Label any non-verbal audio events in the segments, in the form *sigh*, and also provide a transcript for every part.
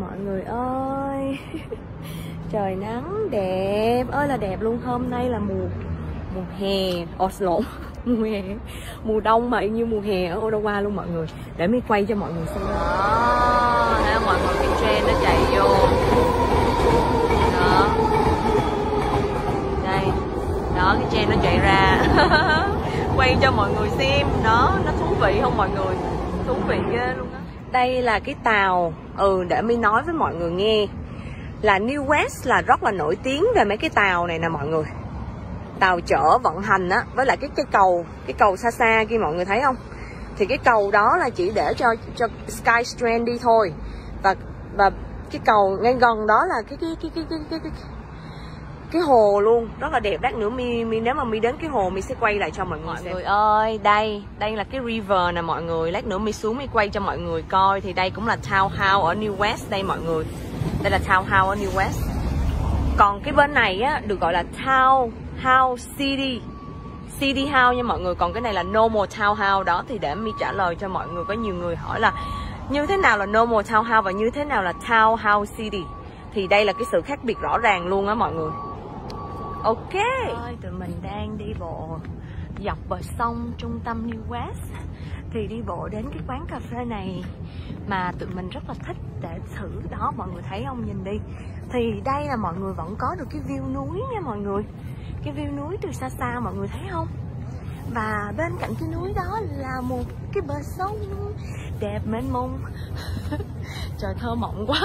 mọi người ơi. *laughs* Trời nắng, đẹp. Ơi là đẹp luôn, hôm nay là mùa mùa hè. Ồ lộn *laughs* mùa hè. Mùa đông mà như mùa hè ở Ottawa luôn mọi người. Để mới quay cho mọi người xem. Đó thấy mọi người, cái trend nó chạy vô. Đó. Đây. Đó, cái trend nó chạy ra. *laughs* Quay cho mọi người xem. Đó, nó thú vị không mọi người? Thú vị ghê luôn á đây là cái tàu ừ để mi nói với mọi người nghe. Là New West là rất là nổi tiếng về mấy cái tàu này nè mọi người. Tàu chở vận hành á với lại cái cái cầu cái cầu xa xa kia mọi người thấy không? Thì cái cầu đó là chỉ để cho cho Sky Strand đi thôi. Và và cái cầu ngay gần đó là cái cái cái cái cái cái, cái, cái hồ luôn rất là đẹp. Lát nữa mi mi nếu mà mi đến cái hồ mi sẽ quay lại cho mọi người mọi xem. người ơi đây đây là cái river nè mọi người. Lát nữa mi xuống mi quay cho mọi người coi. Thì đây cũng là townhouse ở New West đây mọi người. Đây là townhouse ở New West. Còn cái bên này á được gọi là townhouse city. City house nha mọi người. Còn cái này là normal townhouse đó. Thì để mi trả lời cho mọi người có nhiều người hỏi là như thế nào là normal townhouse và như thế nào là townhouse city? Thì đây là cái sự khác biệt rõ ràng luôn á mọi người ok. Ôi, tụi mình đang đi bộ dọc bờ sông trung tâm New West. Thì đi bộ đến cái quán cà phê này mà tụi mình rất là thích để thử đó mọi người thấy không? Nhìn đi. Thì đây là mọi người vẫn có được cái view núi nha mọi người. Cái view núi từ xa xa mọi người thấy không? Và bên cạnh cái núi đó là một cái bờ sông đẹp mênh mông. *laughs* Trời thơ mộng quá.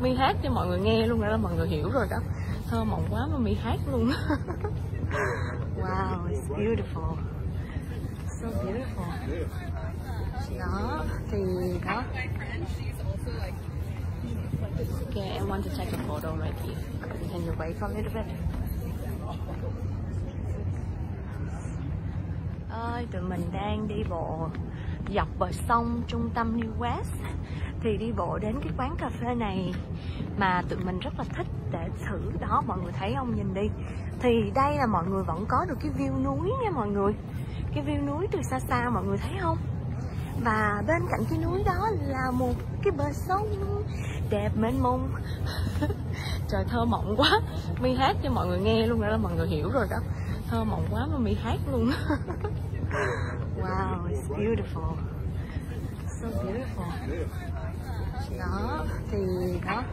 Mi hát cho mọi người nghe luôn đó mọi người hiểu rồi đó thơ mộng quá mà mi hát luôn. *laughs* Wow it's beautiful. So beautiful. Đó thì đó. Okay, I want to take a photo right here. Can you wait for a little bit? ơi, tụi mình đang đi bộ dọc bờ sông trung tâm New West thì đi bộ đến cái quán cà phê này mà tụi mình rất là thích để thử đó, mọi người thấy không? Nhìn đi. Thì đây là mọi người vẫn có được cái view núi nha mọi người. Cái view núi từ xa xa mọi người thấy không? Và bên cạnh cái núi đó là một cái bờ sông đẹp mênh mông. *laughs* Trời, thơ mộng quá. Mi hát cho mọi người nghe luôn đó là mọi người hiểu rồi đó. Thơ mộng quá mà mi hát luôn. *laughs* wow it's beautiful so beautiful đó thì đó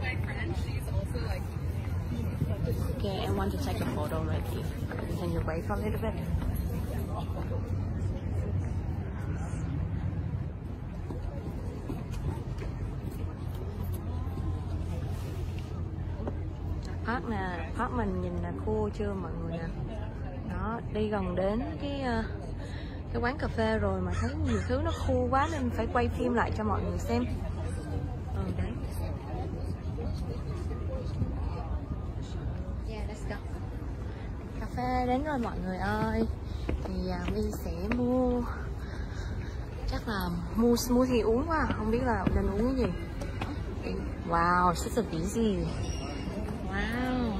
Okay, I want to take a photo right here. Can you wait for a little bit? Park nè, Park mình nhìn là khu chưa mọi người nè Đó, đi gần đến cái uh, cái quán cà phê rồi mà thấy nhiều thứ nó khô quá nên phải quay phim lại cho mọi người xem. Ừ, đấy. Yeah, let's go. cà phê đến rồi mọi người ơi. Thì uh, My sẽ mua chắc là mua smoothie uống quá không biết là nên uống cái gì. Wow such a busy wow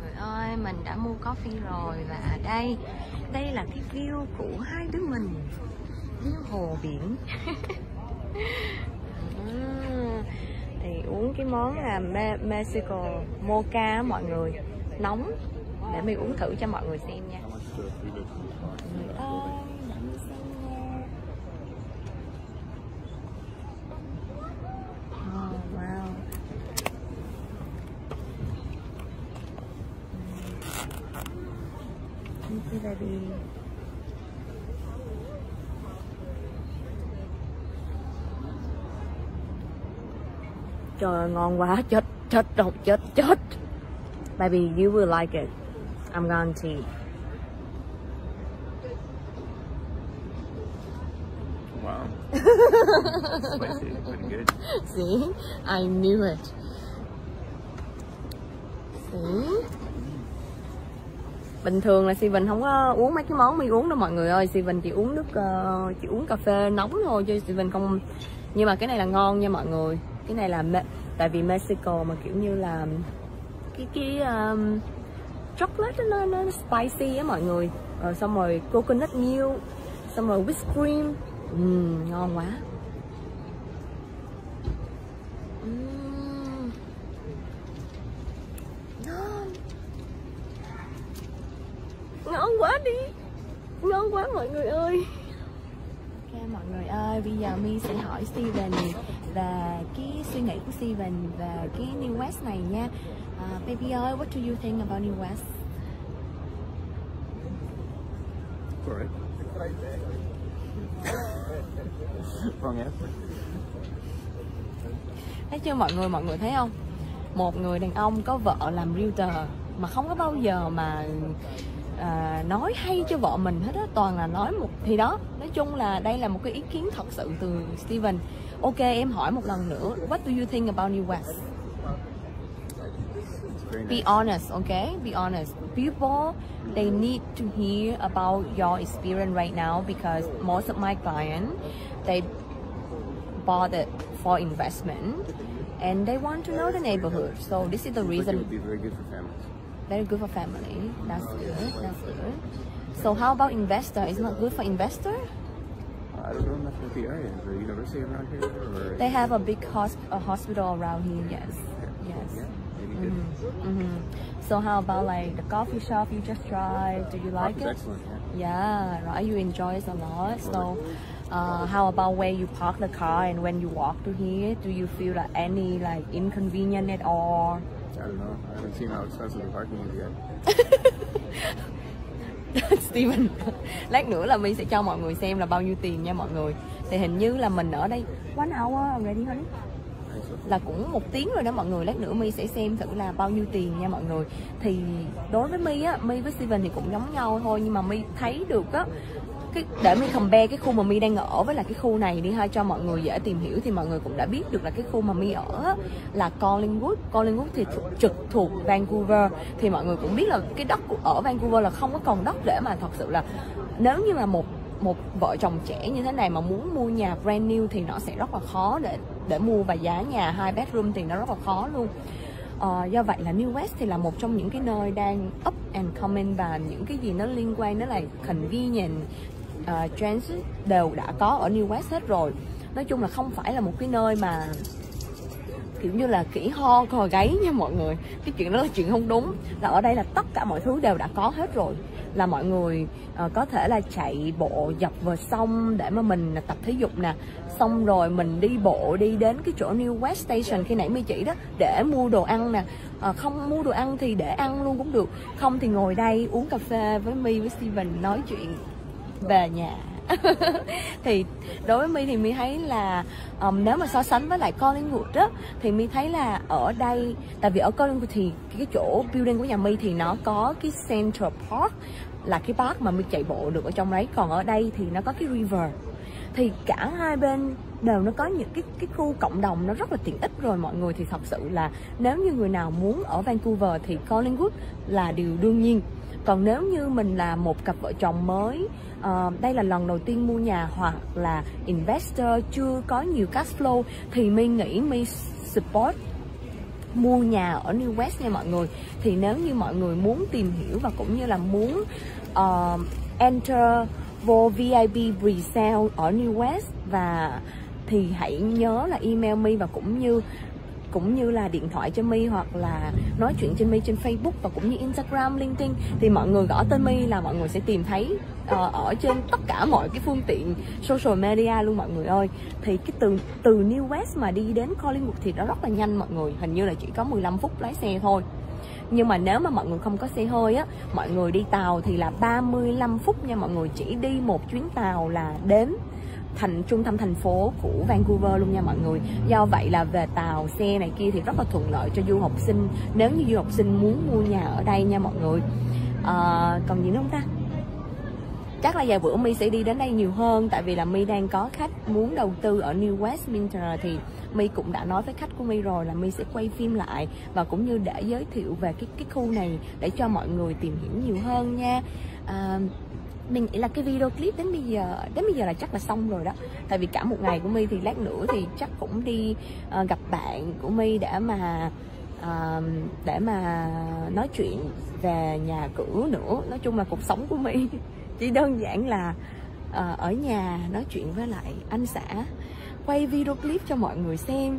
người ơi mình đã mua coffee rồi và đây đây là cái view của hai đứa mình. View hồ biển. *laughs* À, thì uống cái món là Me- Mexico mocha mọi người. Nóng. Để mình uống thử cho mọi người xem nha Mọi người ơi, để mình xem nha. Oh, wow. Thank you, baby. Trời ơi, ngon quá, chết, chết đâu, chết, chết. Baby, you will like it. I'm guarantee. Wow. *laughs* Spicy, pretty good. See? I knew it. See? bình thường là Steven không có uống mấy cái món mi uống đâu mọi người ơi Steven chỉ uống nước uh, chỉ uống cà phê nóng thôi chứ Steven không nhưng mà cái này là ngon nha mọi người cái này là tại vì Mexico mà kiểu như là cái cái um, chocolate nó nó spicy á mọi người. Rồi xong rồi coconut milk xong rồi whipped cream. Uhm, ngon quá. Uhm. ngon. Ngon quá đi. Ngon quá mọi người ơi ơi bây giờ mi sẽ hỏi Steven về cái suy nghĩ của Steven về cái New West này nha uh, baby ơi what do you think about New West Alright. Wrong answer. Thấy chưa mọi người, mọi người thấy không? Một người đàn ông có vợ làm realtor mà không có bao giờ mà à, nói hay cho vợ mình hết á toàn là nói một thì đó nói chung là đây là một cái ý kiến thật sự từ Steven. Ok em hỏi một lần nữa what do you think about New West? Be honest okay be honest. People they need to hear about your experience right now because most of my clients they bought it for investment and they want to know the neighborhood. So this is the reason it would be very good for families very good for family that's good that's good so how about investor it's not good for investor I don't know enough about the area. Is there a university around here? Or... they have a big hosp a hospital around here yes yes Yeah, maybe mm good. -hmm. Mm -hmm. So how about like the coffee shop you just tried? Do you like Coffee's it? excellent, yeah. Yeah, right. You enjoy it a lot. So, uh, how about where you park the car and when you walk to here? Do you feel like any like inconvenient at all? I don't know. I haven't seen how expensive the parking is yet. *laughs* Steven, lát nữa là mình sẽ cho mọi người xem là bao nhiêu tiền nha mọi người. Thì hình như là mình ở đây one hour already honey là cũng một tiếng rồi đó mọi người lát nữa mi sẽ xem thử là bao nhiêu tiền nha mọi người thì đối với mi á mi với steven thì cũng giống nhau thôi nhưng mà mi thấy được á cái để mi compare cái khu mà mi đang ở với là cái khu này đi ha cho mọi người dễ tìm hiểu thì mọi người cũng đã biết được là cái khu mà mi ở là Collingwood. Collingwood thì trực thuộc Vancouver. Thì mọi người cũng biết là cái đất ở Vancouver là không có còn đất để mà thật sự là nếu như là một một vợ chồng trẻ như thế này mà muốn mua nhà brand new thì nó sẽ rất là khó để để mua và giá nhà hai bedroom thì nó rất là khó luôn. Uh, do vậy là New West thì là một trong những cái nơi đang up and coming và những cái gì nó liên quan đến là convenient Ờ, uh, transit đều đã có ở New West hết rồi. Nói chung là không phải là một cái nơi mà kiểu như là kỹ ho cò gáy nha mọi người. Cái chuyện đó là chuyện không đúng. Là ở đây là tất cả mọi thứ đều đã có hết rồi. Là mọi người uh, có thể là chạy bộ dọc bờ sông để mà mình tập thể dục nè. Xong rồi mình đi bộ đi đến cái chỗ New West Station khi nãy mi chỉ đó để mua đồ ăn nè. À, không mua đồ ăn thì để ăn luôn cũng được. Không thì ngồi đây uống cà phê với mi với Steven nói chuyện về nhà. *laughs* Thì đối với mi thì mi thấy là um, nếu mà so sánh với lại Collingwood á thì mi thấy là ở đây tại vì ở Collingwood thì cái chỗ building của nhà mi thì nó có cái Central Park là cái park mà mi chạy bộ được ở trong đấy. Còn ở đây thì nó có cái river. Thì cả hai bên đều nó có những cái cái khu cộng đồng nó rất là tiện ích rồi mọi người. Thì thật sự là nếu như người nào muốn ở Vancouver thì Collingwood là điều đương nhiên. Còn nếu như mình là một cặp vợ chồng mới uh, đây là lần đầu tiên mua nhà hoặc là investor chưa có nhiều cash flow thì mi nghĩ mi support mua nhà ở New West nha mọi người. Thì nếu như mọi người muốn tìm hiểu và cũng như là muốn uh, enter vô VIP resale ở New West và thì hãy nhớ là email mi và cũng như cũng như là điện thoại cho mi hoặc là nói chuyện trên mi trên Facebook và cũng như Instagram, LinkedIn thì mọi người gõ tên mi là mọi người sẽ tìm thấy uh, ở trên tất cả mọi cái phương tiện social media luôn mọi người ơi. Thì cái từ từ New West mà đi đến Collingwood thì nó rất là nhanh mọi người hình như là chỉ có 15 phút lái xe thôi. Nhưng mà nếu mà mọi người không có xe hơi á mọi người đi tàu thì là 35 phút nha mọi người chỉ đi một chuyến tàu là đến thành trung tâm thành phố của Vancouver luôn nha mọi người. Do vậy là về tàu xe này kia thì rất là thuận lợi cho du học sinh. Nếu như du học sinh muốn mua nhà ở đây nha mọi người. À, còn gì nữa không ta? Chắc là vài bữa My sẽ đi đến đây nhiều hơn tại vì là My đang có khách muốn đầu tư ở New Westminster thì My cũng đã nói với khách của My rồi là My sẽ quay phim lại và cũng như để giới thiệu về cái cái khu này để cho mọi người tìm hiểu nhiều hơn nha. À, mình nghĩ là cái video clip đến bây giờ đến bây giờ là chắc là xong rồi đó. Tại vì cả một ngày của My thì lát nữa thì chắc cũng đi uh, gặp bạn của My để mà uh, để mà nói chuyện về nhà cửa nữa. Nói chung là cuộc sống của My *laughs* chỉ đơn giản là uh, ở nhà nói chuyện với lại anh xã. Quay video clip cho mọi người xem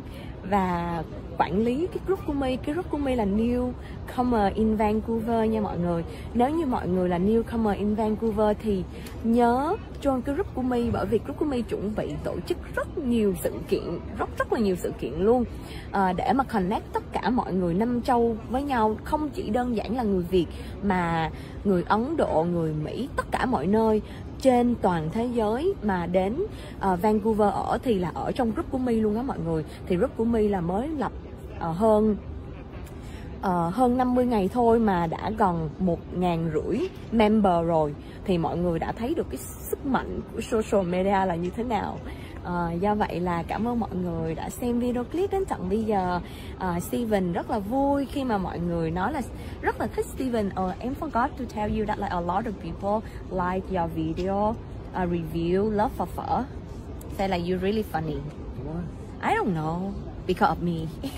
và quản lý cái group của mi cái group của mi là newcomer in Vancouver nha mọi người. Nếu như mọi người là newcomer in Vancouver thì nhớ join cái group của mi bởi vì group của mi chuẩn bị tổ chức rất nhiều sự kiện rất rất là nhiều sự kiện luôn. À, để mà connect tất cả mọi người năm châu với nhau không chỉ đơn giản là người Việt mà người Ấn Độ người Mỹ tất cả mọi nơi trên toàn thế giới mà đến uh, Vancouver ở thì là ở trong group của Mi luôn á mọi người. Thì group của Mi là mới lập uh, hơn uh, hơn 50 ngày thôi mà đã gần một ngàn rưỡi member rồi thì mọi người đã thấy được cái sức mạnh của social media là như thế nào. À, do vậy là cảm ơn mọi người đã xem video clip đến tận bây giờ. À, Steven rất là vui khi mà mọi người nói là rất là thích Steven. Uh, em forgot to tell you that like a lot of people like your video uh, review love for phở. Say like you're really funny. I don't know because of me. *laughs*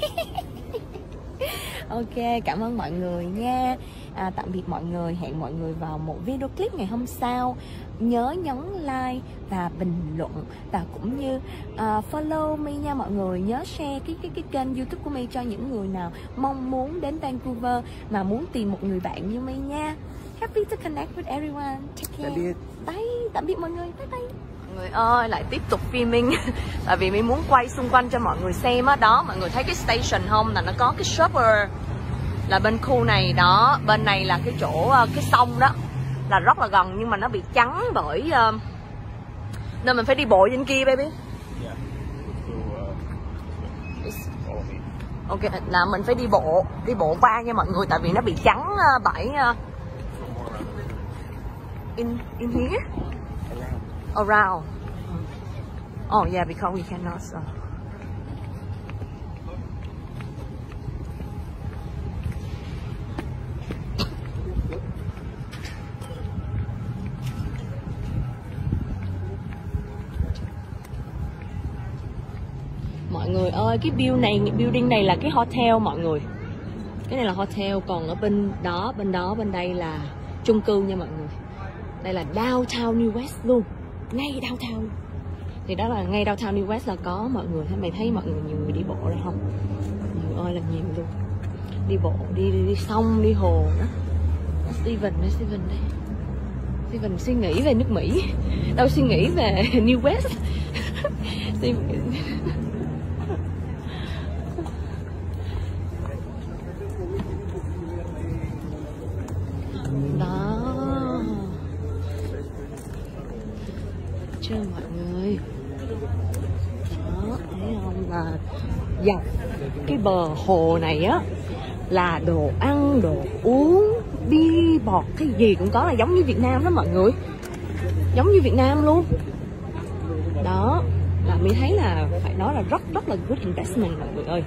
Ok cảm ơn mọi người nha. À, tạm biệt mọi người. Hẹn mọi người vào một video clip ngày hôm sau. Nhớ nhấn like và bình luận. Và cũng như uh, follow me nha mọi người. Nhớ share cái cái cái kênh youtube của me cho những người nào mong muốn đến Vancouver mà muốn tìm một người bạn như me nha. Happy to connect with everyone. Take care. Tạm biệt. bye. Tạm biệt mọi người. Bye bye người ơi lại tiếp tục filming. *laughs* Tại vì mi muốn quay xung quanh cho mọi người xem á. Đó mọi người thấy cái station không? Là nó có cái shopper là bên khu này đó. Bên này là cái chỗ ờ, cái sông đó. Là rất là gần nhưng mà nó bị chắn bởi uh, nên mình phải đi bộ trên kia baby. Follow me. ok là mình phải đi bộ đi bộ qua nha mọi người. Tại vì nó bị chắn uh, bởi uh, in in here Around. oh yeah, because we cannot, So. mọi người ơi, cái build này, building này là cái hotel, mọi người cái này là hotel, còn ở bên đó bên đó, bên đây là chung cư nha mọi người đây là downtown New West luôn ngay downtown. Thì đó là ngay downtown New West là có mọi người mày thấy mọi người nhiều người đi bộ rồi không? Nhiều ơi là nhiều luôn. Đi bộ đi đi, đi sông đi hồ đó. Steven đây Steven đây Steven suy nghĩ về nước Mỹ. Đâu suy nghĩ về *laughs* New West. *laughs* Steven đó. Chưa mọi người. Đó, thấy không? Là dọc cái bờ hồ này á, là đồ ăn, đồ uống đi bọt, cái gì cũng có là giống như Việt Nam đó mọi người. Giống như Việt Nam luôn. Đó là mình thấy là phải nói là rất rất là good investment mọi người ơi.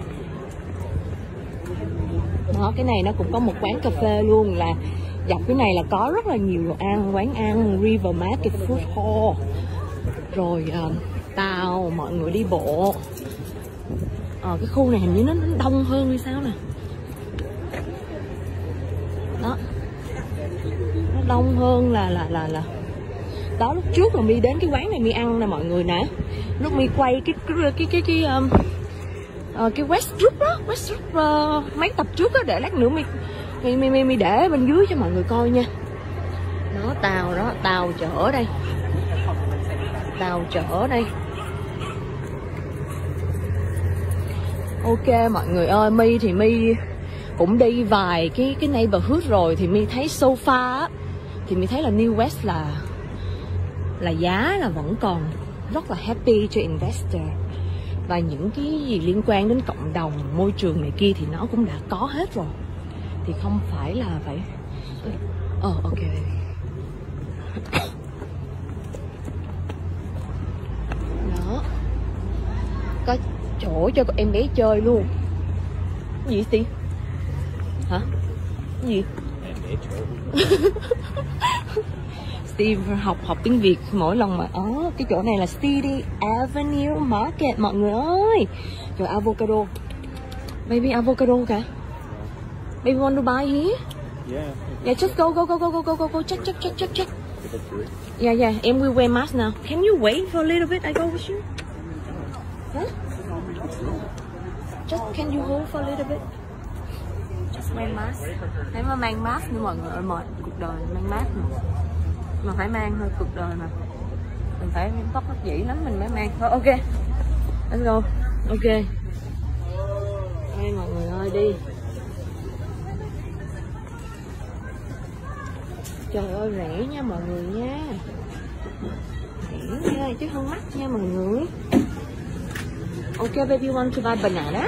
Đó, cái này nó cũng có một quán cà phê luôn là dọc cái này là có rất là nhiều đồ ăn, quán ăn river market food hall rồi uh, tàu mọi người đi bộ. Ở cái khu này hình như nó nó đông hơn hay sao nè? Đó. Nó đông hơn là là là là. Đó lúc trước mà mi đến cái quán này mi ăn nè mọi người nè. Lúc mi quay cái cái cái cái, cái um, uh, cái West Group đó West Group uh, mấy tập trước đó để lát nữa mi mi mi mi, mi để bên dưới cho mọi người coi nha. Đó tàu đó tàu chở đây tàu chở đây. Ok mọi người ơi mi thì mi cũng đi vài cái cái neighborhood rồi thì mi thấy sofa á, thì mi thấy là New West là là giá là vẫn còn rất là happy cho investor. Và những cái gì liên quan đến cộng đồng môi trường này kia thì nó cũng đã có hết rồi. Thì không phải là phải ờ ok. Có chỗ cho em bé chơi luôn. Gì gì hả? Gì? *laughs* Steve học học tiếng Việt mỗi lần mà oh, cái chỗ này là City Avenue Market mọi người ơi. Rồi avocado. Baby avocado cả baby want to buy here? Yeah. yeah just go go go go go go go go. Check check check check check. Yeah yeah em will wear mask now. Can you wait for a little bit? I go with you huh just, can you hold for a little bit? Just wear mask. Nếu mà mang mask nữa mọi người ơi mệt cuộc đời mang mask mà. Mà phải mang thôi, cuộc đời mà. Mình phải mất rất dĩ lắm, mình mới mang. Thôi, ok. Let's go. Ok. Đây mọi người ơi, đi. Trời ơi, rẻ nha mọi người nha. Rẻ nha chứ không mắc nha mọi người ok baby want to buy banana.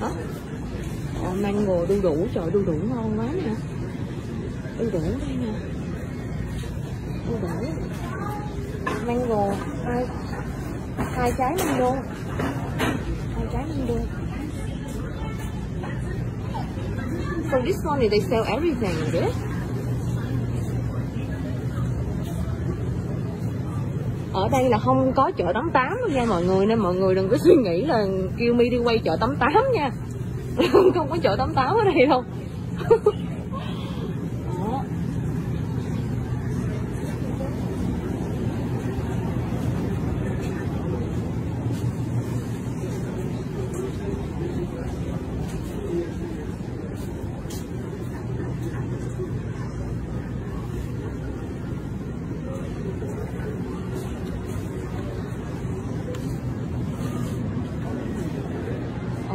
Hả Oh, mango đu đủ. Trời đu đủ ngon quá nè. Đu đủ đây nè. Đu đủ. Mango hai hai trái mango. Hai trái mango. So this one they sell everything, is ở đây là không có chợ tắm tám nha mọi người, nên mọi người đừng có suy nghĩ là kêu mi đi quay chợ tắm tám nha. *laughs* Không có chợ tắm tám ở đây đâu *laughs* Đó.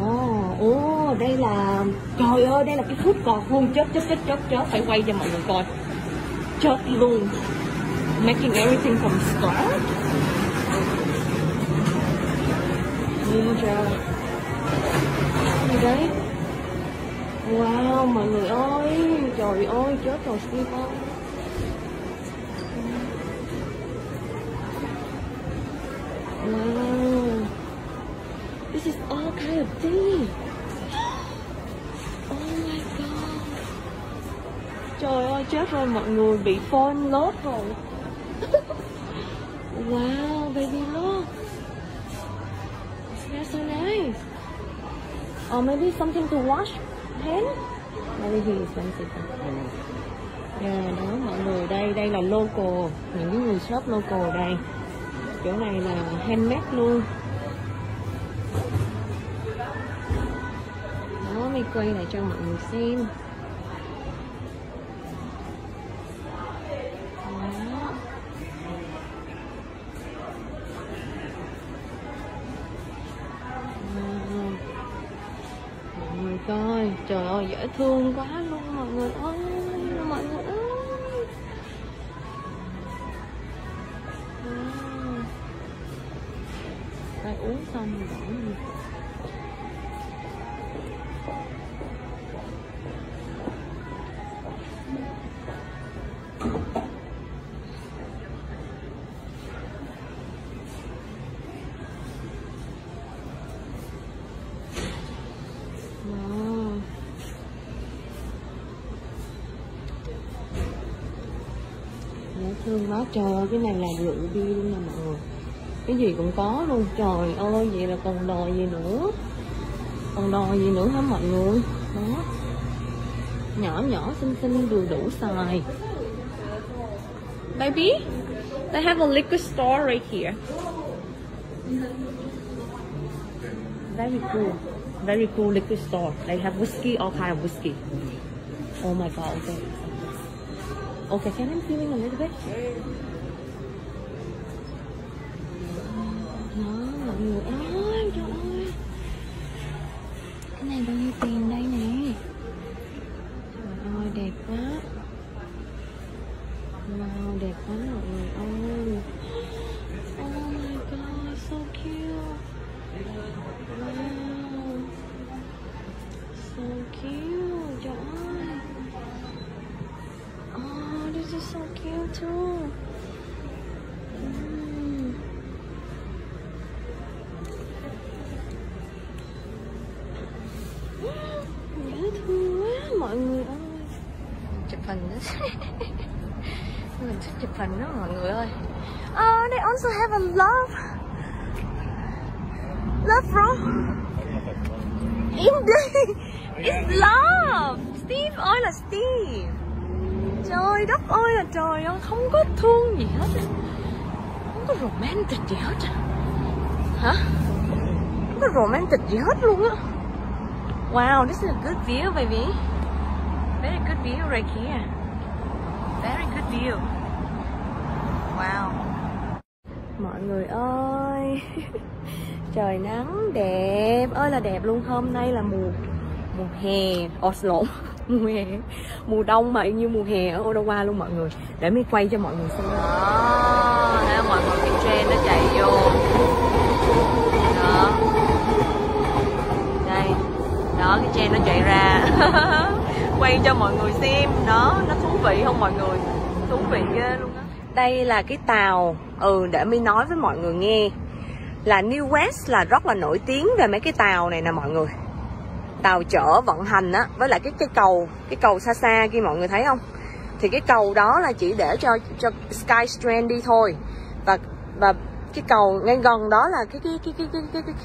Ồ, ồ, đây là Trời ơi, đây là cái phút còn luôn Chớp, chớp, chớp, chớp, chớp. Phải quay cho mọi người coi. Chớp luôn. Making everything from scratch. Ninja Gì đấy. Wow, mọi người ơi. Trời ơi, chết rồi Steve con. Wow. This is all kind of tea. Trời ơi chết rồi mọi người bị phone lốt rồi. *laughs* wow, baby look. That's so nice. Or maybe something to wash pen. Maybe he is expensive. Yeah, đó mọi người đây đây là local những cái người shop local đây chỗ này là handmade luôn đó mi quay lại cho mọi người xem trời dễ thương quá luôn, mọi người ơi, mọi người ơi. Uhm. Phải Đây uống xong rồi. Dễ quá trời ơi, cái này là rượu bia luôn nè mọi người. Cái gì cũng có luôn. Trời ơi vậy là còn đòi gì nữa? Còn đòi gì nữa hả mọi người? Đó. Nhỏ nhỏ xinh xinh vừa đủ xài. Baby they have a liquor store right here. Very cool. Very cool liquor store. They have whiskey all kind of whiskey. Oh my god okay okay can I film a little bit đó, mọi người ơi trời ơi. Cái này bao nhiêu tiền đây nè? Trời ơi, đẹp quá. Wow, đẹp quá mọi người ơi. Mình thích chụp hình đó mọi người ơi. Oh they also have a love. Love bro indeed it's love. Steve ơi là Steve. Trời đất ơi là trời ơi không có thương gì hết. Không có romantic gì hết. Hả? Không có romantic gì hết luôn á. Wow, this is a good view, baby. Very good view right here view wow. Mọi người ơi *laughs* trời nắng đẹp. Ơi là đẹp luôn hôm nay là mùa mùa hè. Ồ lộn *laughs* mùa hè. Mùa đông mà như mùa hè ở Ottawa luôn mọi người. Để mới quay cho mọi người xem. Đó thấy mọi người cái trend nó chạy vô. Đó. Đây đó cái trend nó chạy ra. *laughs* Quay cho mọi người xem. Đó nó thú vị không mọi người thú vị ghê luôn á. Đây là cái tàu ừ để mới nói với mọi người nghe. Là New West là rất là nổi tiếng về mấy cái tàu này nè mọi người. Tàu chở vận hành á với lại cái cái cầu cái cầu xa xa kia mọi người thấy không? Thì cái cầu đó là chỉ để cho cho Sky Strand đi thôi. Và và cái cầu ngay gần đó là cái cái cái cái cái cái, cái,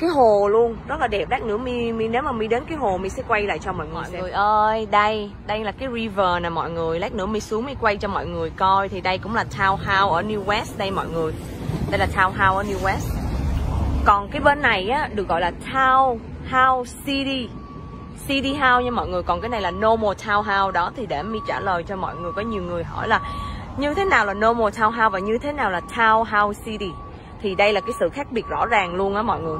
cái hồ luôn rất là đẹp. Lát nữa mi mi nếu mà mi đến cái hồ mi sẽ quay lại cho mọi người mọi xem. người ơi đây đây là cái river nè mọi người. Lát nữa mi xuống mi quay cho mọi người coi. Thì đây cũng là townhouse ở New West đây mọi người. Đây là townhouse ở New West. Còn cái bên này á được gọi là town house city city house nha mọi người. Còn cái này là normal town house đó. Thì để mi trả lời cho mọi người có nhiều người hỏi là như thế nào là normal town house và như thế nào là town house city? Thì đây là cái sự khác biệt rõ ràng luôn á mọi người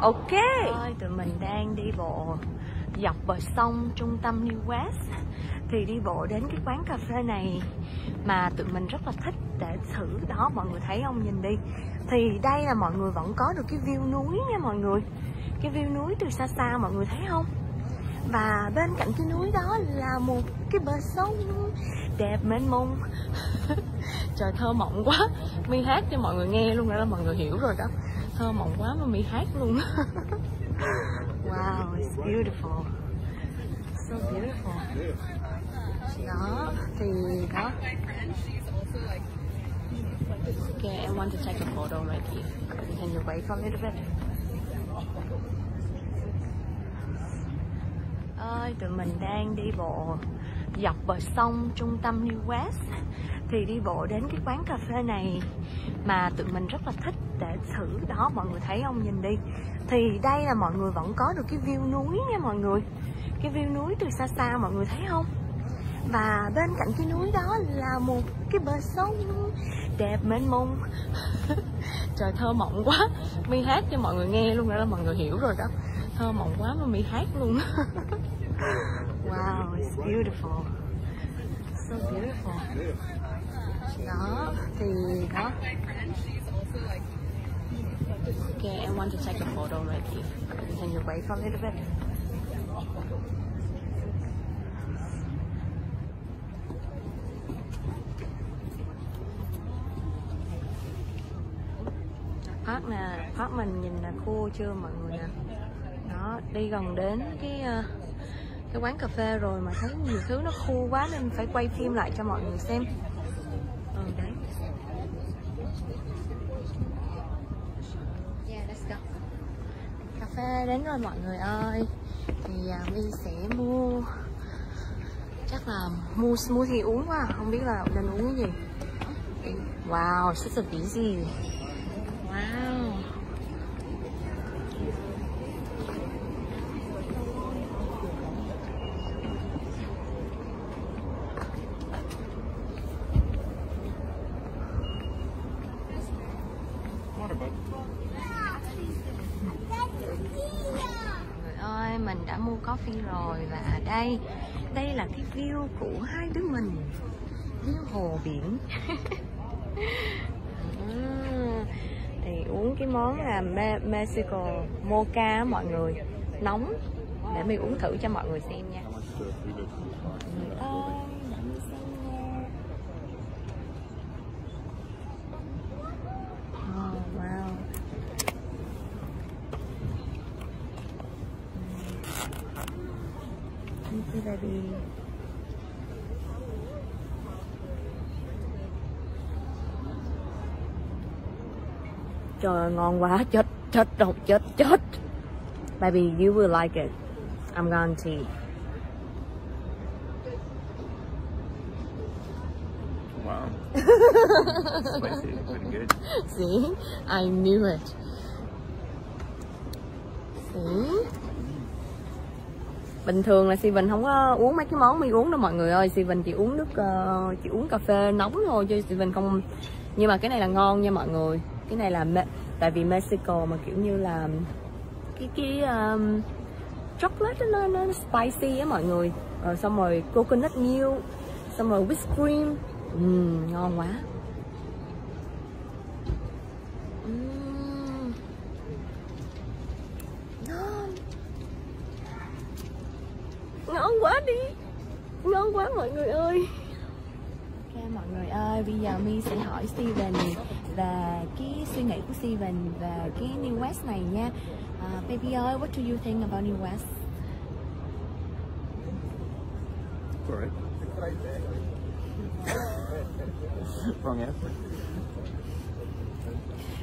ok. Thôi, tụi mình đang đi bộ dọc bờ sông trung tâm New West. Thì đi bộ đến cái quán cà phê này mà tụi mình rất là thích để thử đó mọi người thấy không? Nhìn đi. Thì đây là mọi người vẫn có được cái view núi nha mọi người. Cái view núi từ xa xa mọi người thấy không? Và bên cạnh cái núi đó là một cái bờ sông đẹp mênh mông. *laughs* Trời thơ mộng quá. Mi hát cho mọi người nghe luôn đó mọi người hiểu rồi đó. Thơ mộng quá mà mi hát luôn *laughs* wow it's beautiful so beautiful đó thì đó Okay, I want to take a photo right here. Can you wait for a little bit? Ơi, tụi mình đang đi bộ dọc bờ sông trung tâm New West. Thì đi bộ đến cái quán cà phê này mà tụi mình rất là thích để thử đó, mọi người thấy không? Nhìn đi. Thì đây là mọi người vẫn có được cái view núi nha mọi người. Cái view núi từ xa xa, mọi người thấy không? Và bên cạnh cái núi đó là một cái bờ sông đẹp mênh mông. *laughs* Trời, thơ mộng quá. Mi hát cho mọi người nghe luôn đó mọi người hiểu rồi đó thơ mộng quá mà mi hát luôn. *laughs* Wow it's beautiful. So beautiful. Đó thì đó. Okay, I want to take a photo here. Can you wait for a little bit? Park nè, Park mình nhìn là khô chưa mọi người nè Đó, đi gần đến cái uh, cái quán cà phê rồi mà thấy nhiều thứ nó khu quá nên phải quay phim lại cho mọi người xem. Ừ đấy. Yeah let's go. Cà phê đến rồi mọi người ơi. Thì uh, My sẽ mua chắc là mua smoothie uống quá không biết là nên uống cái gì. Wow such a busy wow mình đã mua coffee rồi và đây. Đây là cái view của hai đứa mình. View hồ biển. À, *laughs* thì uống cái món là Mexico mocha mọi người. Nóng. Để mình uống thử cho mọi người xem nha đi baby ơi, ngon quá chết chết đâu chết chết baby you will like it I'm guarantee Wow. *laughs* Spicy, pretty good. See, I knew it. See? Bình thường là Steven không có uống mấy cái món mi uống đâu mọi người ơi Steven chỉ uống nước uh, chỉ uống cà phê nóng thôi chứ Steven không nhưng mà cái này là ngon nha mọi người cái này là tại vì Mexico mà kiểu như là cái cái um, chocolate nó, nó spicy á mọi người. Rồi xong rồi coconut milk xong rồi whipped cream. Ừm, ngon quá. Ngon. Ngon quá đi. Ngon quá mọi người ơi. Ok mọi người ơi, bây giờ My sẽ hỏi Steven về cái suy nghĩ của Steven về cái New West này nha. À, baby ơi, what do you think about New West? It's alright. Wrong answer.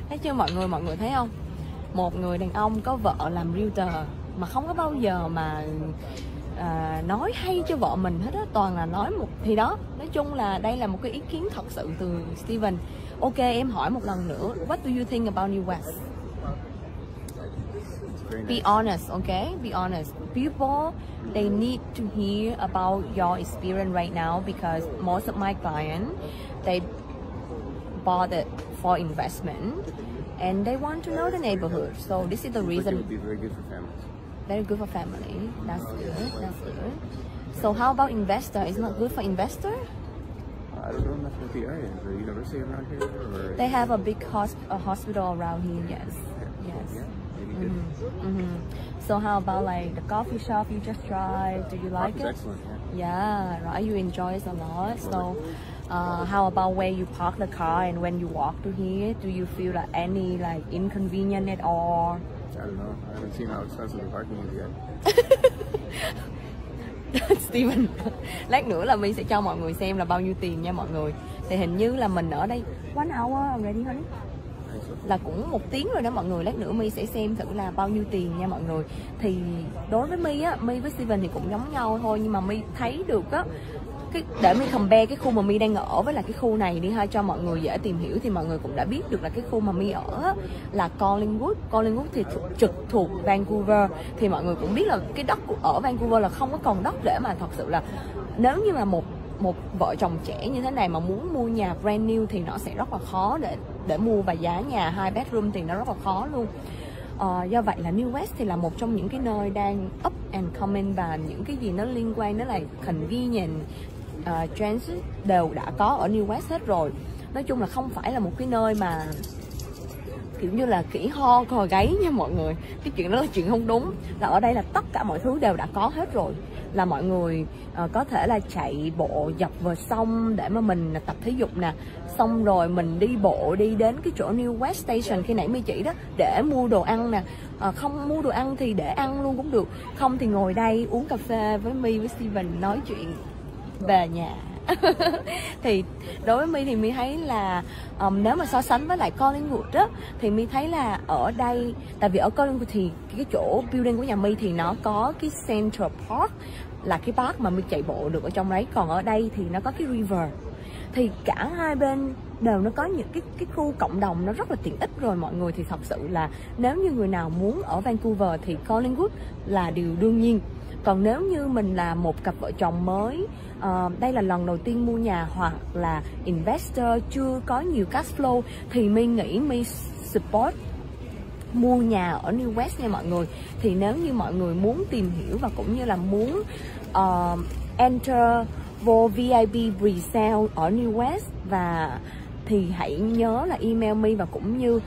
Thấy chưa mọi người, mọi người thấy không? Một người đàn ông có vợ làm realtor mà không có bao giờ mà à, nói hay cho vợ mình hết á toàn là nói một thì đó nói chung là đây là một cái ý kiến thật sự từ Steven ok em hỏi một lần nữa what do you think about New West be honest okay be honest people they need to hear about your experience right now because most of my clients they bought it for investment and they want to know the neighborhood so this is the reason. it reason would be very good for families. Very good for family that's good that's good so how about investor is not good for investor I don't know enough about the area. Is there a university around here? Or they have a big hosp- a hospital around here yes yes Yeah, maybe good. hmm So how about like the coffee shop you just tried? Do you like Coffee's it? excellent. Yeah. Yeah, right. You enjoy it a lot. So, uh, how about where you park the car and when you walk to here? Do you feel like any like inconvenient at all? I don't know. I haven't seen how expensive the parking is yet. *laughs* Steven, lát nữa là mình sẽ cho mọi người xem là bao nhiêu tiền nha mọi người. Thì hình như là mình ở đây one hour already honey. Là cũng một tiếng rồi đó mọi người lát nữa my sẽ xem thử là bao nhiêu tiền nha mọi người thì đối với my á my với steven thì cũng giống nhau thôi nhưng mà my thấy được á cái để mi compare cái khu mà mi đang ở với là cái khu này đi ha cho mọi người dễ tìm hiểu thì mọi người cũng đã biết được là cái khu mà mi ở là Collingwood. Collingwood thì thuộc, trực thuộc Vancouver. Thì mọi người cũng biết là cái đất ở Vancouver là không có còn đất để mà thật sự là nếu như mà một một vợ chồng trẻ như thế này mà muốn mua nhà brand new thì nó sẽ rất là khó để để mua và giá nhà hai bedroom thì nó rất là khó luôn. Ờ, do vậy là New West thì là một trong những cái nơi đang up and coming và những cái gì nó liên quan đến là convenient uh, đều đã có ở New West hết rồi. Nói chung là không phải là một cái nơi mà kiểu như là kỹ ho cò gáy nha mọi người. Cái chuyện đó là chuyện không đúng. Là ở đây là tất cả mọi thứ đều đã có hết rồi. Là mọi người uh, có thể là chạy bộ dọc bờ sông để mà mình tập thể dục nè. Xong rồi mình đi bộ đi đến cái chỗ New West Station khi nãy mi chỉ đó để mua đồ ăn nè. Uh, không mua đồ ăn thì để ăn luôn cũng được. Không thì ngồi đây uống cà phê với mi với Steven nói chuyện về nhà. *laughs* Thì đối với mi thì mi thấy là um, nếu mà so sánh với lại Collingwood á thì mi thấy là ở đây tại vì ở Collingwood thì cái chỗ building của nhà mi thì nó có cái Central Park là cái park mà mi chạy bộ được ở trong đấy. Còn ở đây thì nó có cái river. Thì cả hai bên đều nó có những cái cái khu cộng đồng nó rất là tiện ích rồi mọi người. Thì thật sự là nếu như người nào muốn ở Vancouver thì Collingwood là điều đương nhiên còn nếu như mình là một cặp vợ chồng mới uh, đây là lần đầu tiên mua nhà hoặc là investor chưa có nhiều cash flow thì mi nghĩ mi support mua nhà ở New West nha mọi người. Thì nếu như mọi người muốn tìm hiểu và cũng như là muốn uh, enter vô VIP resale ở New West và thì hãy nhớ là email me và cũng như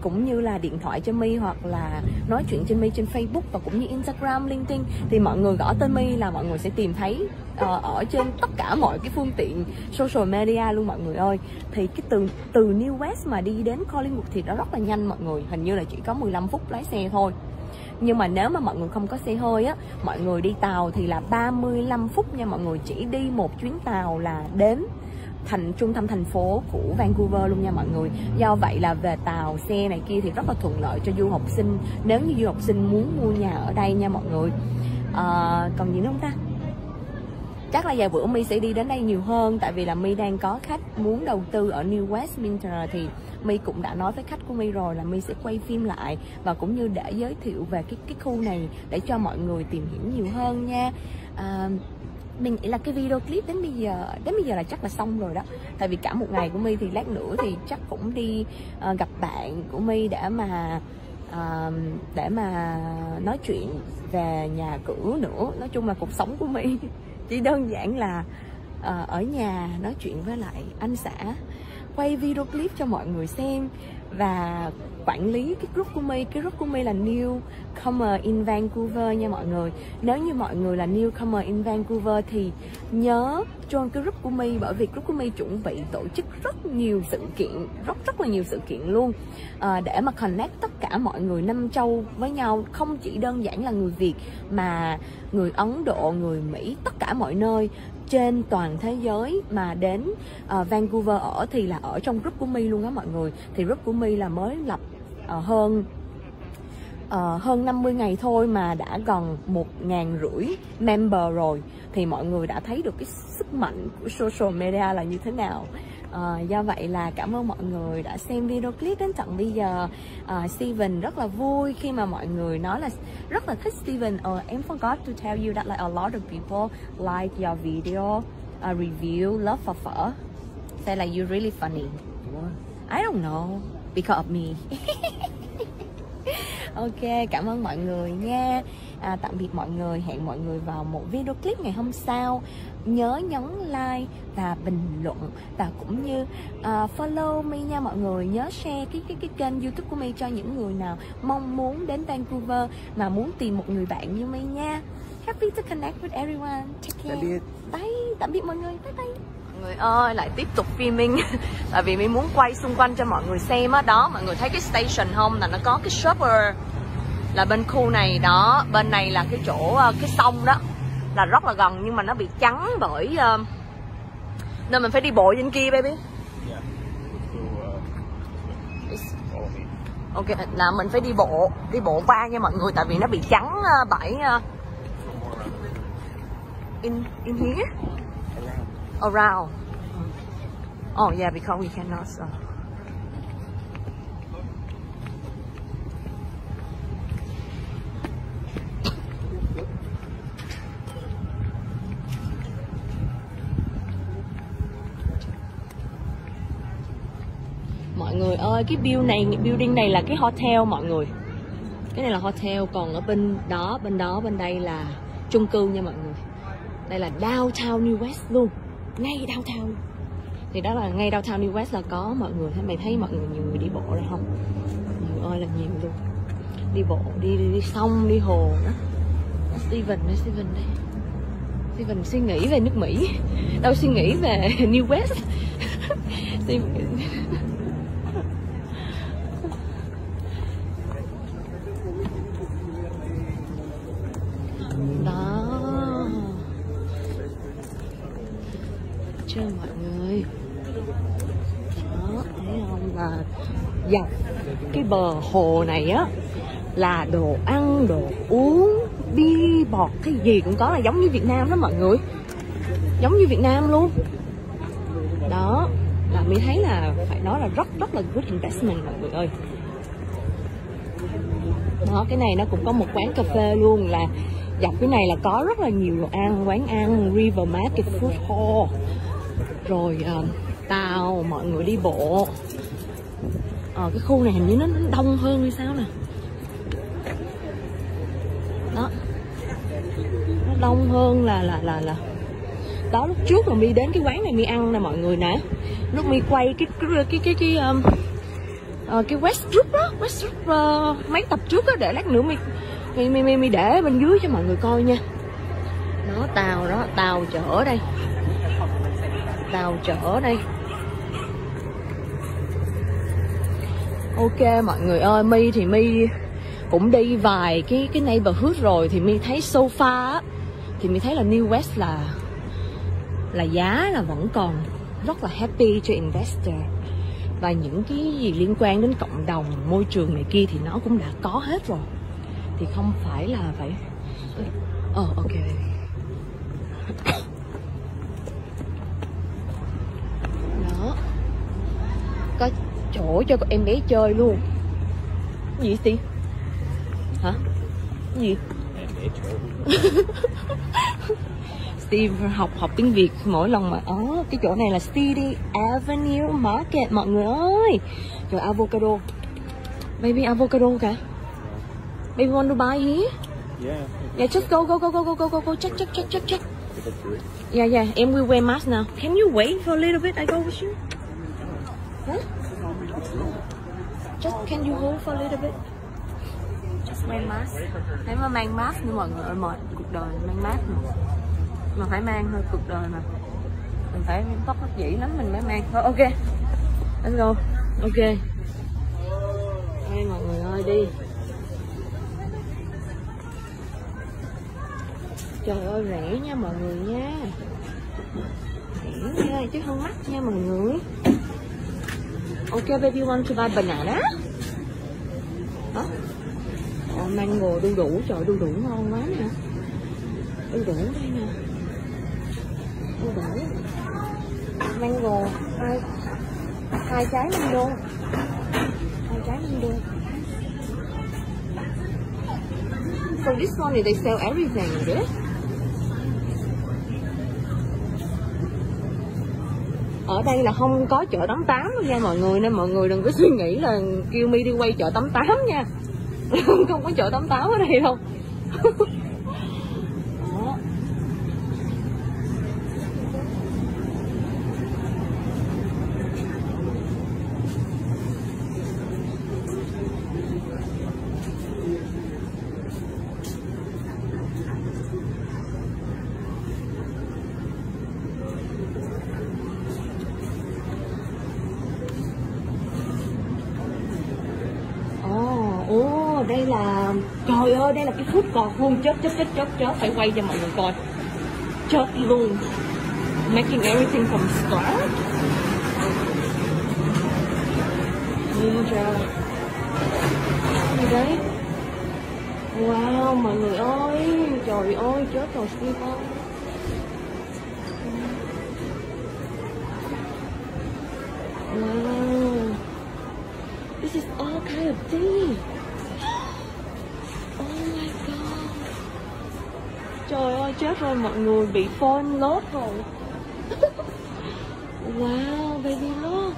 cũng như là điện thoại cho mi hoặc là nói chuyện trên mi trên Facebook và cũng như Instagram, LinkedIn thì mọi người gõ tên mi là mọi người sẽ tìm thấy uh, ở trên tất cả mọi cái phương tiện social media luôn mọi người ơi. Thì cái từ từ New West mà đi đến Collingwood thì nó rất là nhanh mọi người hình như là chỉ có 15 phút lái xe thôi. Nhưng mà nếu mà mọi người không có xe hơi á mọi người đi tàu thì là 35 phút nha mọi người chỉ đi một chuyến tàu là đến thành trung tâm thành phố của Vancouver luôn nha mọi người. Do vậy là về tàu xe này kia thì rất là thuận lợi cho du học sinh. Nếu như du học sinh muốn mua nhà ở đây nha mọi người. À, còn gì nữa không ta? Chắc là vài bữa My sẽ đi đến đây nhiều hơn tại vì là My đang có khách muốn đầu tư ở New Westminster thì My cũng đã nói với khách của My rồi là My sẽ quay phim lại và cũng như để giới thiệu về cái cái khu này để cho mọi người tìm hiểu nhiều hơn nha. À, mình nghĩ là cái video clip đến bây giờ đến bây giờ là chắc là xong rồi đó. Tại vì cả một ngày của My thì lát nữa thì chắc cũng đi uh, gặp bạn của My để mà uh, để mà nói chuyện về nhà cửa nữa. Nói chung là cuộc sống của My *laughs* chỉ đơn giản là uh, ở nhà nói chuyện với lại anh xã. Quay video clip cho mọi người xem và quản lý cái group của mi cái group của mi là newcomer in Vancouver nha mọi người. Nếu như mọi người là newcomer in Vancouver thì nhớ join cái group của mi bởi vì group của mi chuẩn bị tổ chức rất nhiều sự kiện rất rất là nhiều sự kiện luôn. À, để mà connect tất cả mọi người năm châu với nhau. Không chỉ đơn giản là người Việt mà người Ấn Độ người Mỹ tất cả mọi nơi trên toàn thế giới mà đến uh, Vancouver ở thì là ở trong group của Mi luôn á mọi người. Thì group của Mi là mới lập uh, hơn uh, hơn 50 ngày thôi mà đã gần một ngàn rưỡi member rồi. Thì mọi người đã thấy được cái sức mạnh của social media là như thế nào. À, do vậy là cảm ơn mọi người đã xem video clip đến tận bây giờ. À, Steven rất là vui khi mà mọi người nói là rất là thích Steven. Uh, em forgot to tell you that like a lot of people like your video uh, review love for phở. Say like you're really funny. I don't know because of me. *laughs* Ok cảm ơn mọi người nha. À, tạm biệt mọi người. Hẹn mọi người vào một video clip ngày hôm sau. Nhớ nhấn like và bình luận. Và cũng như uh, follow me nha mọi người. Nhớ share cái cái cái kênh youtube của me cho những người nào mong muốn đến Vancouver mà muốn tìm một người bạn như me nha. Happy to connect with everyone. Take care. Tạm biệt. bye. Tạm biệt mọi người. Bye bye người ơi lại tiếp tục filming *laughs* tại vì mình muốn quay xung quanh cho mọi người xem á. Đó mọi người thấy cái station không? Là nó có cái shopper là bên khu này đó. Bên này là cái chỗ ờ, cái sông đó. Là rất là gần nhưng mà nó bị chắn bởi uh, nên mình phải đi bộ trên kia baby. Follow me. ok là mình phải đi bộ đi bộ qua nha mọi người. Tại vì nó bị chắn uh, bởi uh, in in here Around. oh yeah, because we cannot, So. mọi người ơi, cái build này, building này là cái hotel mọi người cái này là hotel, còn ở bên đó bên đó, bên đây là chung cư nha mọi người đây là downtown New West luôn ngay downtown. Thì đó là ngay downtown New West là có mọi người thấy mày thấy mọi người nhiều người đi bộ rồi không? Nhiều ơi là nhiều luôn. Đi bộ đi đi, đi sông đi hồ đó Steven đây Steven đây. Steven suy nghĩ về nước Mỹ. *laughs* Đâu suy nghĩ về *laughs* New West. *laughs* Steven đó. Chưa mọi người? Đó, thấy không? Là dọc cái bờ hồ này á, là đồ ăn, đồ uống bi bọt cái gì cũng có là giống như Việt Nam đó mọi người. Giống như Việt Nam luôn. Đó, là mình thấy là phải nói là rất rất là good investment mọi người ơi. Đó, cái này nó cũng có một quán cà phê luôn là dọc cái này là có rất là nhiều đồ ăn, quán ăn river market food hall rồi ờ, uh, tàu mọi người đi bộ. Ở cái khu này hình như nó, nó đông hơn hay sao nè. Đó. Nó đông hơn là là là là. Đó lúc trước là mi đến cái quán này mi ăn nè mọi người nè. Lúc mi quay cái cái cái cái, cái um, uh, cái Westbrook đó Westbrook uh, mấy tập trước đó để lát nữa mi mi mi mi, mi để bên dưới cho mọi người coi nha. Nó tàu đó tàu chở đây tàu chở đây. Ok mọi người ơi mi thì mi cũng đi vài cái cái neighborhood rồi thì mi thấy sofa, á thì mi thấy là New West là là giá là vẫn còn rất là happy cho investor. Và những cái gì liên quan đến cộng đồng môi trường này kia thì nó cũng đã có hết rồi. Thì không phải là phải ờ oh, ok đó có chỗ cho em bé chơi luôn. Gì gì hả? Gì? *laughs* Steve học học tiếng Việt mỗi lần mà ó cái chỗ này là City Avenue Market mọi người ơi. Trời avocado. Baby avocado cả baby want to buy here? Yeah. yeah just go go go go go go go go. Check check check check check. Yeah yeah em will wear mask now. Can you wait for a little bit? I go with you huh just, can you hold for a little bit? Just wear mask. Nếu mà mang mask như mọi người ơi, mệt cuộc đời, mang mask mà. Mà phải mang thôi, cuộc đời mà. Mình phải tóc hấp dĩ lắm, mình mới mang. Thôi, ok. Let's go. Ok. Đây mọi người ơi, đi. Trời ơi, rẻ nha mọi người nha. Rẻ nha chứ không mắc nha mọi người ok baby want to buy banana. Đó. oh, mango đu đủ. Trời đu đủ ngon quá nè. Đu đủ đây nè. Đu đủ. Mango hai hai trái năm đô hai trái năm đô So this one they sell everything, right? Ở đây là không có chợ 88 đâu nha mọi người, nên mọi người đừng có suy nghĩ là kêu mi đi quay chợ 88 nha. *laughs* Không có chợ 88 ở đây đâu *laughs* Đó. Ồ, ồ, đây là Trời ơi, đây là cái phút còn luôn Chết, chết, chết, chết, chớp Phải quay cho mọi người coi. Chết luôn. Making everything from scratch. Ninja. Gì đấy. Wow, mọi người ơi. Trời ơi, chết rồi Steve con. Wow. This is all kind of tea. Chết rồi mọi người bị phone lốt rồi. *laughs* wow, baby look.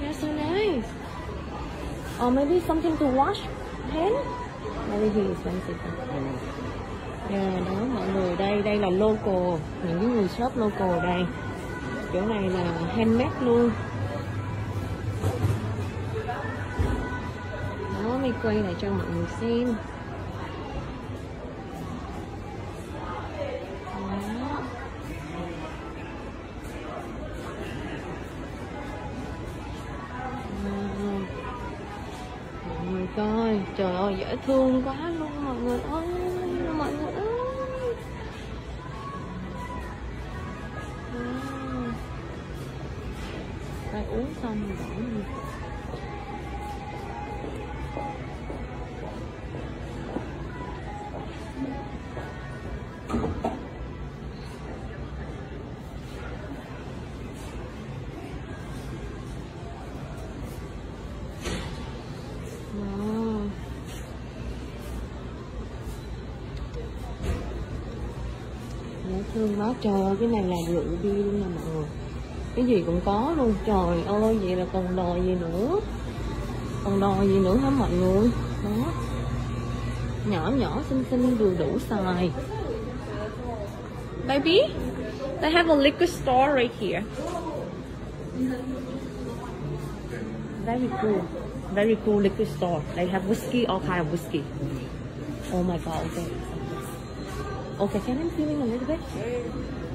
They're so nice. Or maybe something to wash hand. Maybe expensive. Yeah, đó mọi người đây đây là local những cái người shop local đây chỗ này là handmade luôn đó mi quay lại cho mọi người xem dễ thương quá. Luôn đó trời ơi, cái này là rượu bia luôn nè mọi người. Cái gì cũng có luôn Trời ơi vậy là còn đòi gì nữa. Còn đòi gì nữa hả mọi người? Đó. Nhỏ nhỏ xinh xinh vừa đủ xài Baby They have a liquor store right here. Very cool. Very cool liquor store. They have whiskey, all kind of whiskey. Oh my god, okay. Okay, can I film a little bit?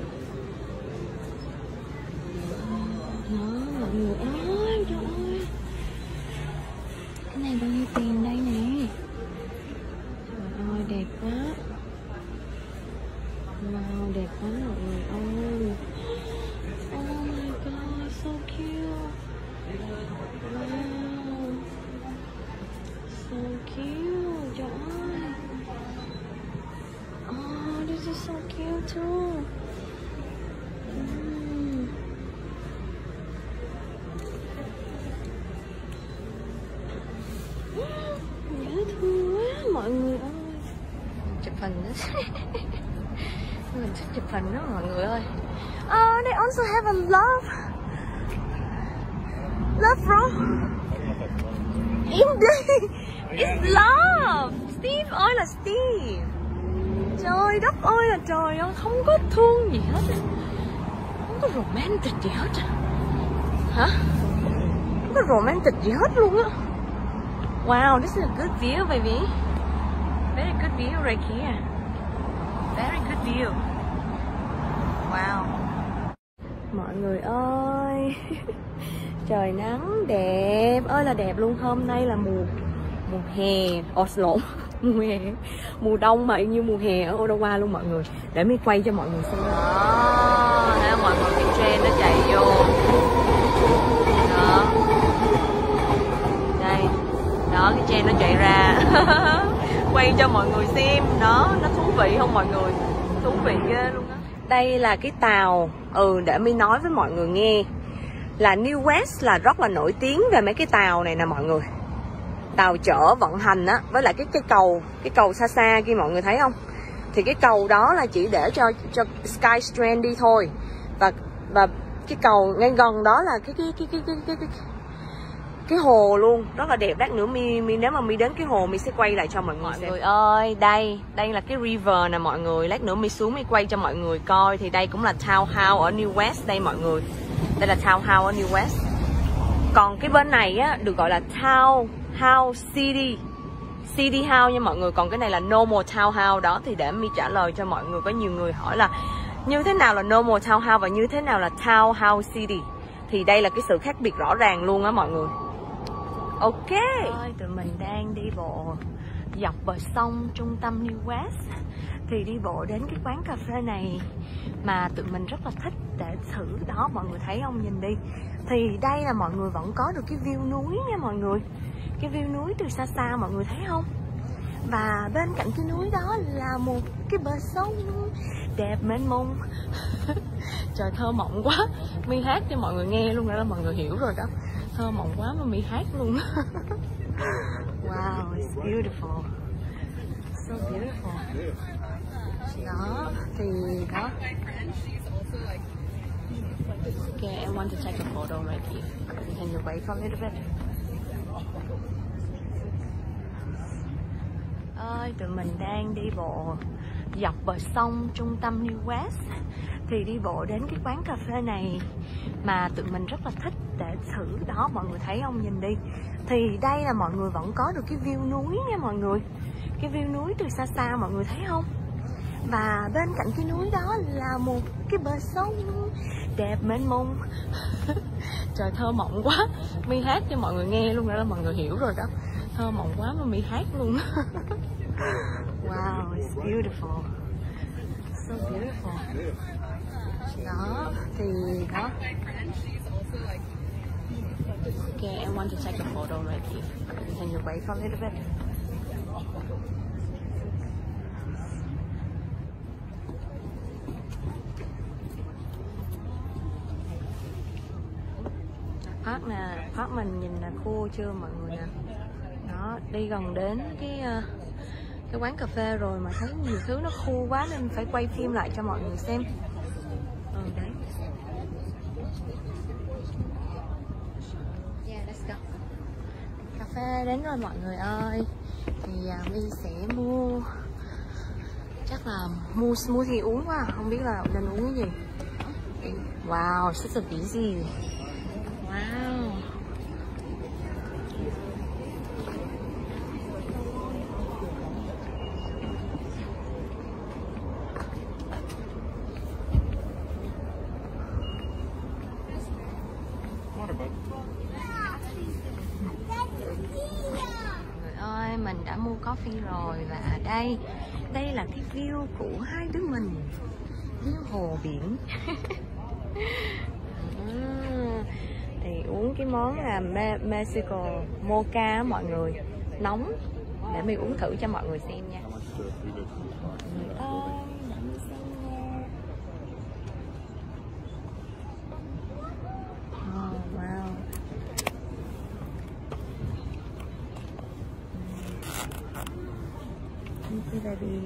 Gì hết luôn á Wow, this is a good view, baby. Very good view right here. Very good view. Wow. Mọi người ơi, *laughs* trời nắng đẹp ơi là đẹp luôn. Hôm nay là mùa mùa hè, ồ lộn, *laughs* mùa hè, mùa đông mà như mùa hè ở Ottawa luôn mọi người. Để mới quay cho mọi người xem. Đó, thấy mọi người cái trend nó chạy vô. Đó đây đó cái trend nó chạy ra. *laughs* Quay cho mọi người xem. Đó nó thú vị không mọi người? Thú vị ghê luôn á. Đây là cái tàu. Ừ để mi nói với mọi người nghe. Là New West là rất là nổi tiếng về mấy cái tàu này nè mọi người. Tàu chở vận hành á với lại cái cái cầu cái cầu xa xa kia mọi người thấy không? Thì cái cầu đó là chỉ để cho cho Sky Strand đi thôi. Và và cái cầu ngay gần đó là cái cái cái cái cái cái, cái, cái hồ luôn. Rất là đẹp. Lát nữa mi mi nếu mà mi đến cái hồ mi sẽ quay lại cho mọi người mọi xem. người ơi đây đây là cái river nè mọi người. Lát nữa mi xuống mi quay cho mọi người coi. Thì đây cũng là townhouse ở New West đây mọi người. Đây là townhouse ở New West. Còn cái bên này á được gọi là townhouse city city house nha mọi người. Còn cái này là normal townhouse đó. Thì để mi trả lời cho mọi người có nhiều người hỏi là như thế nào là normal townhouse và như thế nào là townhouse city? Thì đây là cái sự khác biệt rõ ràng luôn á mọi người ok. Thôi, tụi mình đang đi bộ dọc bờ sông trung tâm New West. Thì đi bộ đến cái quán cà phê này mà tụi mình rất là thích để thử đó mọi người thấy không? Nhìn đi. Thì đây là mọi người vẫn có được cái view núi nha mọi người. Cái view núi từ xa xa mọi người thấy không? Và bên cạnh cái núi đó là một cái bờ sông đẹp mênh mông. *laughs* Trời thơ mộng quá. Mi hát cho mọi người nghe luôn là mọi người hiểu rồi đó thơ mộng quá mà Mỹ hát luôn. *laughs* Wow it's beautiful. So beautiful. Đó thì đó. Okay, I want to take a photo right here. Can you wait for a little bit? ơi, tụi mình đang đi bộ dọc bờ sông trung tâm New West thì đi bộ đến cái quán cà phê này mà tụi mình rất là thích để thử đó, mọi người thấy không? Nhìn đi. Thì đây là mọi người vẫn có được cái view núi nha mọi người. Cái view núi từ xa xa, mọi người thấy không? Và bên cạnh cái núi đó là một cái bờ sông đẹp mênh mông. *laughs* Trời, thơ mộng quá. Mi hát cho mọi người nghe luôn đó mọi người hiểu rồi đó. Thơ mộng quá mà mi hát luôn. *laughs* wow it's beautiful so beautiful đó thì đó Okay, I want to take a photo right here. Can you wait for a little bit? Park nè, park mình nhìn là khu chưa mọi người nè Đó, đi gần đến cái uh, cái quán cà phê rồi mà thấy nhiều thứ nó khô quá nên phải quay phim lại cho mọi người xem. Ừ đấy. Yeah let's go. Cà phê đến rồi mọi người ơi. Thì à, My sẽ mua chắc là mua smoothie uống quá không biết là nên uống cái gì. Wow such a busy wow rồi và đây đây là cái view của hai đứa mình. View hồ biển. *laughs* Thì uống cái món là Me Mexico Mocha mọi người. Nóng. Để mình uống thử cho mọi người xem nha baby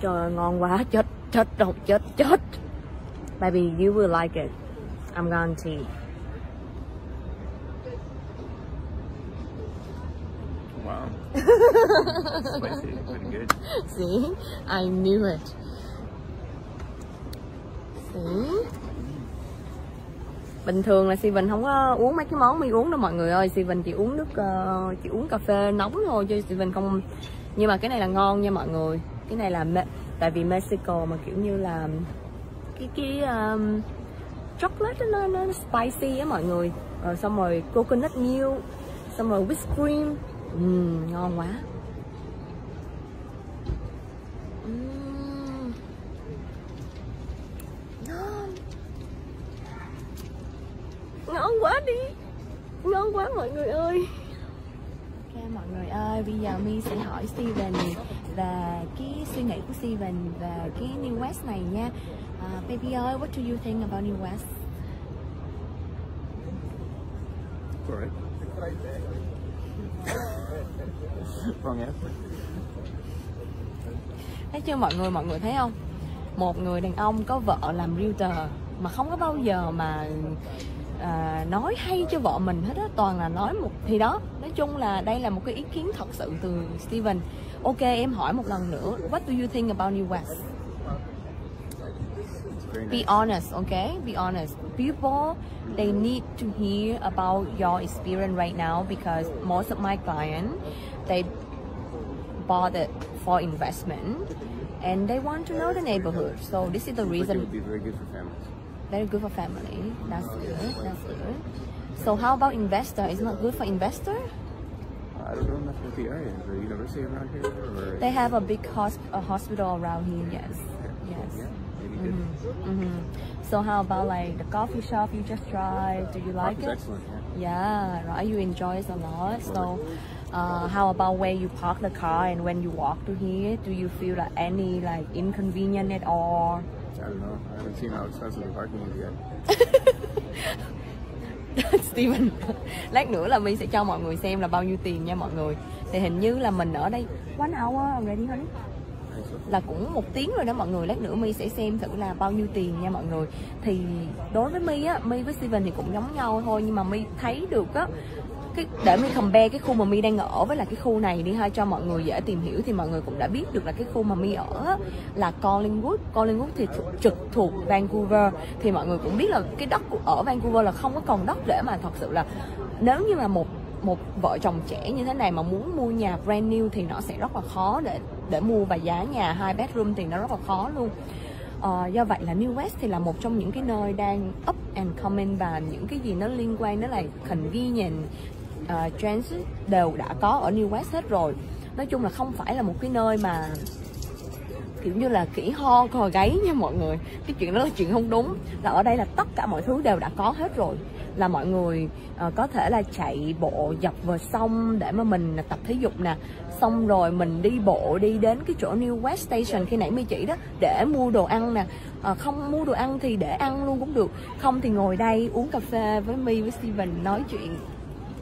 Trời ngon quá, chết, chết, đâu, chết, chết Baby, you will like it I'm guarantee Wow. *laughs* Spicy, pretty good. See? I knew it. See? Bình thường là Steven không có uống mấy cái món mi uống đâu mọi người ơi. Steven chỉ uống nước uh, chỉ uống cà phê nóng thôi chứ Steven không nhưng mà cái này là ngon nha mọi người. Cái này là tại vì Mexico mà kiểu như là cái cái um, chocolate nó, nó spicy á mọi người. Rồi xong rồi coconut milk xong rồi whipped cream. Uhm, ngon quá ngon quá đi ngon quá mọi người ơi ok mọi người giờ mi sẽ hỏi Steven về cái suy nghĩ của Steven về cái New West này nha uh, baby ơi what do you think about New West Sorry. Wrong answer. Thấy chưa mọi người, mọi người thấy không? Một người đàn ông có vợ làm realtor mà không có bao giờ mà à, nói hay cho vợ mình hết á toàn là nói một thì đó nói chung là đây là một cái ý kiến thật sự từ Steven. Ok em hỏi một lần nữa what do you think about New West? Be honest okay be honest. People they need to hear about your experience right now because most of my clients they bought it for investment and they want to know the neighborhood. So this is the reason it would be very good for families very good for family. That's good. That's good. So how about investor? Is not good for investor? I don't know enough about the area. Is there a university around here? Or they have a big hosp a hospital around here. Yes. Yes. Yeah, maybe mm -hmm. Mm -hmm. So how about like the coffee shop you just tried? Do you like it? Excellent. Yeah. yeah. Right. You enjoy it a lot. So. Uh, how about where you park the car and when you walk to here? Do you feel like any like inconvenience at all? I don't know. I haven't seen how expensive the parking is yet. *laughs* Steven, Lát nữa là mình sẽ cho mọi người xem là bao nhiêu tiền nha mọi người Thì hình như là mình ở đây One hour already honey là cũng một tiếng rồi đó mọi người, lát nữa mi sẽ xem thử là bao nhiêu tiền nha mọi người thì đối với mi á mi với steven thì cũng giống nhau thôi, nhưng mà mi thấy được á cái để mi compare cái khu mà mi đang ở với là cái khu này đi ha cho mọi người dễ tìm hiểu thì mọi người cũng đã biết được là cái khu mà mi ở là Collingwood. Collingwood thì thuộc, trực thuộc Vancouver. Thì mọi người cũng biết là cái đất ở Vancouver là không có còn đất để mà thật sự là nếu như mà một một vợ chồng trẻ như thế này mà muốn mua nhà brand new thì nó sẽ rất là khó để để mua và giá nhà hai bedroom thì nó rất là khó luôn. Uh, do vậy là New West thì là một trong những cái nơi đang up and coming và những cái gì nó liên quan đến là convenient À, uh, trends đều đã có ở New West hết rồi. Nói chung là không phải là một cái nơi mà kiểu như là kỹ ho cò gáy nha mọi người. Cái chuyện đó là chuyện không đúng. Là ở đây là tất cả mọi thứ đều đã có hết rồi. Là mọi người uh, có thể là chạy bộ dọc bờ sông để mà mình tập thể dục nè. Xong rồi mình đi bộ đi đến cái chỗ New West Station khi nãy mi chỉ đó để mua đồ ăn nè. À, không mua đồ ăn thì để ăn luôn cũng được. Không thì ngồi đây uống cà phê với mi với Steven nói chuyện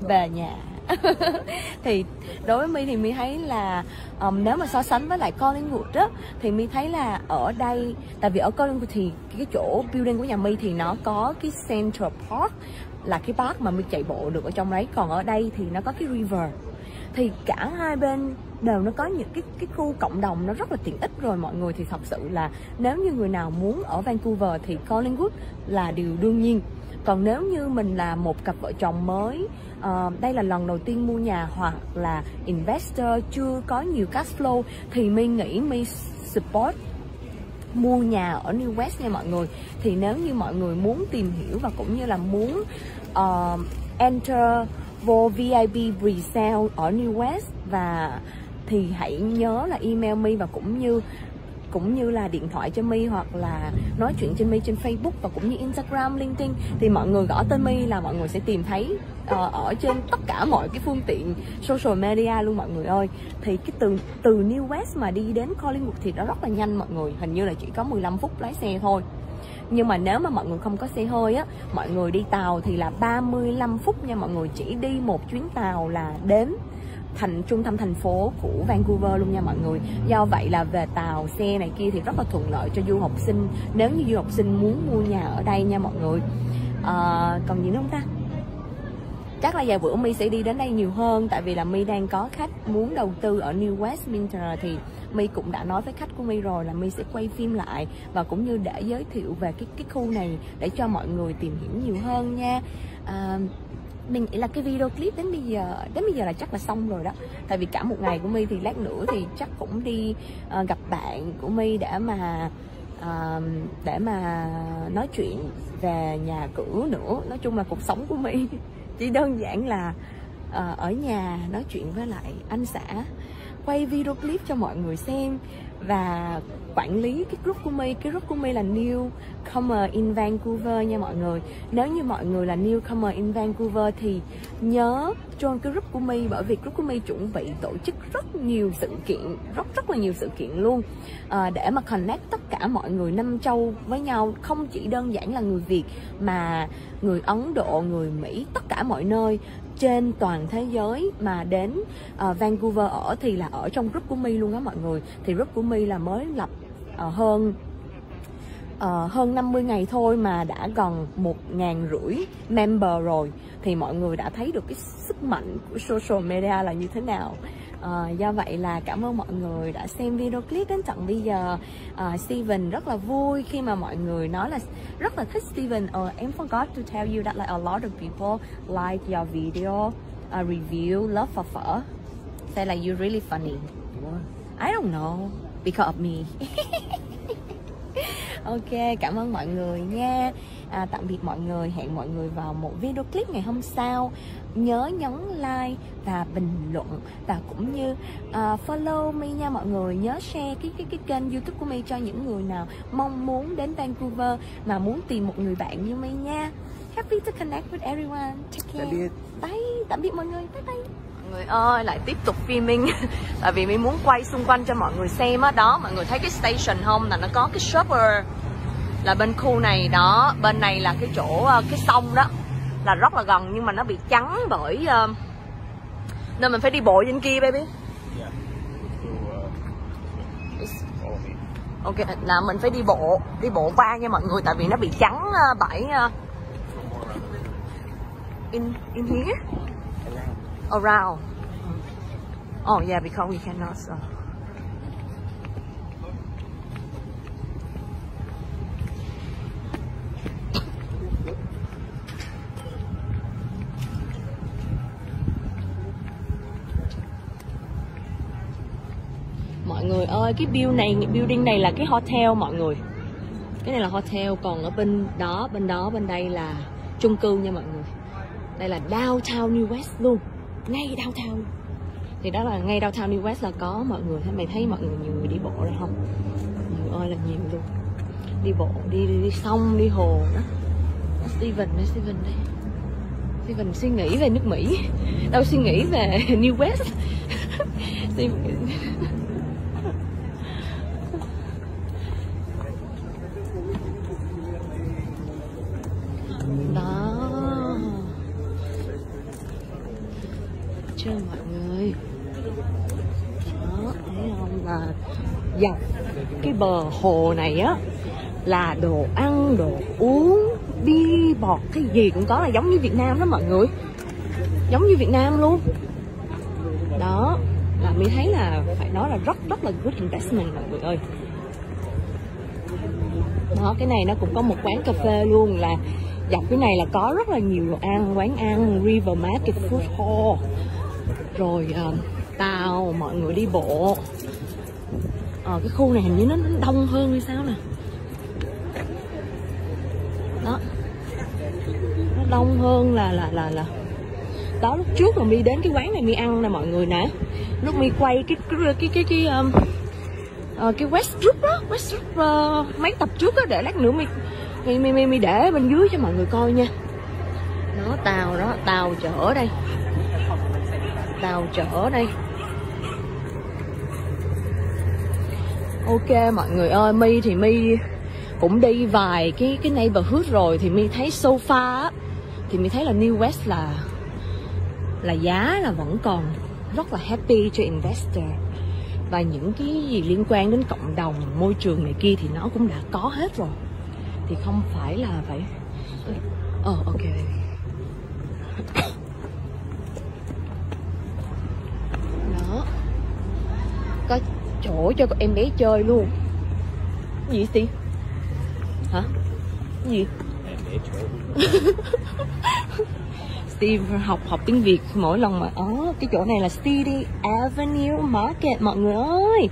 về nhà. *laughs* Thì đối với mi thì mi thấy là um, nếu mà so sánh với lại Collingwood đó thì mi thấy là ở đây tại vì ở Collingwood thì cái chỗ building của nhà mi thì nó có cái Central Park là cái park mà mi chạy bộ được ở trong đấy. Còn ở đây thì nó có cái river. Thì cả hai bên đều nó có những cái cái khu cộng đồng nó rất là tiện ích rồi mọi người. Thì thật sự là nếu như người nào muốn ở Vancouver thì Collingwood là điều đương nhiên. Còn nếu như mình là một cặp vợ chồng mới uh, đây là lần đầu tiên mua nhà hoặc là investor chưa có nhiều cash flow thì mi nghĩ mi support mua nhà ở New West nha mọi người. Thì nếu như mọi người muốn tìm hiểu và cũng như là muốn uh, enter vô VIP resale ở New West và thì hãy nhớ là email mi và cũng như cũng như là điện thoại cho My hoặc là nói chuyện trên My trên Facebook và cũng như Instagram, LinkedIn thì mọi người gõ tên My là mọi người sẽ tìm thấy uh, ở trên tất cả mọi cái phương tiện social media luôn mọi người ơi. Thì cái từ từ New West mà đi đến Collingwood thì nó rất là nhanh mọi người hình như là chỉ có 15 phút lái xe thôi. Nhưng mà nếu mà mọi người không có xe hơi á mọi người đi tàu thì là 35 phút nha mọi người chỉ đi một chuyến tàu là đến thành trung tâm thành phố của Vancouver luôn nha mọi người. Do vậy là về tàu xe này kia thì rất là thuận lợi cho du học sinh. Nếu như du học sinh muốn mua nhà ở đây nha mọi người. À, còn gì nữa không ta? Chắc là vài bữa My sẽ đi đến đây nhiều hơn tại vì là My đang có khách muốn đầu tư ở New Westminster thì My cũng đã nói với khách của My rồi là My sẽ quay phim lại và cũng như để giới thiệu về cái cái khu này để cho mọi người tìm hiểu nhiều hơn nha. À, mình nghĩ là cái video clip đến bây giờ đến bây giờ là chắc là xong rồi đó. Tại vì cả một ngày của my thì lát nữa thì chắc cũng đi uh, gặp bạn của my để mà uh, để mà nói chuyện về nhà cửa nữa. Nói chung là cuộc sống của my *laughs* chỉ đơn giản là uh, ở nhà nói chuyện với lại anh xã. Quay video clip cho mọi người xem và quản lý cái group của mi cái group của mi là Newcomer in Vancouver nha mọi người. Nếu như mọi người là Newcomer in Vancouver thì nhớ join cái group của mi bởi vì group của mi chuẩn bị tổ chức rất nhiều sự kiện rất rất là nhiều sự kiện luôn. À, để mà connect tất cả mọi người năm châu với nhau không chỉ đơn giản là người Việt mà người Ấn Độ người Mỹ tất cả mọi nơi trên toàn thế giới mà đến uh, Vancouver ở thì là ở trong group của Mi luôn á mọi người. Thì group của Mi là mới lập uh, hơn uh, hơn 50 ngày thôi mà đã gần một ngàn rưỡi member rồi. Thì mọi người đã thấy được cái sức mạnh của social media là như thế nào. À, do vậy là cảm ơn mọi người đã xem video clip đến tận bây giờ. À, Steven rất là vui khi mà mọi người nói là rất là thích Steven. Uh, em forgot to tell you that like a lot of people like your video uh, review love for phở. Say like you're really funny? I don't know because of me. *laughs* Ok cảm ơn mọi người nha. À, tạm biệt mọi người. Hẹn mọi người vào một video clip ngày hôm sau. Nhớ nhấn like và bình luận. Và cũng như uh, follow me nha mọi người. Nhớ share cái cái cái kênh youtube của mi cho những người nào mong muốn đến Vancouver mà muốn tìm một người bạn như mi nha. Happy to connect with everyone. Take care. Tạm biệt. bye. Tạm biệt mọi người. Bye bye người ơi lại tiếp tục filming *laughs* tại vì mi muốn quay xung quanh cho mọi người xem á. Đó mọi người thấy cái station không? Là nó có cái shopper là bên khu này đó. Bên này là cái chỗ ờ, cái sông đó. Là rất là gần nhưng mà nó bị chắn bởi ờ, nên mình phải đi bộ trên kia baby. Me. ok là mình phải đi bộ đi bộ qua nha mọi người. Tại vì nó bị chắn ờ, bởi in in here Around. oh yeah, because we cannot, So. mọi người ơi, cái build này, building này là cái hotel, mọi người cái này là hotel, còn ở bên đó bên đó, bên đây là chung cư nha mọi người đây là downtown New West luôn ngay downtown. Thì đó là ngay downtown New West là có mọi người thấy mày thấy mọi người nhiều người đi bộ rồi không? Nhiều ơi là nhiều luôn. Đi bộ đi đi, đi sông đi hồ đó. Đó, Steven đây Steven đây. Steven suy nghĩ về nước Mỹ. Đâu suy nghĩ về *laughs* New West. *laughs* Steven... đó chưa mọi người đó thấy không là dọc cái bờ hồ này á là đồ ăn đồ uống đi bọt cái gì cũng có là giống như Việt Nam đó mọi người. Giống như Việt Nam luôn. Đó là mình thấy là phải nói là rất rất là good investment mọi người ơi. Đó cái này nó cũng có một quán cà phê luôn là dọc cái này là có rất là nhiều đồ ăn quán ăn river market food hall. Rồi uh, tàu mọi người đi bộ ờ cái khu này hình như nó, nó đông hơn hay sao nè. Đó. Nó đông hơn là là là là. Đó lúc trước mà mi đến cái quán này mi ăn nè mọi người nè. Lúc mi quay cái cái cái cái, cái um, uh, cái Westbrook đó Westbrook uh, ờ, mấy tập trước đó để lát nữa mi mi mi mi, mi để bên dưới cho mọi người coi nha. Đó tàu đó tàu chở đây. Tàu chở đây. Ok mọi người ơi mi thì mi cũng đi vài cái cái neighborhood rồi thì mi thấy sofa thì mi thấy là New West là là giá là vẫn còn rất là happy cho investor. Và những cái gì liên quan đến cộng đồng môi trường này kia thì nó cũng đã có hết rồi. Thì không phải là phải ờ oh, ok đó. Có chỗ cho em bé chơi luôn. Gì gì hả? Gì? *laughs* Steve học học tiếng Việt mỗi lần mà ó oh, cái chỗ này là City Avenue Market mọi người ơi.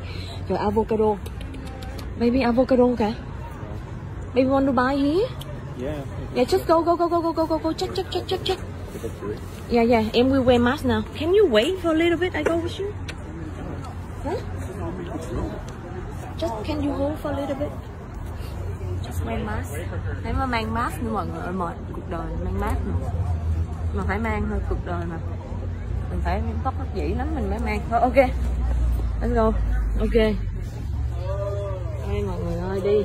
Rồi avocado. Baby avocado cả baby want to buy here? Yeah. yeah just go go go go go go go go. Check check check check check. Yeah yeah em will wear mask now. Can you wait for a little bit I go with you? Huh just, can you hold for a little bit? Just wear mask. Nếu mà mang mask nữa mọi người ơi mệt cuộc đời mang mask mà. mà phải mang thôi, cuộc đời mà. Mình phải tóc hấp dĩ lắm, mình mới mang. Thôi, ok. Let's go. Ok. Đây mọi người ơi, đi.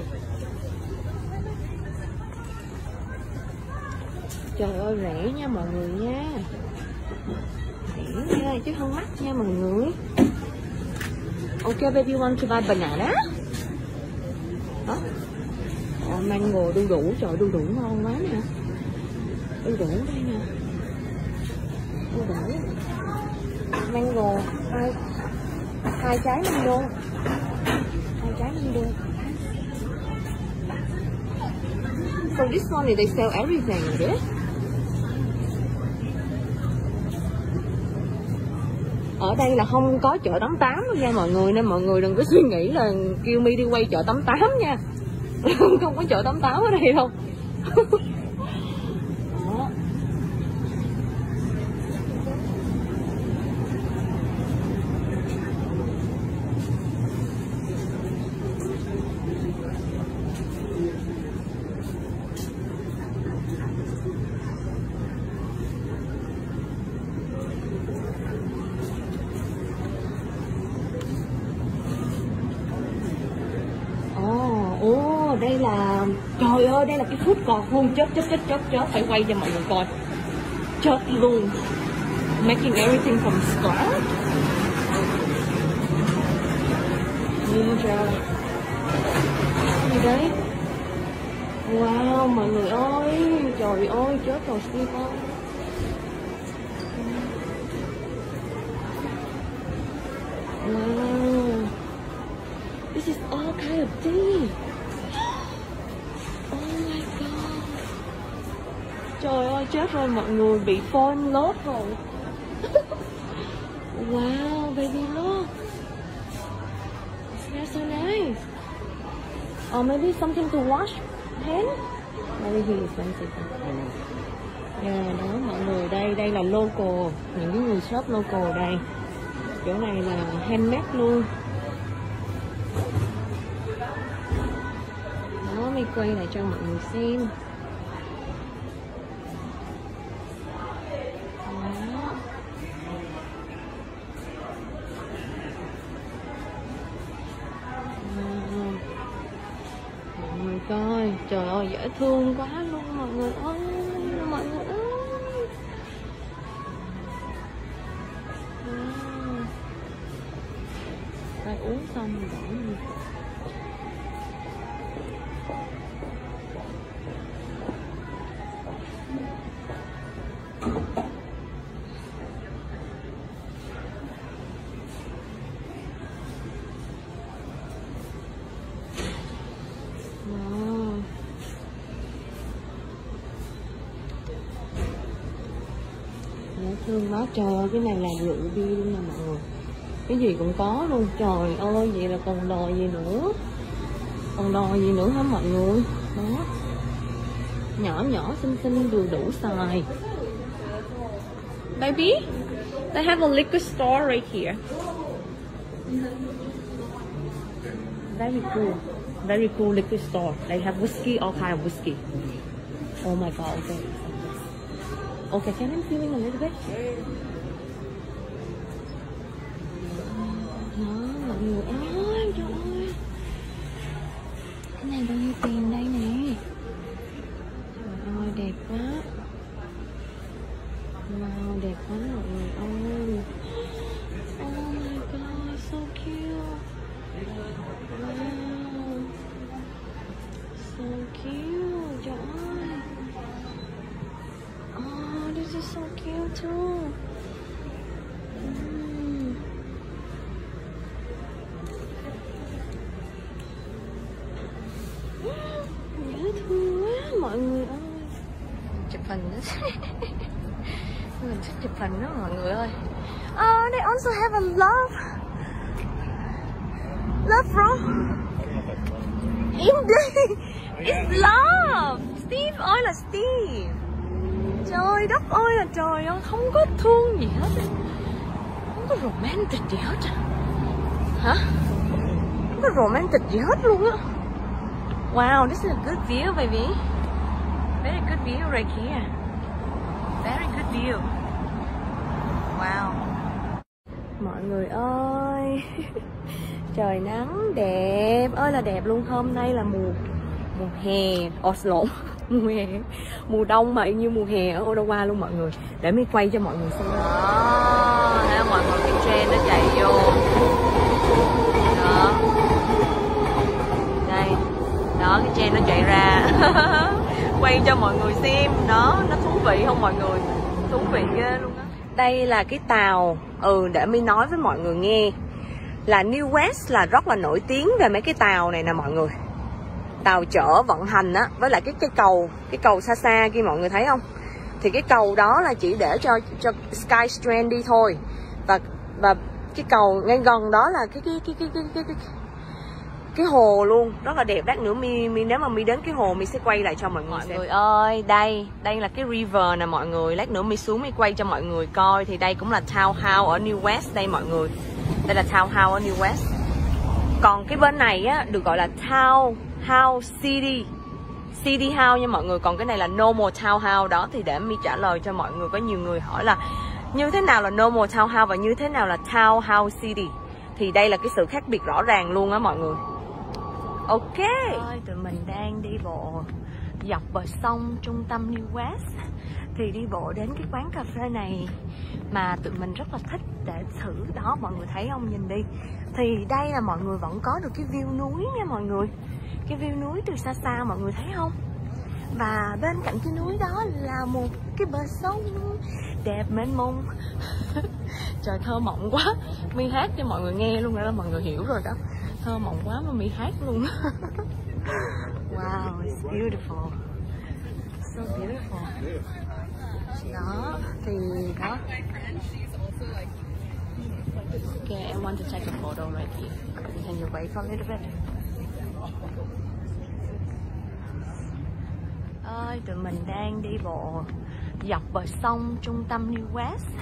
Trời ơi, rẻ nha mọi người nha. Rẻ nha chứ không mắc nha mọi người ok baby want to buy banana đó. Oh, mango đu đủ trời đu đủ ngon quá nè. Đu đủ đây nè. Đu đủ. Mango hai hai trái mango. Hai trái mango. So this one they sell everything, is ở đây là không có chợ tắm tám đâu nha mọi người, nên mọi người đừng có suy nghĩ là kêu mi đi quay chợ tắm tám nha. *laughs* Không có chợ tắm tám ở đây đâu *laughs* Đó. Ồ, ồ, đây là Trời ơi, con hôn luôn Chết, chết, chết, chết, chết Phải quay cho mọi người coi. Chết luôn. Making everything from scratch. Nhìn trời Gì đấy? Wow, mọi người ơi. Trời ơi, chết rồi Steve con Wow. This is all kind of tea. Trời ơi chết rồi mọi người bị phone lốt rồi. *laughs* wow, baby look. Smells so nice. Or maybe something to wash pen. Maybe he is expensive. Yeah, đó mọi người đây đây là local những cái người shop local đây chỗ này là handmade luôn đó mi quay lại cho mọi người xem thương quá. Dễ quá trời ơi, cái này là rượu bia luôn nè mọi người. Cái gì cũng có luôn trời ơi vậy là còn đòi gì nữa? Còn đòi gì nữa hả mọi người? Đó. Nhỏ nhỏ xinh xinh vừa đủ xài. Baby they have a liquor store right here. Very cool. Very cool liquor store. They have whiskey all kind of whiskey. Oh my god okay okay can I film a little bit đó, mọi người ơi, trời ơi. Cái này bao nhiêu tiền đây nè? Trời ơi, đẹp quá. Wow, đẹp quá, mọi người ơi. Mình thích chụp hình đó mọi người ơi. Oh they also have a love. Love from India *laughs* it's love. Steve ơi là Steve. Trời đất ơi là trời ơi không có thương gì hết. Không có romantic gì hết. Hả? Không có romantic gì hết luôn á. Wow, this is a good view, baby. Very good view right here. View. Wow. Mọi người ơi, *laughs* trời nắng đẹp ơi là đẹp luôn. Hôm nay là mùa mùa hè, ồ oh, lộn, *laughs* mùa hè, mùa đông mà như mùa hè ở Ottawa luôn mọi người. Để mình quay cho mọi người xem. Đó, thấy mọi người cái trend nó chạy vô. Đó đây đó cái trend nó chạy ra *laughs* quay cho mọi người xem đó nó thú vị không mọi người thú vị ghê luôn á. Đây là cái tàu ừ để mi nói với mọi người nghe. Là New West là rất là nổi tiếng về mấy cái tàu này nè mọi người. Tàu chở vận hành á với lại cái cái cầu cái cầu xa xa kia mọi người thấy không? Thì cái cầu đó là chỉ để cho cho Sky Strand đi thôi. Và và cái cầu ngay gần đó là cái cái cái cái cái cái, cái, cái hồ luôn rất là đẹp lát nữa mi mi nếu mà mi đến cái hồ mi sẽ quay lại cho mọi người mọi xem. người ơi đây đây là cái river nè mọi người. Lát nữa mi xuống mi quay cho mọi người coi. Thì đây cũng là townhouse ở New West đây mọi người. Đây là townhouse ở New West. Còn cái bên này á được gọi là townhouse city. City house nha mọi người. Còn cái này là normal townhouse. Đó thì để mi trả lời cho mọi người. Có nhiều người hỏi là như thế nào là normal townhouse và như thế nào là townhouse city? Thì đây là cái sự khác biệt rõ ràng luôn á mọi người Ok. Thôi, Tụi mình đang đi bộ dọc bờ sông trung tâm New West. Thì đi bộ đến cái quán cà phê này Mà tụi mình rất là thích để thử. Đó mọi người thấy không? Nhìn đi. Thì đây là mọi người vẫn có được cái view núi nha mọi người. Cái view núi từ xa xa mọi người thấy không? Và bên cạnh cái núi đó là một cái bờ sông đẹp mênh mông. *laughs* Trời thơ mộng quá. Mi hát cho mọi người nghe luôn đó mọi người hiểu rồi đó thơ mộng quá mà mi hát luôn. *laughs* Wow it's beautiful. So beautiful. Đó thì đó Okay, I want to take a photo right here. Can you wait for a little bit? Ơi, tụi mình đang đi bộ dọc bờ sông trung tâm New West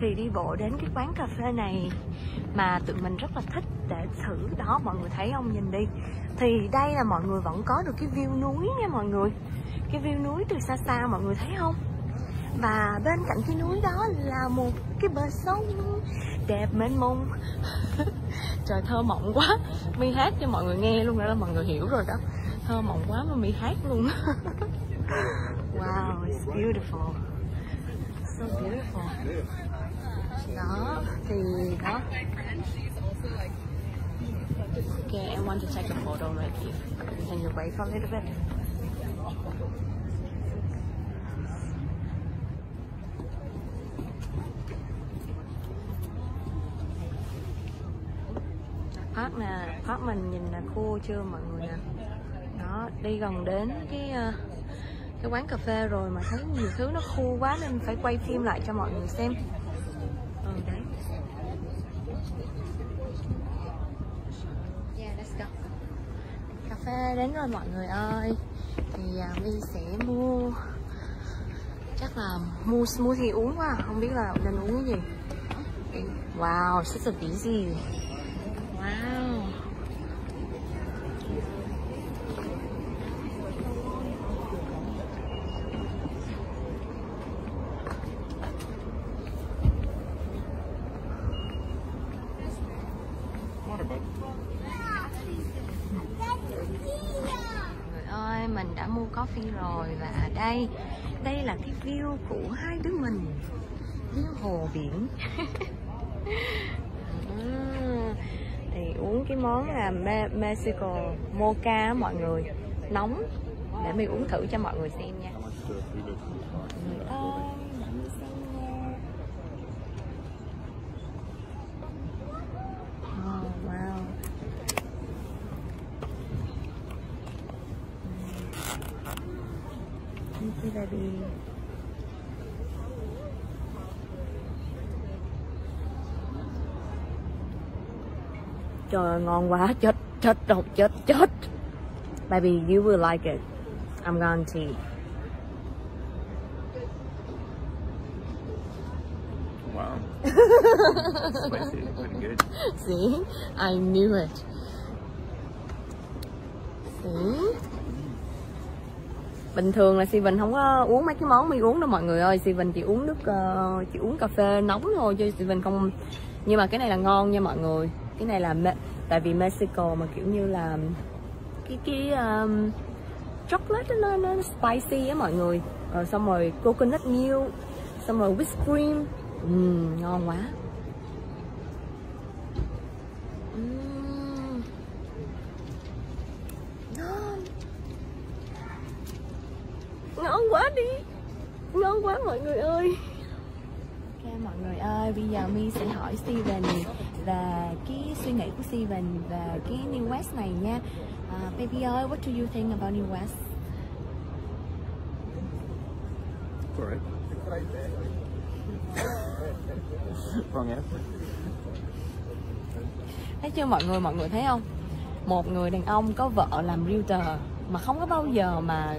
thì đi bộ đến cái quán cà phê này mà tụi mình rất là thích để thử. Đó, mọi người thấy không? Nhìn đi. Thì đây là mọi người vẫn có được cái view núi nha mọi người. Cái view núi từ xa xa, mọi người thấy không? Và bên cạnh cái núi đó là một cái bờ sông đẹp mênh mông. *laughs* Trời, thơ mộng quá. Mi hát cho mọi người nghe luôn đó mọi người hiểu rồi đó. Thơ mộng quá mà mi hát luôn. *laughs* Wow, it's beautiful. So beautiful đó thì đó Okay, I want to take a photo right here. Can you wait for a little bit? Park nè, Park mình nhìn là khô chưa mọi người nè Đó, đi gần đến cái uh, cái quán cà phê rồi mà thấy nhiều thứ nó khô quá nên phải quay phim lại cho mọi người xem ừ đấy phê đến rồi mọi người ơi. Thì à, uh, My sẽ mua chắc là mua smoothie uống quá không biết là nên uống cái gì. Wow such a busy wow mình đã mua coffee rồi và đây đây là cái view của hai đứa mình biển à, *laughs* thì uống cái món là Me Mexico mocha mọi người. Nóng. Để mình uống thử cho mọi người xem nha. Người ơi baby. Trời ơi, ngon quá, chết, chết, đâu, chết, chết. Baby, you will like it. I'm guarantee. Wow. *laughs* Spicy, pretty good. See? I knew it. See? bình thường là Steven không có uống mấy cái món mi uống đâu mọi người ơi Steven chỉ uống nước uh, chỉ uống cà phê nóng thôi chứ Steven không nhưng mà cái này là ngon nha mọi người cái này là tại vì Mexico mà kiểu như là cái cái um, chocolate nó nó spicy á mọi người. Rồi xong rồi coconut milk xong rồi whipped cream. Uhm, ngon quá. Ngon quá đi. Ngon quá mọi người ơi ok mọi người ơi bây giờ mi sẽ hỏi Steven về cái suy nghĩ của Steven về cái New West này nha uh, baby ơi what do you think about New West Correct. Wrong answer. Thấy chưa mọi người, mọi người thấy không? Một người đàn ông có vợ làm realtor mà không có bao giờ mà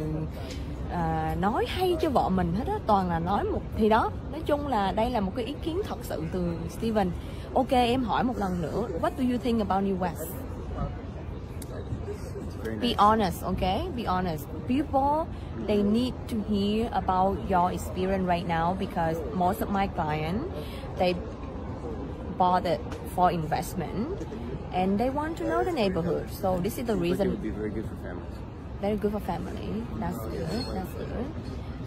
à, nói hay cho vợ mình hết á toàn là nói một thì đó nói chung là đây là một cái ý kiến thật sự từ Steven. Ok em hỏi một lần nữa what do you think about New West? Be honest okay be honest. People they need to hear about your experience right now because most of my clients they bought it for investment and they want to know the neighborhood. So this is the reason. It would be very good for families. Very good for family. That's good. That's good.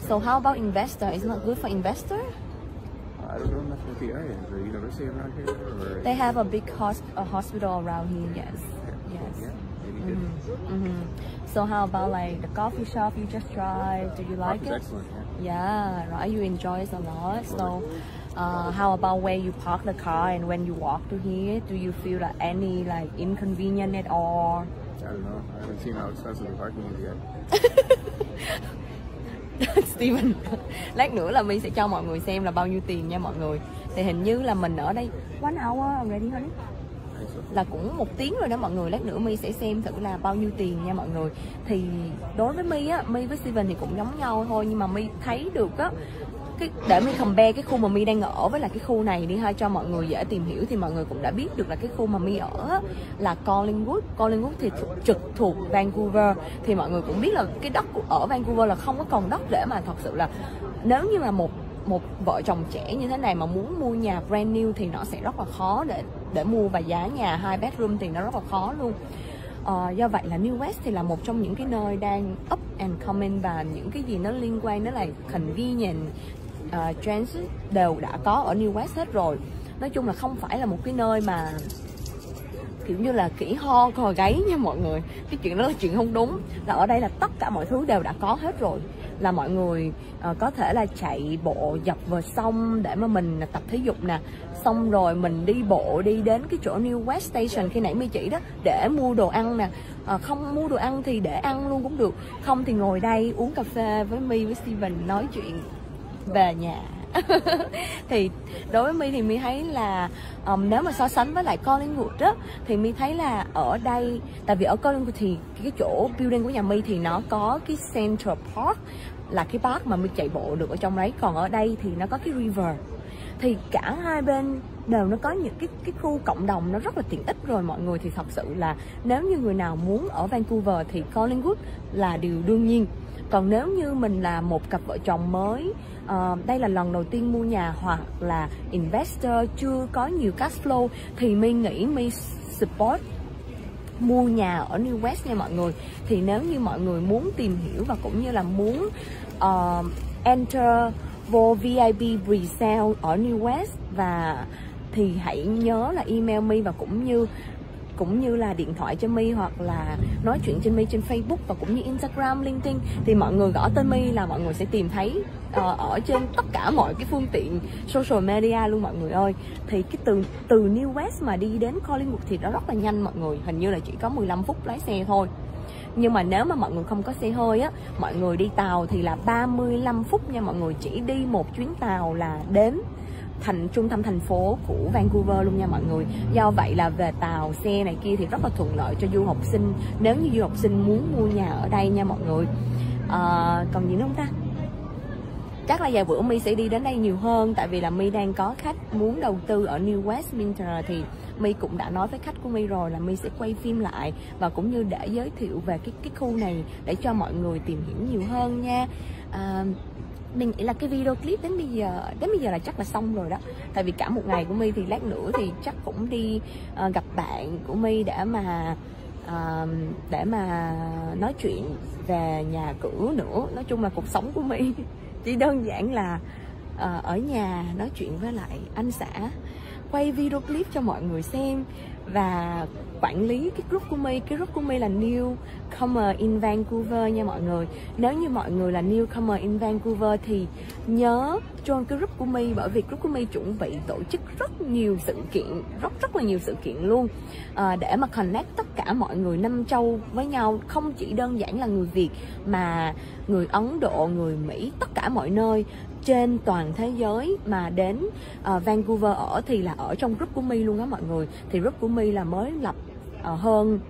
So how about investor? Is not good for investor? I don't know enough about the area. Is there a university around here? Or... They have a big hosp a hospital around here. Yes. Yes. Yeah, maybe good. Mm -hmm. So how about like the coffee shop you just tried? Do you like Coffee's it? excellent. Yeah. Yeah. Right. You enjoy it a lot. So. Uh, how about where you park the car and when you walk to here? Do you feel like any like inconvenience at all? I don't know. I haven't seen how expensive the parking is *laughs* yet. Steven Lát nữa là mình sẽ cho mọi người xem là bao nhiêu tiền nha mọi người. Thì hình như là mình ở đây One hour already honey. Là cũng một tiếng rồi đó mọi người. Lát nữa mi sẽ xem thử là bao nhiêu tiền nha mọi người. Thì đối với mi á mi với steven thì cũng giống nhau thôi nhưng mà mi thấy được á cái để mi compare cái khu mà mi đang ở với là cái khu này đi ha cho mọi người dễ tìm hiểu thì mọi người cũng đã biết được là cái khu mà mi ở là Collingwood. Collingwood thì trực thuộc Vancouver. Thì mọi người cũng biết là cái đất ở Vancouver là không có còn đất để mà thật sự là nếu như mà một một vợ chồng trẻ như thế này mà muốn mua nhà brand new thì nó sẽ rất là khó để để mua và giá nhà hai bedroom thì nó rất là khó luôn. Ờ, do vậy là New West thì là một trong những cái nơi đang up and coming và những cái gì nó liên quan đến là convenient Ờ, uh, trends đều đã có ở New West hết rồi. Nói chung là không phải là một cái nơi mà kiểu như là kỹ ho cò gáy nha mọi người. Cái chuyện đó là chuyện không đúng. Là ở đây là tất cả mọi thứ đều đã có hết rồi. Là mọi người uh, có thể là chạy bộ dọc bờ sông để mà mình tập thể dục nè. Xong rồi mình đi bộ đi đến cái chỗ New West Station khi nãy mi chỉ đó để mua đồ ăn nè. À, không mua đồ ăn thì để ăn luôn cũng được. Không thì ngồi đây uống cà phê với mi với Steven nói chuyện về nhà. *laughs* Thì đối với mi thì mi thấy là um, nếu mà so sánh với lại Collingwood đó thì mi thấy là ở đây tại vì ở Collingwood thì cái chỗ building của nhà mi thì nó có cái Central Park là cái park mà mi chạy bộ được ở trong đấy. Còn ở đây thì nó có cái river. Thì cả hai bên đều nó có những cái cái khu cộng đồng nó rất là tiện ích rồi mọi người. Thì thật sự là nếu như người nào muốn ở Vancouver thì Collingwood là điều đương nhiên còn nếu như mình là một cặp vợ chồng mới uh, đây là lần đầu tiên mua nhà hoặc là investor chưa có nhiều cash flow thì mi nghĩ mi support mua nhà ở New West nha mọi người. Thì nếu như mọi người muốn tìm hiểu và cũng như là muốn uh, enter vô VIP resale ở New West và thì hãy nhớ là email mi và cũng như cũng như là điện thoại cho mi hoặc là nói chuyện trên mi trên Facebook và cũng như Instagram, LinkedIn thì mọi người gõ tên mi là mọi người sẽ tìm thấy uh, ở trên tất cả mọi cái phương tiện social media luôn mọi người ơi. Thì cái từ từ New West mà đi đến Collingwood thì nó rất là nhanh mọi người hình như là chỉ có 15 phút lái xe thôi. Nhưng mà nếu mà mọi người không có xe hơi á mọi người đi tàu thì là 35 phút nha mọi người chỉ đi một chuyến tàu là đến thành trung tâm thành phố của Vancouver luôn nha mọi người. Do vậy là về tàu xe này kia thì rất là thuận lợi cho du học sinh. Nếu như du học sinh muốn mua nhà ở đây nha mọi người. À, còn gì nữa không ta? Chắc là vài bữa mi sẽ đi đến đây nhiều hơn tại vì là mi đang có khách muốn đầu tư ở New Westminster thì mi cũng đã nói với khách của mi rồi là mi sẽ quay phim lại và cũng như để giới thiệu về cái cái khu này để cho mọi người tìm hiểu nhiều hơn nha. À, mình nghĩ là cái video clip đến bây giờ đến bây giờ là chắc là xong rồi đó. Tại vì cả một ngày của mi thì lát nữa thì chắc cũng đi uh, gặp bạn của mi để mà uh, để mà nói chuyện về nhà cửa nữa. Nói chung là cuộc sống của mi *laughs* chỉ đơn giản là uh, ở nhà nói chuyện với lại anh xã quay video clip cho mọi người xem và quản lý cái group của My. Cái group của My là new comer in Vancouver nha mọi người. Nếu như mọi người là new comer in Vancouver thì nhớ join cái group của My bởi vì group của My chuẩn bị tổ chức rất nhiều sự kiện rất rất là nhiều sự kiện luôn. À, để mà connect tất cả mọi người năm châu với nhau. Không chỉ đơn giản là người Việt mà người Ấn Độ người Mỹ tất cả mọi nơi trên toàn thế giới mà đến uh, Vancouver ở thì là ở trong group của mi luôn á mọi người. Thì group của mi là mới lập uh, hơn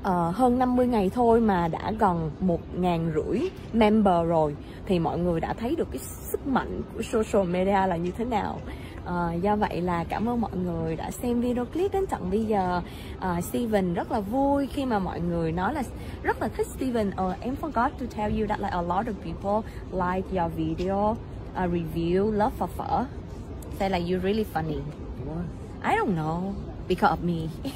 uh, hơn 50 ngày thôi mà đã gần một ngàn rưỡi member rồi. Thì mọi người đã thấy được cái sức mạnh của social media là như thế nào. À, do vậy là cảm ơn mọi người đã xem video clip đến tận bây giờ. À, Steven rất là vui khi mà mọi người nói là rất là thích Steven. Uh, em forgot to tell you that like a lot of people like your video uh, review love for phở. Say like you're really funny. I don't know. Because of me. *laughs*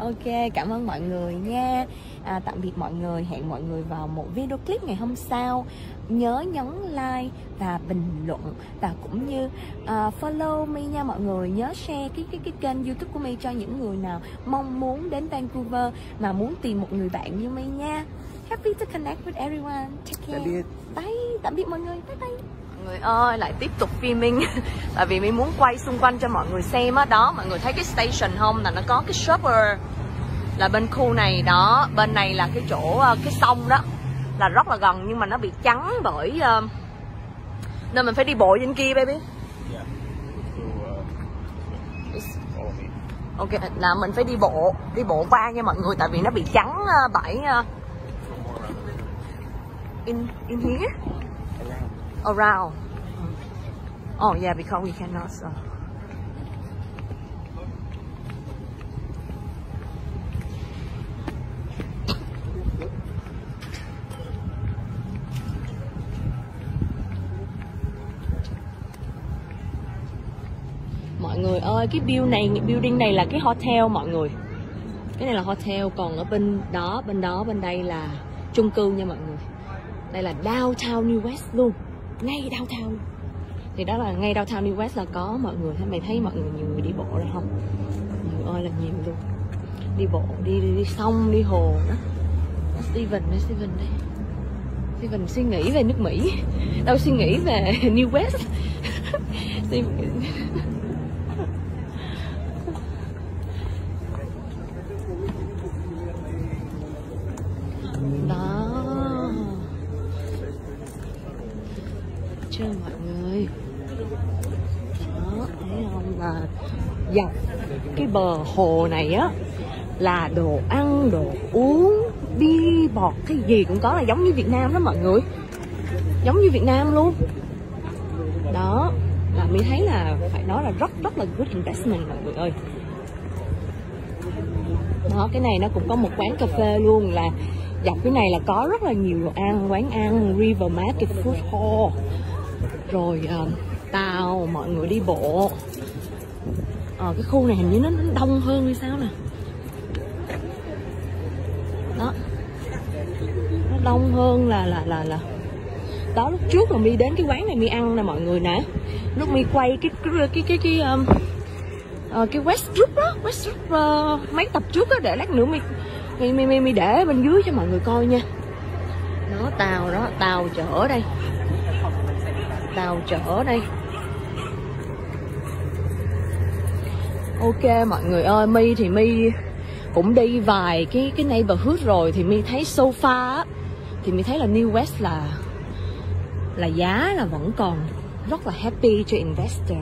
Ok cảm ơn mọi người nha à, tạm biệt mọi người. Hẹn mọi người vào một video clip ngày hôm sau. Nhớ nhấn like và bình luận. Và cũng như uh, follow me nha mọi người. Nhớ share cái cái cái kênh youtube của mi cho những người nào mong muốn đến Vancouver mà muốn tìm một người bạn như mi nha. Happy to connect with everyone. Take care. Tạm biệt. bye. Tạm biệt mọi người. Bye bye. Mọi người ơi lại tiếp tục filming. *laughs* Tại vì mi muốn quay xung quanh cho mọi người xem á. Đó mọi người thấy cái station không? Là nó có cái shopper là bên khu này đó bên này là cái chỗ ờ, cái sông đó là rất là gần nhưng mà nó bị chắn bởi uh, nên mình phải đi bộ trên kia baby me. ok là mình phải đi bộ đi bộ qua nha mọi người tại vì nó bị chắn uh, bởi uh, in in here Around. around oh yeah because we cannot uh, người ơi cái build này building này là cái hotel mọi người. Cái này là hotel còn ở bên đó bên đó bên đây là chung cư nha mọi người. Đây là downtown New West luôn ngay downtown. Thì đó là ngay downtown New West là có mọi người. Thấy mày thấy mọi người nhiều người đi bộ rồi không? Nhiều ơi là nhiều luôn. Đi bộ đi đi, đi sông đi hồ đó. Steven đây Steven đây Steven suy nghĩ về nước Mỹ. Đâu suy nghĩ về *laughs* New West. *laughs* Steven đó. Chưa mọi người. Đó, thấy không? Là dọc cái bờ hồ này á, là đồ ăn, đồ uống bi bọt cái gì cũng có là giống như Việt Nam đó mọi người. Giống như Việt Nam luôn. Đó, là mình thấy là phải nói là rất rất là good investment mọi người ơi. Đó, cái này nó cũng có một quán cà phê luôn là dọc cái này là có rất là nhiều đồ ăn quán ăn river market food hall. Rồi uh, tàu mọi người đi bộ. Ờ, cái khu này hình như nó, nó đông hơn hay sao nè? Đó. Nó đông hơn là là là là. Đó lúc trước là mi đến cái quán này mi ăn nè mọi người nè. Lúc mi quay cái cái cái cái, cái um, uh, cái West Group đó West Group uh, mấy tập trước đó để lát nữa mi mi mi mi, mi để bên dưới cho mọi người coi nha. Nó tàu đó tàu chở đây. Tàu chở đây. Ok mọi người ơi mi thì mi cũng đi vài cái cái neighborhood rồi thì mi thấy sofa á thì mi thấy là New West là là giá là vẫn còn rất là happy cho investor.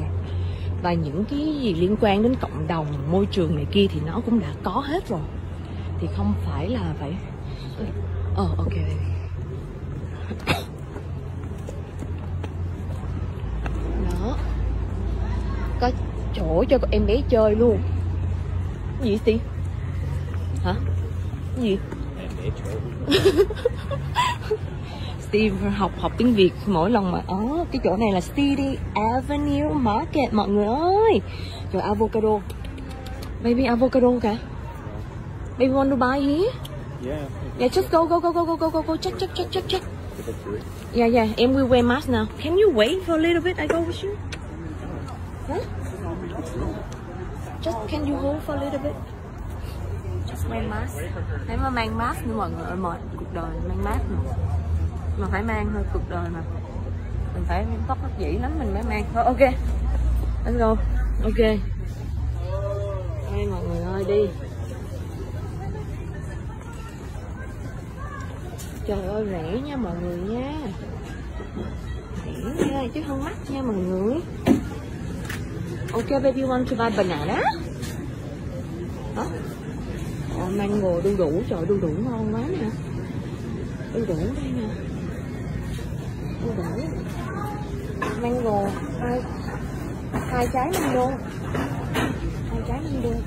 Và những cái gì liên quan đến cộng đồng môi trường này kia thì nó cũng đã có hết rồi thì không phải là phải ờ oh, ok. Đó. Có chỗ cho em bé chơi luôn. Gì gì hả? Gì? *laughs* Steve học học tiếng Việt mỗi lần mà ó cái chỗ này là City Avenue Market mọi người ơi. Rồi avocado. Baby avocado cả Maybe want to buy here? Yeah. Yeah, just go, go, go, go, go, go, go, go. Check, check, check, check, check. Yeah, yeah. And we wear mask now. Can you wait for a little bit? I go with you. Huh? Just can you hold for a little bit? Just wear mask. Nếu mà mang mask nữa mọi người mọi cuộc đời mang mask mà. Mà phải mang thôi cuộc đời mà. Mình phải tóc nó dĩ lắm mình mới mang. Thôi ok. Let's go. Ok. Ê mọi người ơi đi. Trời ơi rẻ nha mọi người nha. Rẻ nha chứ không mắc nha mọi người. Ok baby want to buy banana. Đó. Oh, mango đu đủ. Trời đu đủ ngon quá nè. Đu đủ đây nè. Đu đủ. Mango hai hai trái mango hai trái mango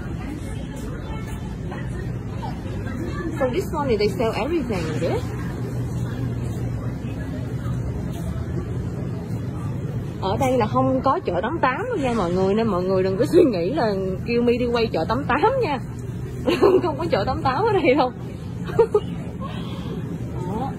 So this one they sell everything, yeah? Ở đây là không có chợ tắm tám nha mọi người, nên mọi người đừng có suy nghĩ là kêu mi đi quay chợ 88 nha. *laughs* Không có chợ 88 ở đây đâu *laughs* Đó.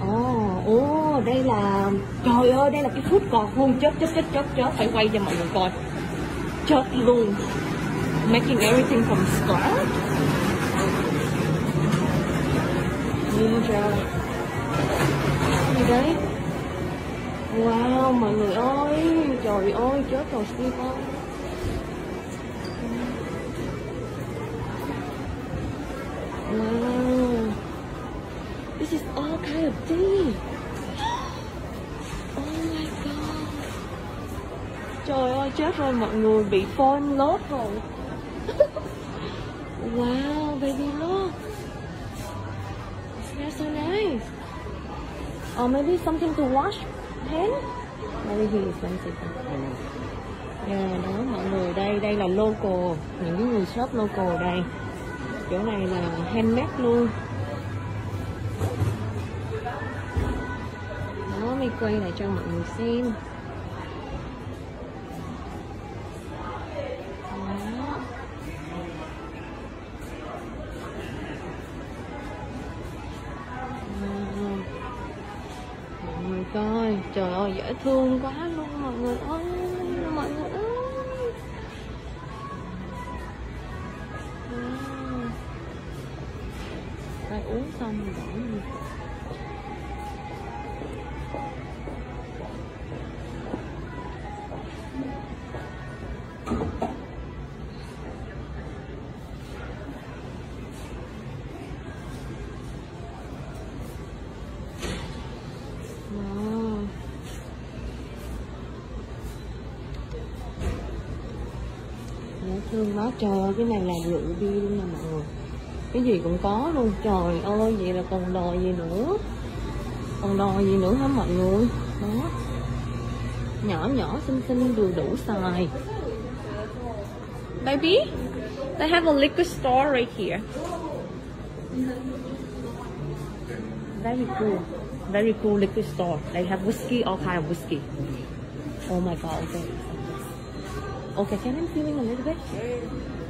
Ồ, ồ, đây là Trời ơi, đây là cái phút còn luôn Chết, chết, chết, chết, chớp. Phải quay cho mọi người coi. Chết luôn. Making everything from scratch. Ninja. Gì đấy? Wow, mọi người ơi. Trời ơi, chết rồi Steve ơi Wow. This is all kind of tea. Trời ơi chết rồi mọi người bị phone lốt rồi. *laughs* wow, baby look. It so nice. Or maybe something to wash hand. Maybe he is expensive. Yeah, đó mọi người đây đây là local những cái người shop local đây chỗ này là handmade luôn đó mình quay lại cho mọi người xem thương quá. Dễ thương trời ơi, cái này là rượu bia luôn nè mọi người. Cái gì cũng có luôn, trời ơi, vậy là còn đòi gì nữa? Còn đòi gì nữa hả mọi người? Đó. Nhỏ nhỏ, xinh xinh, vừa đủ xài. Baby, they have a liquor store right here. Very cool. Very cool liquor store. They have whiskey, all kind of whiskey. Oh my god, okay. Okay can I feeling a little bit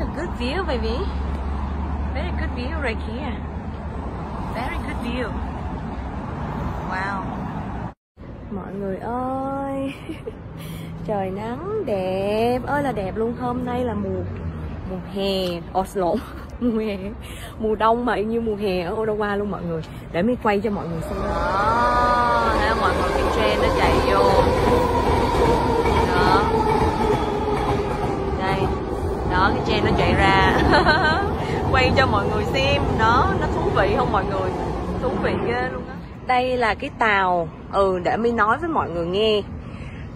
a good view, baby. Very good view right here. Very good view. Wow. Mọi người ơi, *laughs* trời nắng đẹp ơi là đẹp luôn. Hôm nay là mùa mùa hè, ồ lộn, *laughs* mùa hè, mùa đông mà y như mùa hè ở Ottawa luôn mọi người. Để mới quay cho mọi người xem. Đó, thấy mọi người cái trend nó chạy vô. Đó đây đó cái trend nó chạy ra. *laughs* Quay cho mọi người xem. Nó nó thú vị không mọi người? Thú vị ghê luôn á. Đây là cái tàu. Ừ để mi nói với mọi người nghe.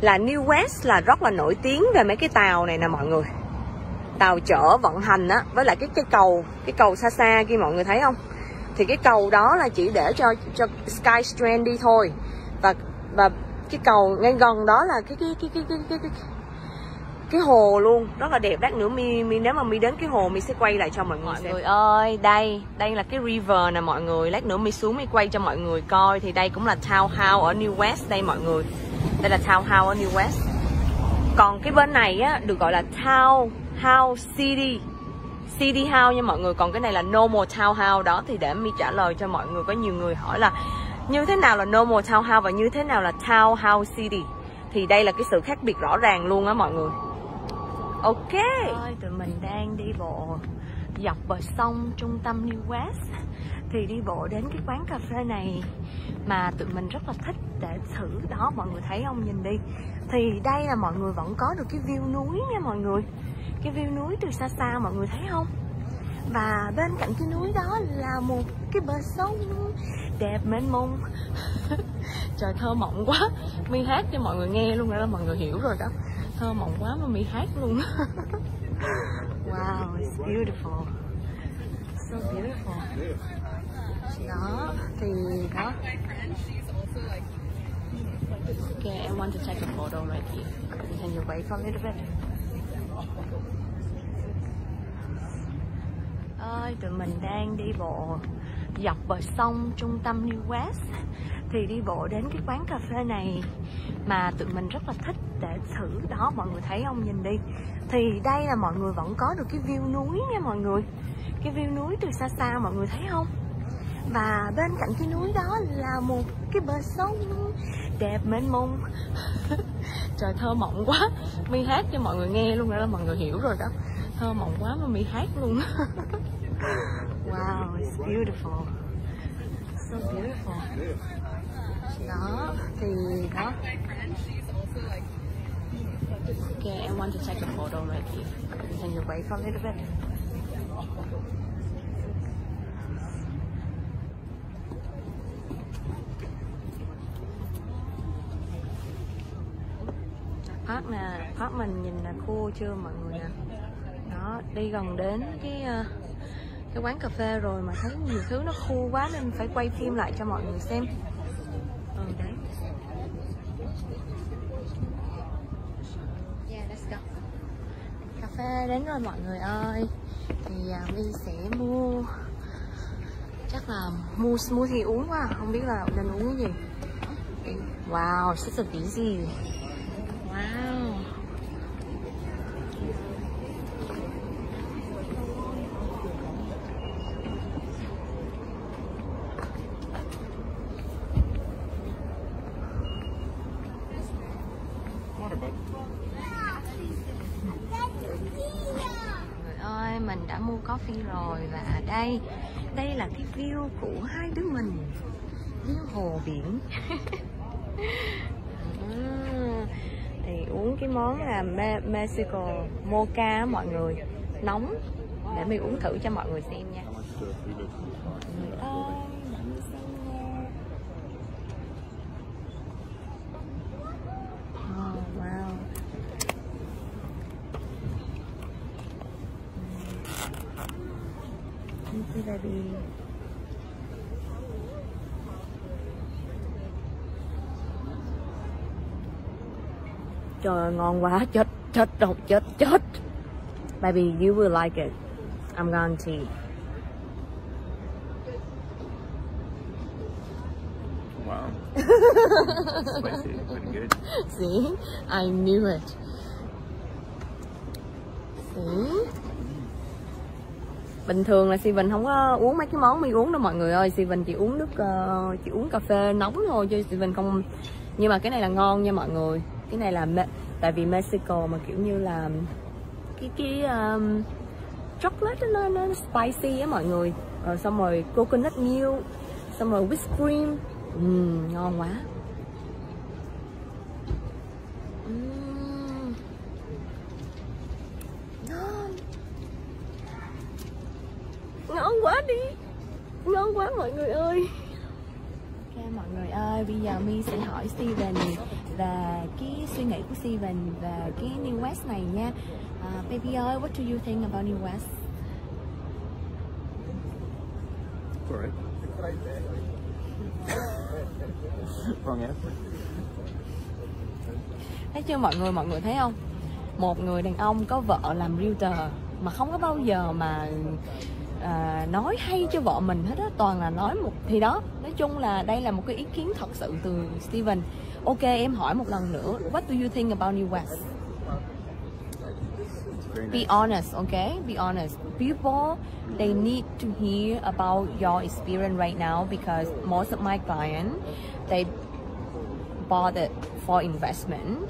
Là New West là rất là nổi tiếng về mấy cái tàu này nè mọi người. Tàu chở vận hành á với lại cái cái cầu cái cầu xa xa kia mọi người thấy không? Thì cái cầu đó là chỉ để cho cho Sky Strand đi thôi. Và và cái cầu ngay gần đó là cái cái cái cái cái cái, cái, cái hồ luôn. Rất là đẹp. Lát nữa mi mi nếu mà mi đến cái hồ mi sẽ quay lại cho mọi người mọi xem. người ơi đây đây là cái river nè mọi người. Lát nữa mi xuống mi quay cho mọi người coi. Thì đây cũng là townhouse ở New West đây mọi người. Đây là townhouse ở New West. Còn cái bên này á được gọi là townhouse city. City house nha mọi người. Còn cái này là normal townhouse đó. Thì để mi trả lời cho mọi người có nhiều người hỏi là như thế nào là normal townhouse và như thế nào là townhouse city? Thì đây là cái sự khác biệt rõ ràng luôn á mọi người ok. Thôi, tụi mình đang đi bộ dọc bờ sông trung tâm New West. Thì đi bộ đến cái quán cà phê này mà tụi mình rất là thích để thử đó mọi người thấy không? Nhìn đi. Thì đây là mọi người vẫn có được cái view núi nha mọi người. Cái view núi từ xa xa mọi người thấy không? Và bên cạnh cái núi đó là một cái bờ sông đẹp mênh mông. *laughs* Trời thơ mộng quá. Mi hát cho mọi người nghe luôn rồi đó mọi người hiểu rồi đó. Thơ mộng quá mà mi hát luôn. *laughs* Wow it's beautiful. So beautiful. Đó thì đó. Okay, I want to take a photo right here. Can you wait for a little bit? Ơi, tụi mình đang đi bộ dọc bờ sông trung tâm New West. Thì đi bộ đến cái quán cà phê này mà tụi mình rất là thích để thử đó, mọi người thấy không? Nhìn đi. Thì đây là mọi người vẫn có được cái view núi nha mọi người. Cái view núi từ xa xa, mọi người thấy không? Và bên cạnh cái núi đó là một cái bờ sông đẹp mênh mông. *laughs* Trời, thơ mộng quá. Mi hát cho mọi người nghe luôn rồi đó mọi người hiểu rồi đó. Thơ mộng quá mà mi hát luôn. *laughs* wow it's beautiful so beautiful đó thì đó Okay, I want to take a photo with you. Can you wait for a little bit? Park nè, Park mình nhìn là khô chưa mọi người nè Đó, đi gần đến cái uh, cái quán cà phê rồi mà thấy nhiều thứ nó khô quá nên phải quay phim lại cho mọi người xem. Ừ, đấy. Yeah, let's go. Cà phê đến rồi mọi người ơi. Thì à, mi My sẽ mua Chắc là mua smoothie uống quá Không biết là nên uống cái gì. Wow, such a busy Wow Water, bud. người ơi mình đã mua coffee rồi và đây đây là cái view của hai đứa mình. View hồ biển. *laughs* À, thì uống cái món là Me- Mexico mocha mọi người. Nóng. Để mình uống thử cho mọi người xem nha How much the three bits cost? Mọi người ơi mọi người xem nha oh, wow Baby. Trời ơi, ngon quá, chết, chết, đâu, chết, chết. Baby, you will like it. I'm guarantee. Wow. *laughs* Spicy, pretty good. See, I knew it. See? Bình thường là Steven không có uống mấy cái món mi uống đâu mọi người ơi. Steven chỉ uống nước ờ, chỉ uống cà phê nóng thôi chứ Steven không nhưng mà cái này là ngon nha mọi người. Cái này là Me- tại vì Mexico mà kiểu như là cái cái um, chocolate nó, nó spicy á mọi người. Rồi xong rồi coconut milk xong rồi whipped cream. Ừm, ngon quá Ừm. ngon ngon quá đi ngon quá mọi người ơi ok mọi người ơi bây giờ mi sẽ hỏi Steven về cái suy nghĩ của Steven về cái New West này nha à, baby ơi what do you think about New West. Wrong answer. thấy chưa mọi người mọi người thấy không một người đàn ông có vợ làm realtor mà không có bao giờ mà à, nói hay cho vợ mình hết á toàn là nói một thì đó nói chung là đây là một cái ý kiến thật sự từ Steven. Ok em hỏi một lần nữa what do you think about New West? Be honest okay be honest. People they need to hear about your experience right now because most of my clients they bought it for investment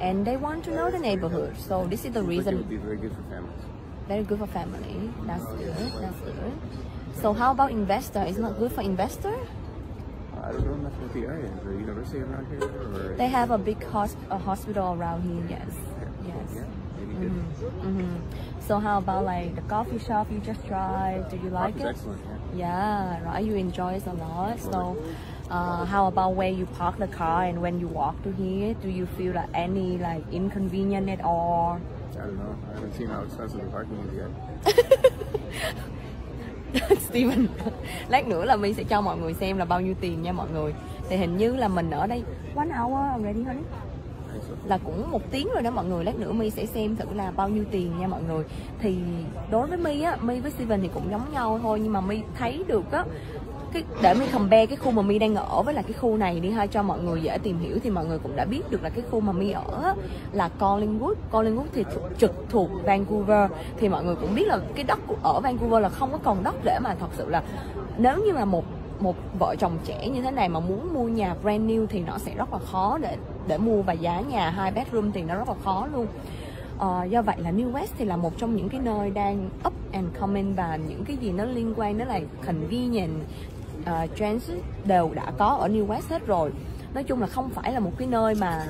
and they want to know the neighborhood. So this is the like it reason would be very good for families. Very good for family that's good that's good so how about investor it's not good for investor Uh, I don't know enough about the area. Is there a university around here? Or they have a big hosp- a hospital around here yes yes Yeah, maybe good. hmm So how about like the coffee shop you just tried? Do you like Coffee's it? excellent. Yeah. Yeah, right. You enjoy it a lot. So, uh, how about where you park the car and when you walk to here? Do you feel like any like inconvenient at all? I don't know. I haven't seen how expensive the parking is *laughs* yet. Steven, lát nữa là mình sẽ cho mọi người xem là bao nhiêu tiền nha mọi người. Thì hình như là mình ở đây one hour already honey. Là cũng một tiếng rồi đó mọi người lát nữa my sẽ xem thử là bao nhiêu tiền nha mọi người thì đối với my á my với Steven thì cũng giống nhau thôi nhưng mà my thấy được á cái để mình compare cái khu mà mi đang ở với là cái khu này đi ha cho mọi người dễ tìm hiểu thì mọi người cũng đã biết được là cái khu mà mi ở là Collingwood. Collingwood thì trực thuộc Vancouver. Thì mọi người cũng biết là cái đất ở Vancouver là không có còn đất để mà thật sự là nếu như mà một một vợ chồng trẻ như thế này mà muốn mua nhà brand new thì nó sẽ rất là khó để để mua và giá nhà hai bedroom thì nó rất là khó luôn. Ờ, do vậy là New West thì là một trong những cái nơi đang up and coming và những cái gì nó liên quan đó là convenient uh, trends đều đã có ở New West hết rồi. Nói chung là không phải là một cái nơi mà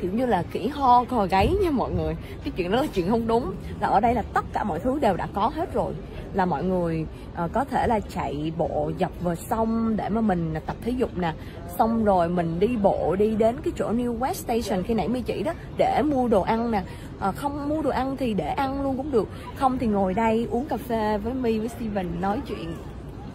kiểu như là kỹ ho cò gáy nha mọi người. Cái chuyện đó là chuyện không đúng. Là ở đây là tất cả mọi thứ đều đã có hết rồi. Là mọi người uh, có thể là chạy bộ dọc bờ sông để mà mình tập thể dục nè. Xong rồi mình đi bộ đi đến cái chỗ New West Station khi nãy mi chỉ đó để mua đồ ăn nè. À, không mua đồ ăn thì để ăn luôn cũng được. Không thì ngồi đây uống cà phê với mi với Steven nói chuyện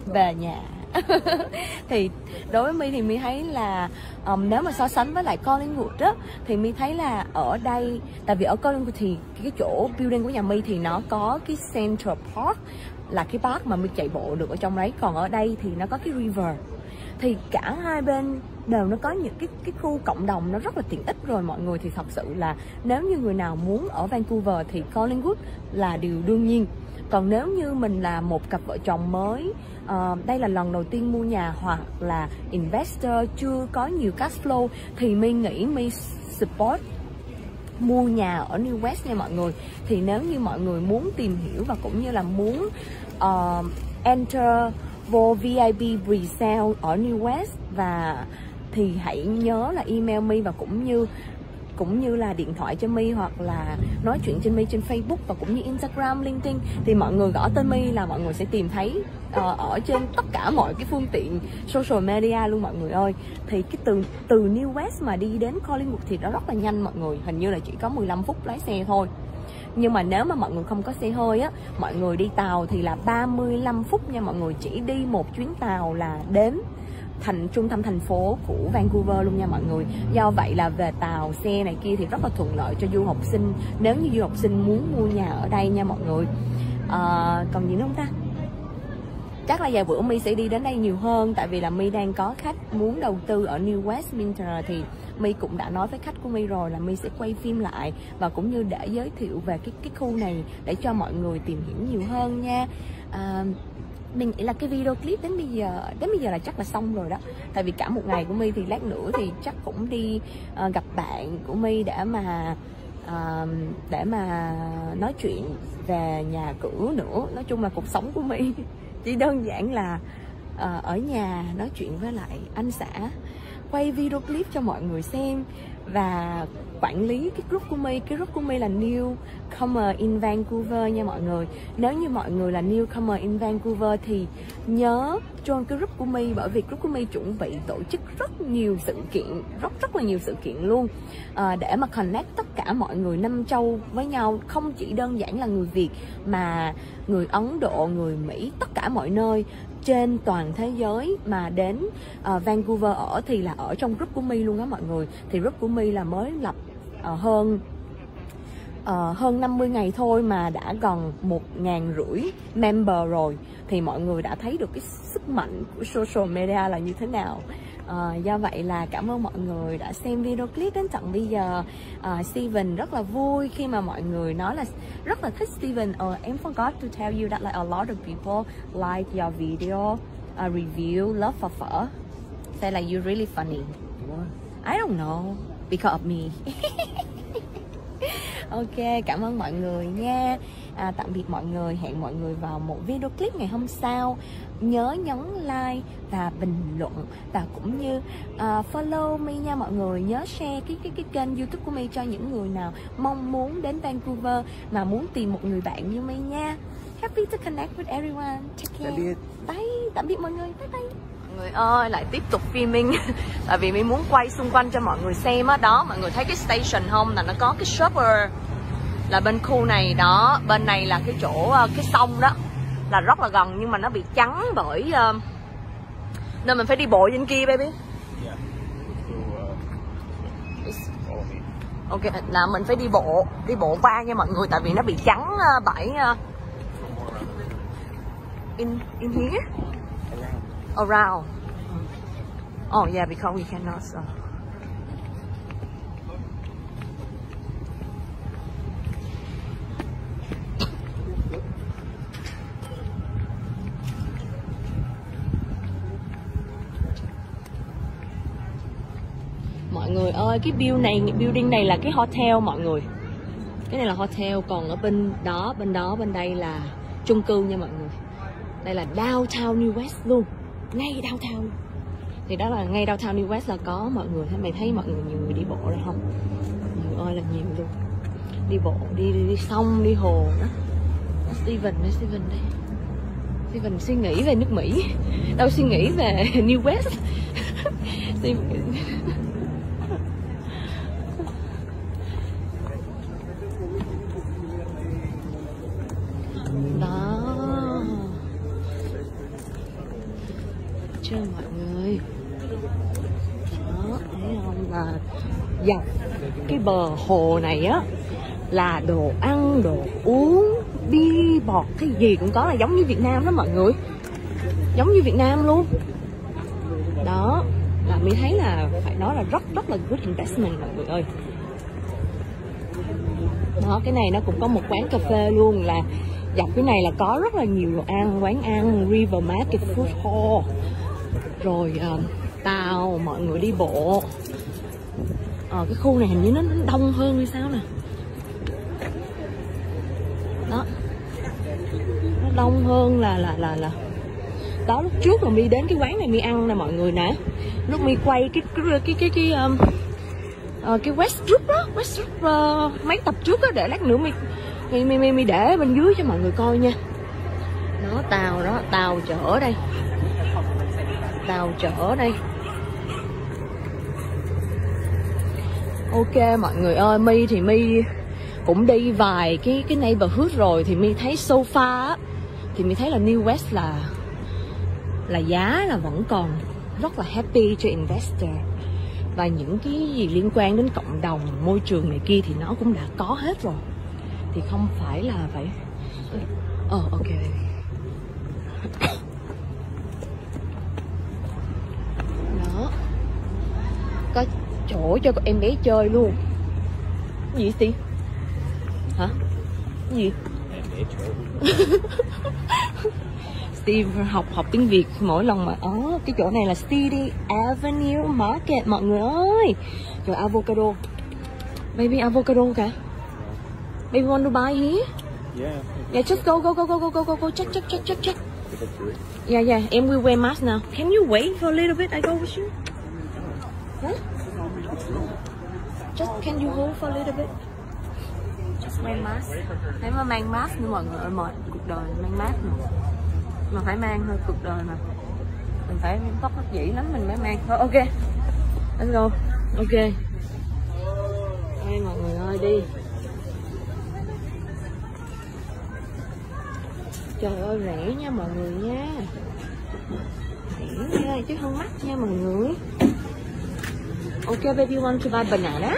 về nhà. *laughs* Thì đối với mi thì mi thấy là um, nếu mà so sánh với lại Collingwood á thì mi thấy là ở đây tại vì ở Collingwood thì cái chỗ building của nhà mi thì nó có cái Central Park là cái park mà mi chạy bộ được ở trong đấy. Còn ở đây thì nó có cái river. Thì cả hai bên đều nó có những cái cái khu cộng đồng nó rất là tiện ích rồi mọi người. Thì thật sự là nếu như người nào muốn ở Vancouver thì Collingwood là điều đương nhiên. Còn nếu như mình là một cặp vợ chồng mới uh, đây là lần đầu tiên mua nhà hoặc là investor chưa có nhiều cash flow thì mi nghĩ mi support mua nhà ở New West nha mọi người. Thì nếu như mọi người muốn tìm hiểu và cũng như là muốn uh, enter vô VIP resale ở New West và thì hãy nhớ là email mi và cũng như cũng như là điện thoại cho mi hoặc là nói chuyện trên mi trên Facebook và cũng như Instagram, LinkedIn thì mọi người gõ tên mi là mọi người sẽ tìm thấy uh, ở trên tất cả mọi cái phương tiện social media luôn mọi người ơi. Thì cái từ từ New West mà đi đến Collingwood thì nó rất là nhanh mọi người hình như là chỉ có 15 phút lái xe thôi. Nhưng mà nếu mà mọi người không có xe hơi á mọi người đi tàu thì là 35 phút nha mọi người chỉ đi một chuyến tàu là đến thành trung tâm thành phố của Vancouver luôn nha mọi người. Do vậy là về tàu xe này kia thì rất là thuận lợi cho du học sinh. Nếu như du học sinh muốn mua nhà ở đây nha mọi người. À, còn gì nữa không ta? Chắc là vài bữa mi sẽ đi đến đây nhiều hơn tại vì là mi đang có khách muốn đầu tư ở New Westminster thì mi cũng đã nói với khách của mi rồi là mi sẽ quay phim lại và cũng như để giới thiệu về cái cái khu này để cho mọi người tìm hiểu nhiều hơn nha. À, mình nghĩ là cái video clip đến bây giờ đến bây giờ là chắc là xong rồi đó. Tại vì cả một ngày của mi thì lát nữa thì chắc cũng đi uh, gặp bạn của mi để mà uh, để mà nói chuyện về nhà cửa nữa. Nói chung là cuộc sống của mi *laughs* chỉ đơn giản là uh, ở nhà nói chuyện với lại anh xã. Quay video clip cho mọi người xem và quản lý cái group của mi cái group của mi là newcomer in Vancouver nha mọi người. Nếu như mọi người là newcomer in Vancouver thì nhớ join cái group của mi bởi vì group của mi chuẩn bị tổ chức rất nhiều sự kiện rất rất là nhiều sự kiện luôn. À, để mà connect tất cả mọi người năm châu với nhau không chỉ đơn giản là người Việt mà người Ấn Độ người Mỹ tất cả mọi nơi trên toàn thế giới mà đến uh, Vancouver ở thì là ở trong group của My luôn á mọi người. Thì group của My là mới lập uh, hơn uh, hơn 50 ngày thôi mà đã gần một ngàn rưỡi member rồi. Thì mọi người đã thấy được cái sức mạnh của social media là như thế nào. À, do vậy là cảm ơn mọi người đã xem video clip đến tận bây giờ. À, Steven rất là vui khi mà mọi người nói là rất là thích Steven. Uh, em forgot to tell you that like a lot of people like your video uh, review love for phở. Say like you're really funny. I don't know. Because of me. *laughs* Ok cảm ơn mọi người nha. À, tạm biệt mọi người. Hẹn mọi người vào một video clip ngày hôm sau nhớ nhấn like và bình luận. Và cũng như uh, follow mi nha mọi người. Nhớ share cái cái cái kênh youtube của mi cho những người nào mong muốn đến Vancouver mà muốn tìm một người bạn như mi nha. Happy to connect with everyone. Take care. Tạm biệt. bye. Tạm biệt mọi người. Bye bye. Mọi người ơi lại tiếp tục filming. *laughs* Tại vì mi muốn quay xung quanh cho mọi người xem á. Đó mọi người thấy cái station không? Là nó có cái shopper là bên khu này đó. Bên này là cái chỗ ờ, cái sông đó là rất là gần nhưng mà nó bị chắn bởi uh, nên mình phải đi bộ trên kia baby Yeah. Me. ok là mình phải đi bộ đi bộ qua nha mọi người tại vì nó bị chắn uh, bởi uh, in in here Around. around oh yeah because we cannot uh, người ơi cái build này building này là cái hotel mọi người. Cái này là hotel còn ở bên đó bên đó bên đây là chung cư nha mọi người. Đây là downtown New West luôn ngay downtown. Luôn. thì đó là ngay downtown New West là có mọi người. Thấy mày thấy mọi người nhiều người đi bộ rồi không? Nhiều ơi là nhiều luôn. Đi bộ đi đi, đi sông đi hồ đó. Steven đây Steven đây Steven suy nghĩ về nước Mỹ. Đâu suy nghĩ về *laughs* New West. *laughs* Steven đó cho mọi người đó thấy không là dọc cái bờ hồ này á là đồ ăn đồ uống bi bọt cái gì cũng có là giống như Việt Nam đó mọi người. Giống như Việt Nam luôn. Đó là mình thấy là phải nói là rất rất là good investment mọi người ơi. Đó cái này nó cũng có một quán cà phê luôn là dọc cái này là có rất là nhiều đồ ăn quán ăn river market food hall. Rồi uh, tàu mọi người đi bộ ờ cái khu này hình như nó đông hơn hay sao nè. Đó. Nó đông hơn là là là là. Đó lúc trước mà mi đến cái quán này mi ăn nè mọi người nè. Lúc mi quay cái cái cái cái, cái um, uh, cái Westbrook đó Westbrook uh, ờ, mấy tập trước đó để lát nữa mi mi mi mi, mi để bên dưới cho mọi người coi nha. Đó tàu đó tàu chở đây. Tàu chở đây. Ok mọi người ơi mi thì mi cũng đi vài cái cái neighborhood rồi thì mi thấy so far á thì mi thấy là New West là là giá là vẫn còn rất là happy cho investor. Và những cái gì liên quan đến cộng đồng môi trường này kia thì nó cũng đã có hết rồi. Thì không phải là phải ờ oh, ok. Đó. Có chỗ cho em bé chơi luôn. Gì gì hả? Gì? *laughs* Steve học học tiếng Việt mỗi lần mà ó cái chỗ này là City Avenue Market, mọi người ơi. Rồi avocado. Baby avocado kìa. Baby want to buy here? Yeah. yeah just go go go go go go go go. Check check check check check. Yeah yeah, em we wear mask now. Can you wait for a little bit I go with you? Huh? Just can you hold for a little bit? Just wear mask. Nếu mà mang mask nữa mọi người ở mệt cuộc đời mang mask nữa mà phải mang thôi, cuộc đời mà. Mình phải tóc bất dĩ lắm, mình mới mang. Thôi, ok. Let's go. Ok. Đây mọi người ơi, đi. Trời ơi, rẻ nha mọi người nha. Rẻ nha chứ không mắc nha mọi người ok baby want to buy banana.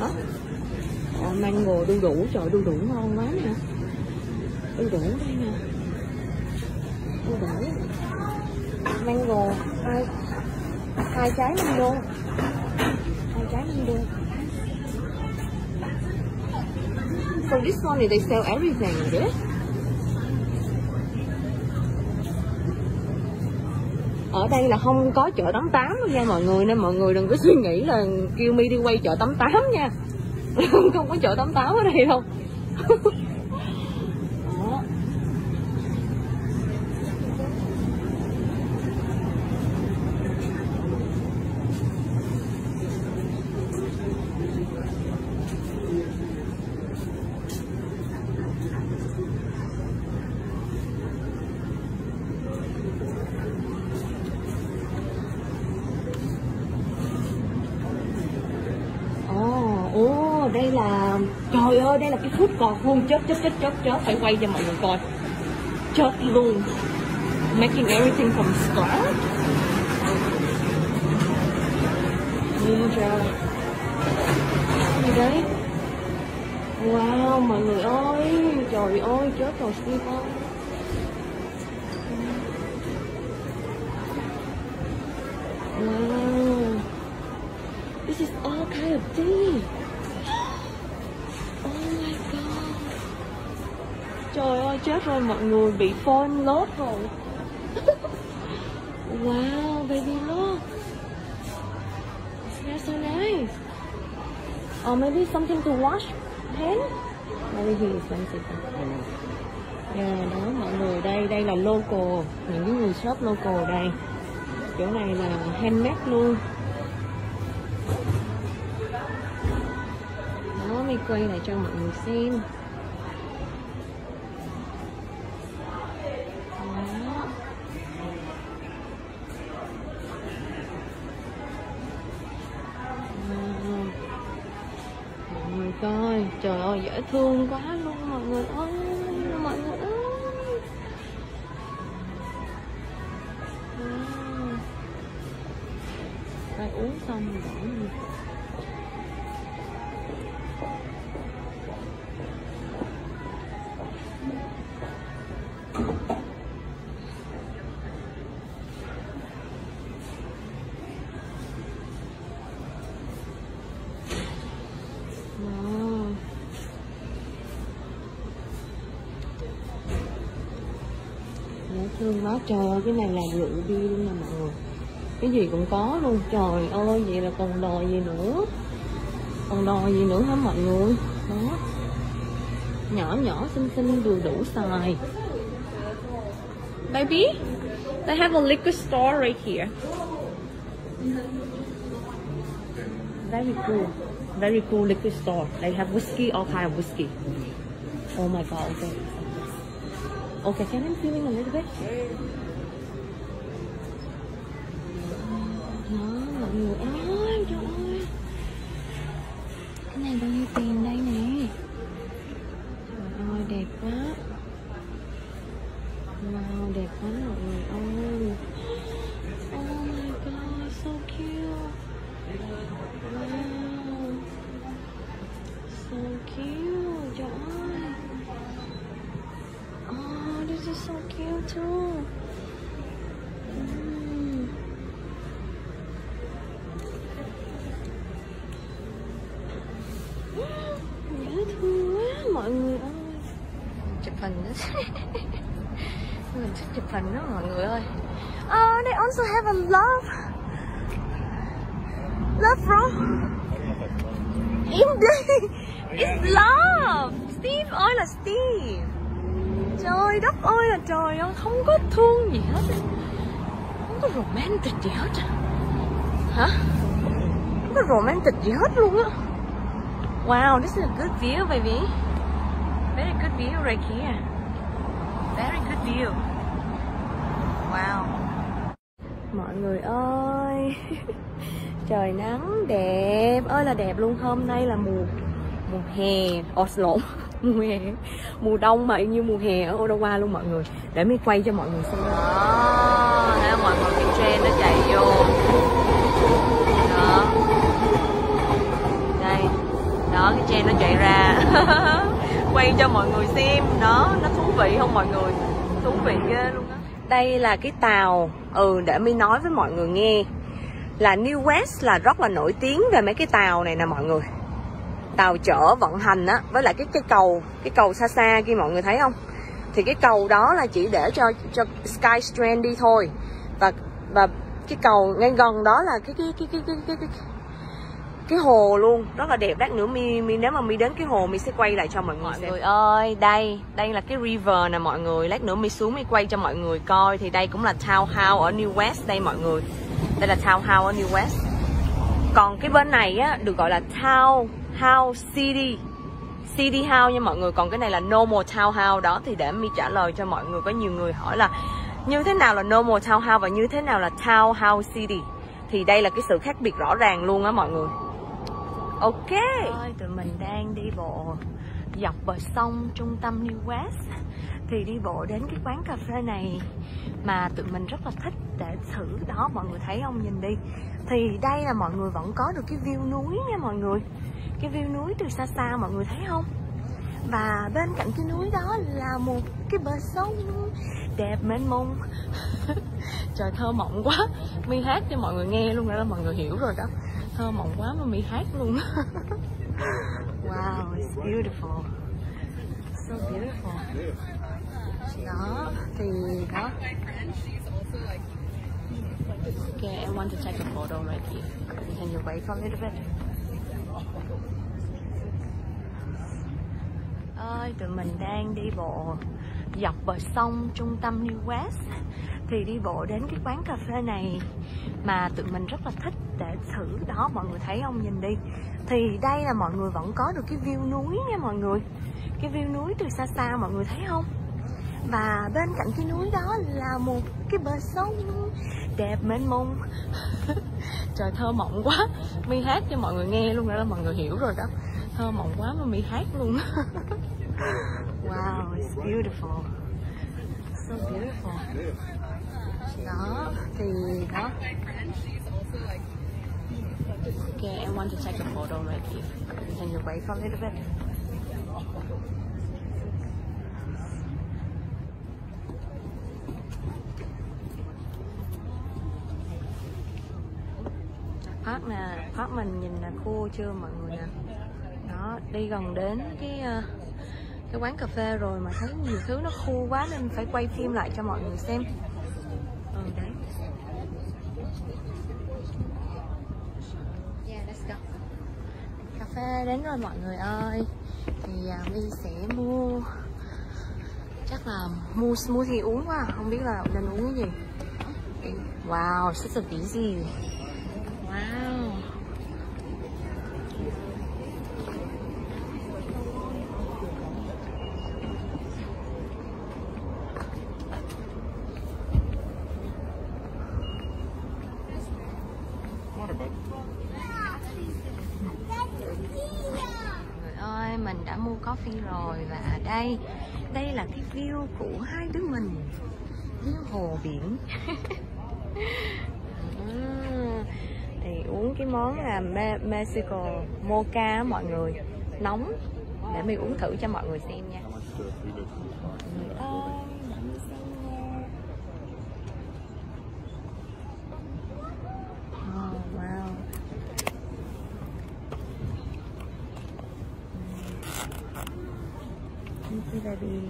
Đó. Ờ, mango đu đủ. Trời đu đủ ngon quá nè. Đu đủ đây nè. Đu đủ. Mango hai hai trái mango hai trái mango So this one they sell everything, is it? Ở đây là không có chợ tắm tám đâu nha mọi người, nên mọi người đừng có suy nghĩ là kêu mi đi quay chợ tắm tám nha. *laughs* Không có chợ tắm tám ở đây đâu *laughs* Đó. Ồ, ồ, đây là Trời ơi, đây là Chết, chết, chết, chết, chết Phải quay cho mọi người coi. Chết luôn. Making everything from scratch. Ninja Gì đấy? Wow, mọi người ơi. Trời ơi, chết rồi Steve con Wow. This is all kind of tea. Chết rồi mọi người bị phone lốt rồi. *laughs* wow, baby look. Smells so nice. Or maybe something to wash hand. Maybe he is expensive. Yeah, đó mọi người đây đây là local những cái người shop local đây chỗ này là handmade luôn mi quay lại cho mọi người xem thương quá. Dễ quá trời ơi, cái này là rượu bia luôn nè mọi người. Cái gì cũng có luôn, trời ơi, vậy là còn đòi gì nữa? Còn đòi gì nữa hả mọi người? Đó. Nhỏ nhỏ xinh xinh vừa đủ xài. Baby, they have a liquor store right here. Very cool. Very cool liquor store. They have whiskey, all kind of whiskey. Oh my god, okay. Okay, can I feeling a little bit? Đó, mọi người ơi, trời ơi. Cái này bao nhiêu tiền đây người ơi. Oh, they also have a love. Love from England *laughs* It's love. Steve ơi là Steve. Trời đất ơi là trời ơi Không có thương gì hết. Không có romantic gì hết. Hả? Không có romantic gì hết luôn á. Wow this is a good view baby. Very good view right here. Very good view. Wow. Mọi người ơi. *laughs* Trời nắng, đẹp. Ơi là đẹp luôn, hôm nay là mùa mùa hè. Ồ lộn *laughs* mùa hè. Mùa đông mà như mùa hè ở Ottawa luôn mọi người. Để mới quay cho mọi người xem. Đó thấy không mọi người cái trend nó chạy vô. Đó. Đây. Đó, cái trend nó chạy ra. *laughs* Quay cho mọi người xem. Đó, nó thú vị không mọi người? Thú vị ghê luôn á đây là cái tàu ừ để mi nói với mọi người nghe. Là New West là rất là nổi tiếng về mấy cái tàu này nè mọi người. Tàu chở vận hành á với lại cái cái cầu cái cầu xa xa kia mọi người thấy không? Thì cái cầu đó là chỉ để cho cho Sky Strand đi thôi. Và và cái cầu ngay gần đó là cái cái cái cái cái cái, cái, cái hồ luôn rất là đẹp. Lát nữa mi mi nếu mà mi đến cái hồ mi sẽ quay lại cho mọi người mọi xem. người ơi đây đây là cái river nè mọi người. Lát nữa mi xuống mi quay cho mọi người coi. Thì đây cũng là townhouse ở New West đây mọi người. Đây là townhouse ở New West. Còn cái bên này á được gọi là townhouse city. City house nha mọi người. Còn cái này là normal townhouse. Đó thì để mi trả lời cho mọi người. Có nhiều người hỏi là như thế nào là normal townhouse và như thế nào là townhouse city? Thì đây là cái sự khác biệt rõ ràng luôn á mọi người ok. Thôi, tụi mình đang đi bộ dọc bờ sông trung tâm New West. Thì đi bộ đến cái quán cà phê này mà tụi mình rất là thích để thử đó mọi người thấy không? Nhìn đi. Thì đây là mọi người vẫn có được cái view núi nha mọi người. Cái view núi từ xa xa mọi người thấy không? Và bên cạnh cái núi đó là một cái bờ sông đẹp mênh mông. *laughs* Trời thơ mộng quá. Mi hát cho mọi người nghe luôn đó mọi người hiểu rồi đó thơ mộng quá mà mi hát luôn. *laughs* Wow it's beautiful. So beautiful. Đó thì đó. Okay, I want to take a photo right here. Can you wait for a little bit? ơi tụi mình đang đi bộ dọc bờ sông trung tâm New West thì đi bộ đến cái quán cà phê này mà tụi mình rất là thích để thử. Đó, mọi người thấy không? Nhìn đi. Thì đây là mọi người vẫn có được cái view núi nha mọi người. Cái view núi từ xa xa, mọi người thấy không? Và bên cạnh cái núi đó là một cái bờ sông đẹp mênh mông. *laughs* Trời, thơ mộng quá. Mi hát cho mọi người nghe luôn đó, mọi người hiểu rồi đó. Thơ mộng quá mà mi hát luôn. *laughs* Wow, it's beautiful. So beautiful đó thì đó Okay, I want to take a photo with you. Can you wait for a little bit? Phát nè, phát mình nhìn là khô chưa mọi người nè Đó, đi gần đến cái uh, cái quán cà phê rồi mà thấy nhiều thứ nó khô quá nên phải quay phim lại cho mọi người xem Ừ, đấy. Yeah, let's go. Cà phê đến rồi mọi người ơi. Thì uh, sẽ mua Chắc là mua smoothie uống quá Không biết là nên uống cái gì. Wow, such a busy. Wow Water, bud. Người ơi, mình đã mua coffee rồi và đây, đây là cái view của hai đứa mình view hồ biển. À, *laughs* thì uống cái món là Me- Mexico mocha mọi người, nóng để mình uống thử cho mọi người xem nha. How much the three bits of this cost? Người ơi, để mình xem nha. Oh, wow. Thank you, baby.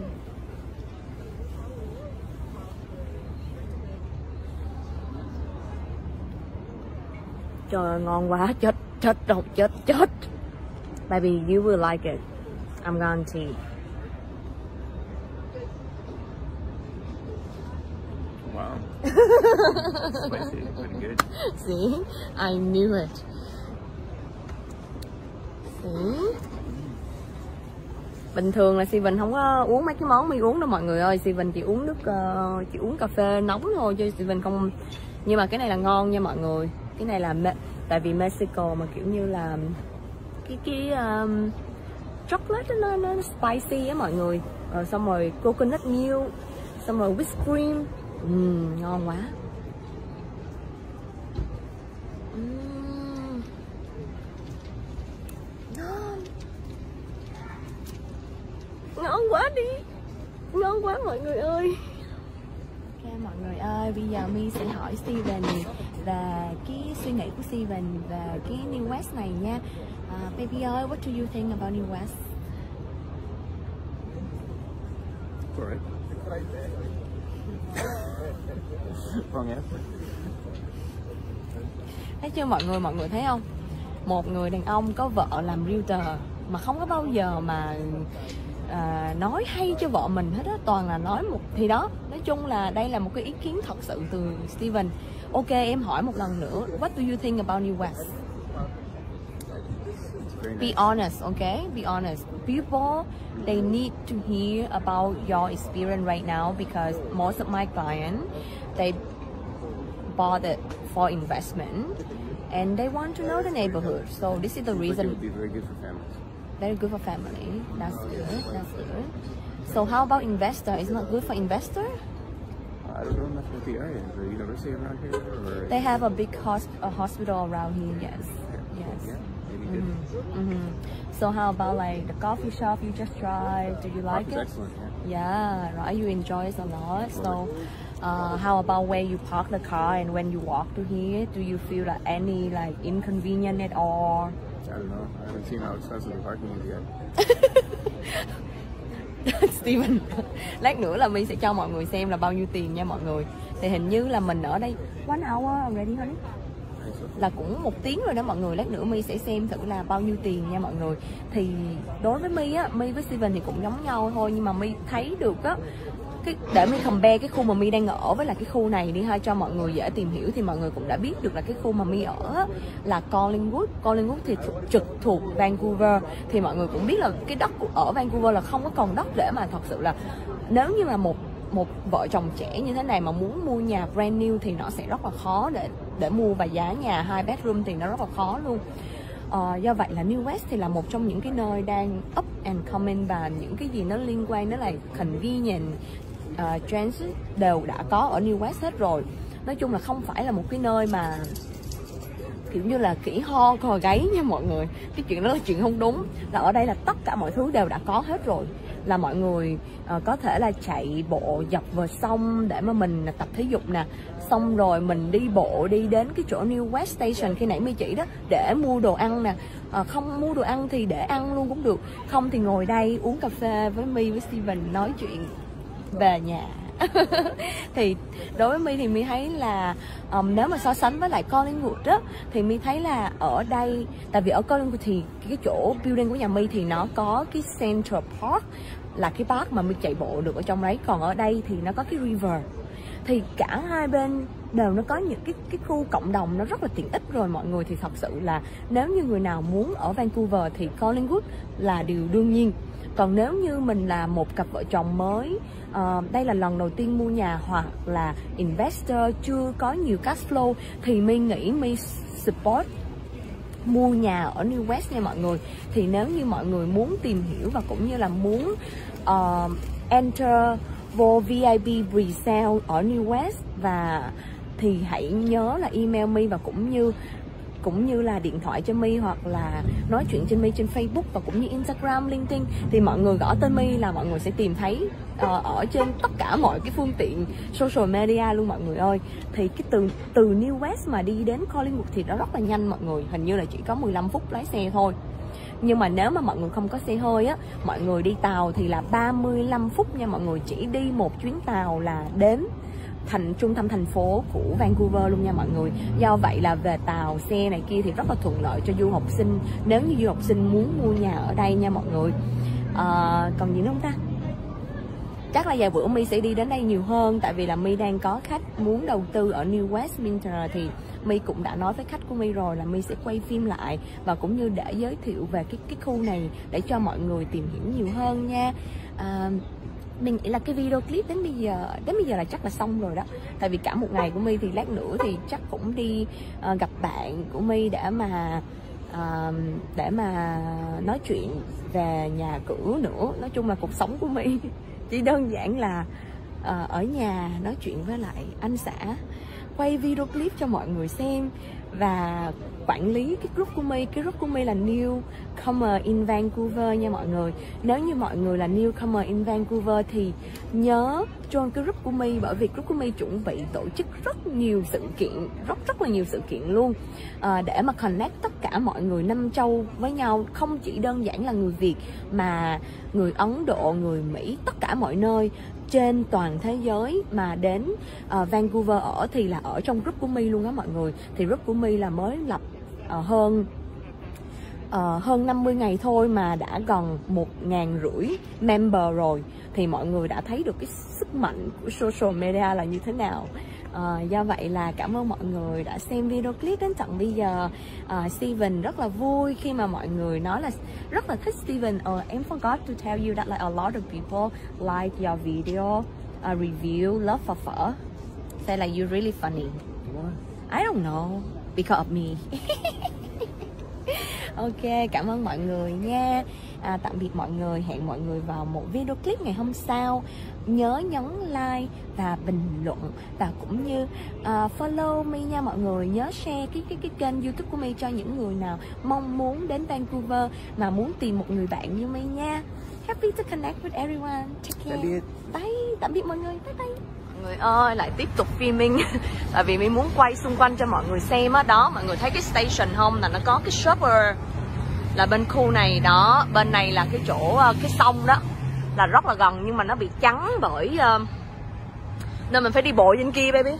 Trời ơi, ngon quá, chết, chết đâu, chết, chết. Baby, you will like it. I'm guarantee. Wow. *laughs* Spicy, pretty good. See, I knew it. See? Bình thường là Steven không có uống mấy cái món mình uống đâu mọi người ơi Steven chỉ uống nước ờ, chỉ uống cà phê nóng thôi chứ Steven không nhưng mà cái này là ngon nha mọi người cái này là tại vì Mexico mà kiểu như là cái cái um, chocolate nó, nó spicy á mọi người. Rồi xong rồi coconut milk xong rồi whipped cream. Ừm, ngon quá. Ngon. Ngon quá đi. Ngon quá mọi người ơi mọi người ơi, bây giờ My sẽ hỏi Steven về cái suy nghĩ của Steven về cái New West này nha. À, baby ơi, what do you think about New West? Alright. Wrong answer. Thấy chưa mọi người, mọi người thấy không? Một người đàn ông có vợ làm realtor mà không có bao giờ mà à, nói hay cho vợ mình hết á, toàn là nói một thì đó. Nói chung là đây là một cái ý kiến thật sự từ Steven. Ok, em hỏi một lần nữa, what do you think about New West? Be honest, okay? Be honest. People, they need to hear about your experience right now because most of my clients, they bought it for investment and they want to know the neighborhood. So this is the like it reason would be very good for families. Very good for family. That's good. That's good. So how about investor? It's not good for investor? I don't know enough about the area. Is there a university around here, or They have a big hosp- a hospital around here. Yes. Yes. yeah, maybe good. hmm So how about like the coffee shop you just tried? Do you like Coffee's it? excellent. Yeah. Yeah, right. You enjoy it a lot. So, uh, how about where you park the car and when you walk to here? Do you feel like any like inconvenient at all? I don't know. I haven't seen how expensive the parking is yet. Steven, lát nữa là mình sẽ cho mọi người xem là bao nhiêu tiền nha mọi người. Thì hình như là mình ở đây one hour ờ, already honey. Là cũng một tiếng rồi đó mọi người lát nữa my sẽ xem thử là bao nhiêu tiền nha mọi người thì đối với my á my với Steven thì cũng giống nhau thôi nhưng mà my thấy được á cái để mi compare cái khu mà mi đang ở với là cái khu này đi ha cho mọi người dễ tìm hiểu thì mọi người cũng đã biết được là cái khu mà mi ở là Collingwood. Collingwood thì trực thuộc Vancouver. Thì mọi người cũng biết là cái đất ở Vancouver là không có còn đất để mà thật sự là nếu như mà một một vợ chồng trẻ như thế này mà muốn mua nhà brand new thì nó sẽ rất là khó để để mua và giá nhà hai bedroom thì nó rất là khó luôn. Uh, do vậy là New West thì là một trong những cái nơi đang up and coming và những cái gì nó liên quan đến là convenient uh, trends đều đã có ở New West hết rồi. Nói chung là không phải là một cái nơi mà kiểu như là kỹ ho cò gáy nha mọi người. Cái chuyện đó là chuyện không đúng. Là ở đây là tất cả mọi thứ đều đã có hết rồi. Là mọi người uh, có thể là chạy bộ dọc bờ sông để mà mình tập thể dục nè. Xong rồi mình đi bộ đi đến cái chỗ New West Station khi nãy mi chỉ đó để mua đồ ăn nè. À, không mua đồ ăn thì để ăn luôn cũng được. Không thì ngồi đây uống cà phê với mi với Steven nói chuyện. Vâng. về nhà. *laughs* Thì đối với mi thì mi thấy là um, nếu mà so sánh với lại Collingwood đó thì mi thấy là ở đây tại vì ở Collingwood thì cái chỗ building của nhà mi thì nó có cái Central Park là cái park mà mi chạy bộ được ở trong đấy. Còn ở đây thì nó có cái river. Thì cả hai bên đều nó có những cái cái khu cộng đồng nó rất là tiện ích rồi mọi người. Thì thật sự là nếu như người nào muốn ở Vancouver thì Collingwood là điều đương nhiên. Còn nếu như mình là một cặp vợ chồng mới uh, đây là lần đầu tiên mua nhà hoặc là investor chưa có nhiều cash flow thì mi nghĩ mi support mua nhà ở New West nha mọi người. Thì nếu như mọi người muốn tìm hiểu và cũng như là muốn uh, enter vô VIP resale ở New West và thì hãy nhớ là email mi và cũng như cũng như là điện thoại cho mi hoặc là nói chuyện trên mi trên Facebook và cũng như Instagram, LinkedIn thì mọi người gõ tên mi là mọi người sẽ tìm thấy uh, ở trên tất cả mọi cái phương tiện social media luôn mọi người ơi. Thì cái từ từ New West mà đi đến Collingwood thì nó rất là nhanh mọi người hình như là chỉ có 15 phút lái xe thôi. Nhưng mà nếu mà mọi người không có xe hơi á mọi người đi tàu thì là 35 phút nha mọi người chỉ đi một chuyến tàu là đến thành trung tâm thành phố của Vancouver luôn nha mọi người. Do vậy là về tàu xe này kia thì rất là thuận lợi cho du học sinh. Nếu như du học sinh muốn mua nhà ở đây nha mọi người. À, còn gì nữa không ta? Chắc là vài bữa mi sẽ đi đến đây nhiều hơn tại vì là mi đang có khách muốn đầu tư ở New Westminster thì mi cũng đã nói với khách của mi rồi là mi sẽ quay phim lại và cũng như để giới thiệu về cái cái khu này để cho mọi người tìm hiểu nhiều hơn nha. À, mình nghĩ là cái video clip đến bây giờ đến bây giờ là chắc là xong rồi đó. Tại vì cả một ngày của mi thì lát nữa thì chắc cũng đi uh, gặp bạn của mi để mà uh, để mà nói chuyện về nhà cửa nữa. Nói chung là cuộc sống của mi *laughs* chỉ đơn giản là uh, ở nhà nói chuyện với lại anh xã. Quay video clip cho mọi người xem và quản lý cái group của mi cái group của mi là new comer in Vancouver nha mọi người. Nếu như mọi người là new comer in Vancouver thì nhớ join cái group của mi bởi vì group của mi chuẩn bị tổ chức rất nhiều sự kiện rất rất là nhiều sự kiện luôn. À, để mà connect tất cả mọi người năm châu với nhau không chỉ đơn giản là người Việt mà người Ấn Độ người Mỹ tất cả mọi nơi trên toàn thế giới mà đến uh, Vancouver ở thì là ở trong group của mi luôn á mọi người. Thì group của mi là mới lập uh, hơn uh, hơn 50 ngày thôi mà đã gần một ngàn rưỡi member rồi. Thì mọi người đã thấy được cái sức mạnh của social media là như thế nào. À, do vậy là cảm ơn mọi người đã xem video clip đến tận bây giờ. À, Steven rất là vui khi mà mọi người nói là rất là thích Steven. Uh, em forgot to tell you that like a lot of people like your video uh, review love for phở. Say like you're really funny. I don't know because of me. *laughs* Ok cảm ơn mọi người nha. À, tạm biệt mọi người. Hẹn mọi người vào một video clip ngày hôm sau. Nhớ nhấn like và bình luận. Và cũng như uh, follow mi nha mọi người. Nhớ share cái cái cái kênh youtube của mi cho những người nào mong muốn đến Vancouver mà muốn tìm một người bạn như mi nha. Happy to connect with everyone. Take care Tạm biệt. bye. Tạm biệt mọi người. Bye bye người ơi lại tiếp tục filming. *laughs* Tại vì mi muốn quay xung quanh cho mọi người xem á. Đó mọi người thấy cái station không? Là nó có cái shopper là bên khu này đó. Bên này là cái chỗ ờ, cái sông đó. Là rất là gần nhưng mà nó bị chắn bởi uh, nên mình phải đi bộ trên kia baby.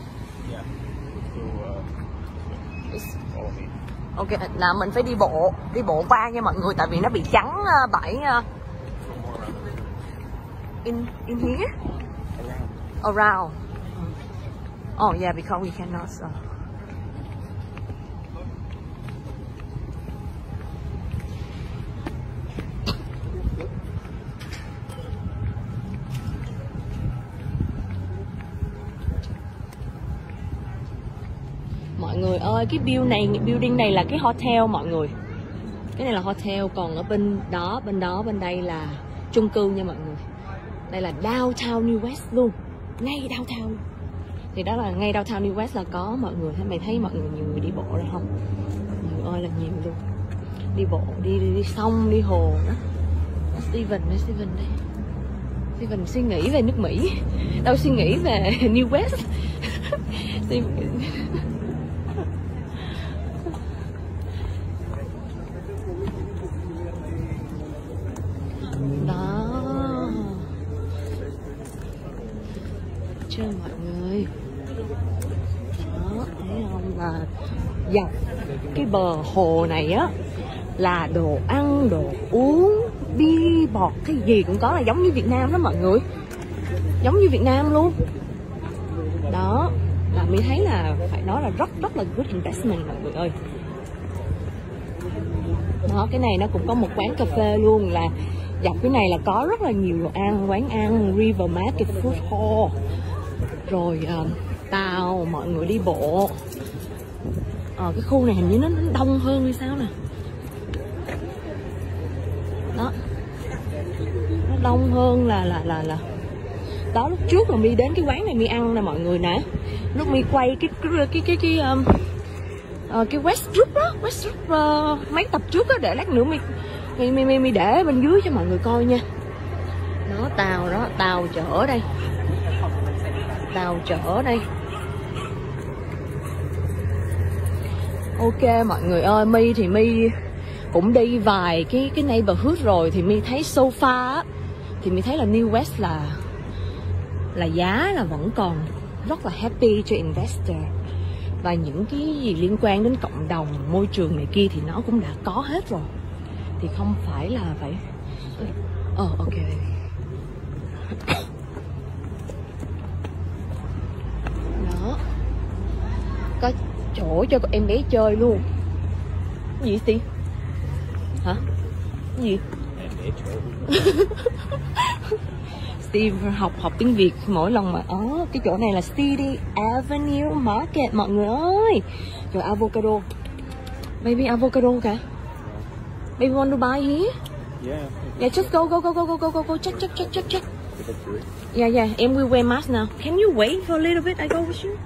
Follow me. ok là mình phải đi bộ đi bộ qua nha mọi người. Tại vì nó bị chắn uh, bởi uh, in in here Around. Oh yeah, because we cannot. So. mọi người ơi cái build này building này là cái hotel mọi người cái này là hotel còn ở bên đó bên đó bên đây là chung cư nha mọi người đây là downtown New West luôn ngay downtown. Thì đó là ngay downtown New West là có mọi người mày thấy mọi người nhiều người đi bộ ra không? Nhiều ơi là nhiều luôn. Đi bộ đi đi, đi sông đi hồ đó. Steven đây Steven đây Steven suy nghĩ về nước Mỹ. Đâu suy nghĩ về *laughs* New West. *laughs* Steven *laughs* cho mọi người? Đó, thấy không? Là dọc dạ, cái bờ hồ này á, là đồ ăn, đồ uống đi bọt, cái gì cũng có là giống như Việt Nam đó mọi người. Giống như Việt Nam luôn. Đó, là mình thấy là phải nói là rất rất là good investment mọi người ơi. Đó, cái này nó cũng có một quán cà phê luôn là, dọc cái này là có rất là nhiều đồ ăn, quán ăn, river market, food hall rồi ờ, uh, tàu mọi người đi bộ. Ở cái khu này hình như nó, nó đông hơn hay sao nè. Đó. Nó đông hơn là là là là. Đó lúc trước mà mi đến cái quán này mi ăn nè mọi người nè. Lúc mi quay cái cái cái cái, cái um, uh, cái West Group đó West Group uh, mấy tập trước đó để lát nữa mi mi mi mi, mi để bên dưới cho mọi người coi nha. Nó tàu đó tàu chở đây tàu chở đây. Ok mọi người ơi mi thì mi cũng đi vài cái cái neighborhood rồi thì mi thấy sofa thì mi thấy là New West là là giá là vẫn còn rất là happy cho investor. Và những cái gì liên quan đến cộng đồng môi trường này kia thì nó cũng đã có hết rồi. Thì không phải là phải ờ oh, ok. Có chỗ cho em bé chơi luôn. Gì Steve hả? Gì? Steve *laughs* học học tiếng Việt mỗi lần mà ó oh, cái chỗ này là City Avenue Market mọi người ơi. Rồi avocado. Baby avocado cả baby want to buy here? Yeah. yeah just go go go go go go go go. Check check check check check. Yeah yeah em will wear mask now. Can you wait for a little bit? I go with you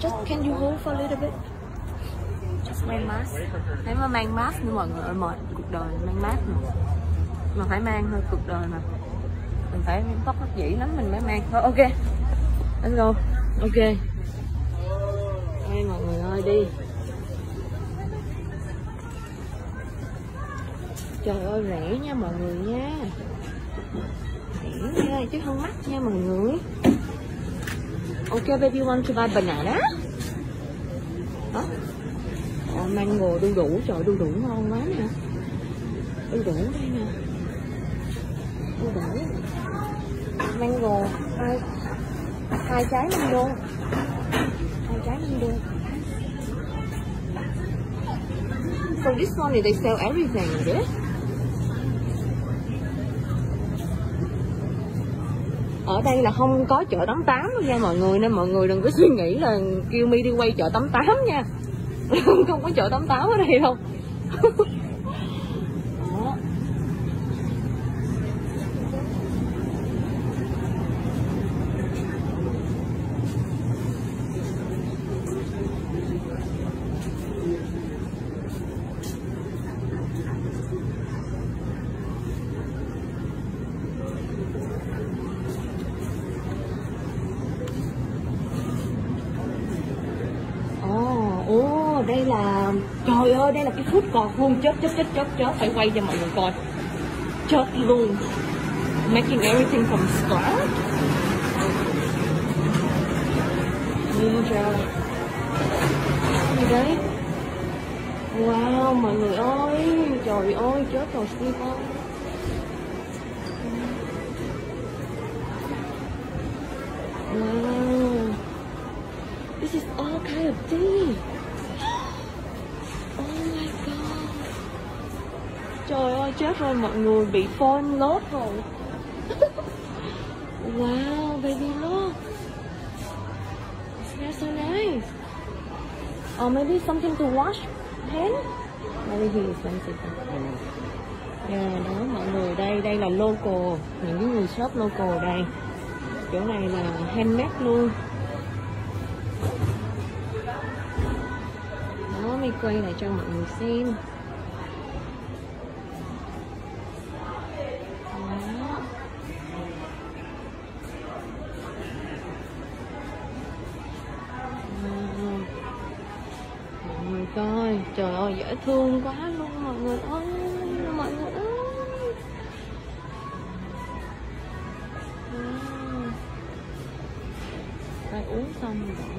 Just can you hold for a little bit? Just mang mask. Nếu mà mang mask nữa mọi người ơi mệt cuộc đời mang mask mà. Mà phải mang thôi, cuộc đời mà. Mình phải bất đắc dĩ lắm, mình mới mang. Thôi, ok. Let's go. Ok. Đây mọi người ơi, đi. Trời ơi, rẻ nha mọi người nha. Rẻ nha chứ không mắc nha mọi người. Okay, baby, you want to buy banana? Hả? Oh, mango đu đủ, trời đu đủ ngon quá nè. Đu đủ đây nè. Đu đủ. Mango hai, hai trái mango? Hai trái mango? So this one they sell everything, is ở đây là không có chợ 88 đâu nha mọi người, nên mọi người đừng có suy nghĩ là kêu mi đi quay chợ 88 nha. *laughs* Không có chợ 88 ở đây đâu *laughs* đây là trời ơi đây là cái phút còn luôn chết chết chết chết chớp. Phải quay cho mọi người coi. Chết luôn. Making everything from scratch. Ninja. Gì đấy. Wow, mọi người ơi. Trời ơi, chết rồi, Steve con Wow. This is all kind of tea. Chết rồi mọi người bị phone lốt rồi. *laughs* wow, baby look. That's so nice. Or maybe something to wash hand. Maybe he is expensive. Yeah, đó mọi người đây đây là local những cái người shop local đây chỗ này là handmade luôn đó mi quay lại cho mọi người xem trời thương quá luôn mọi người ơi mọi người ơi. Uhm. Phải uống xong rồi.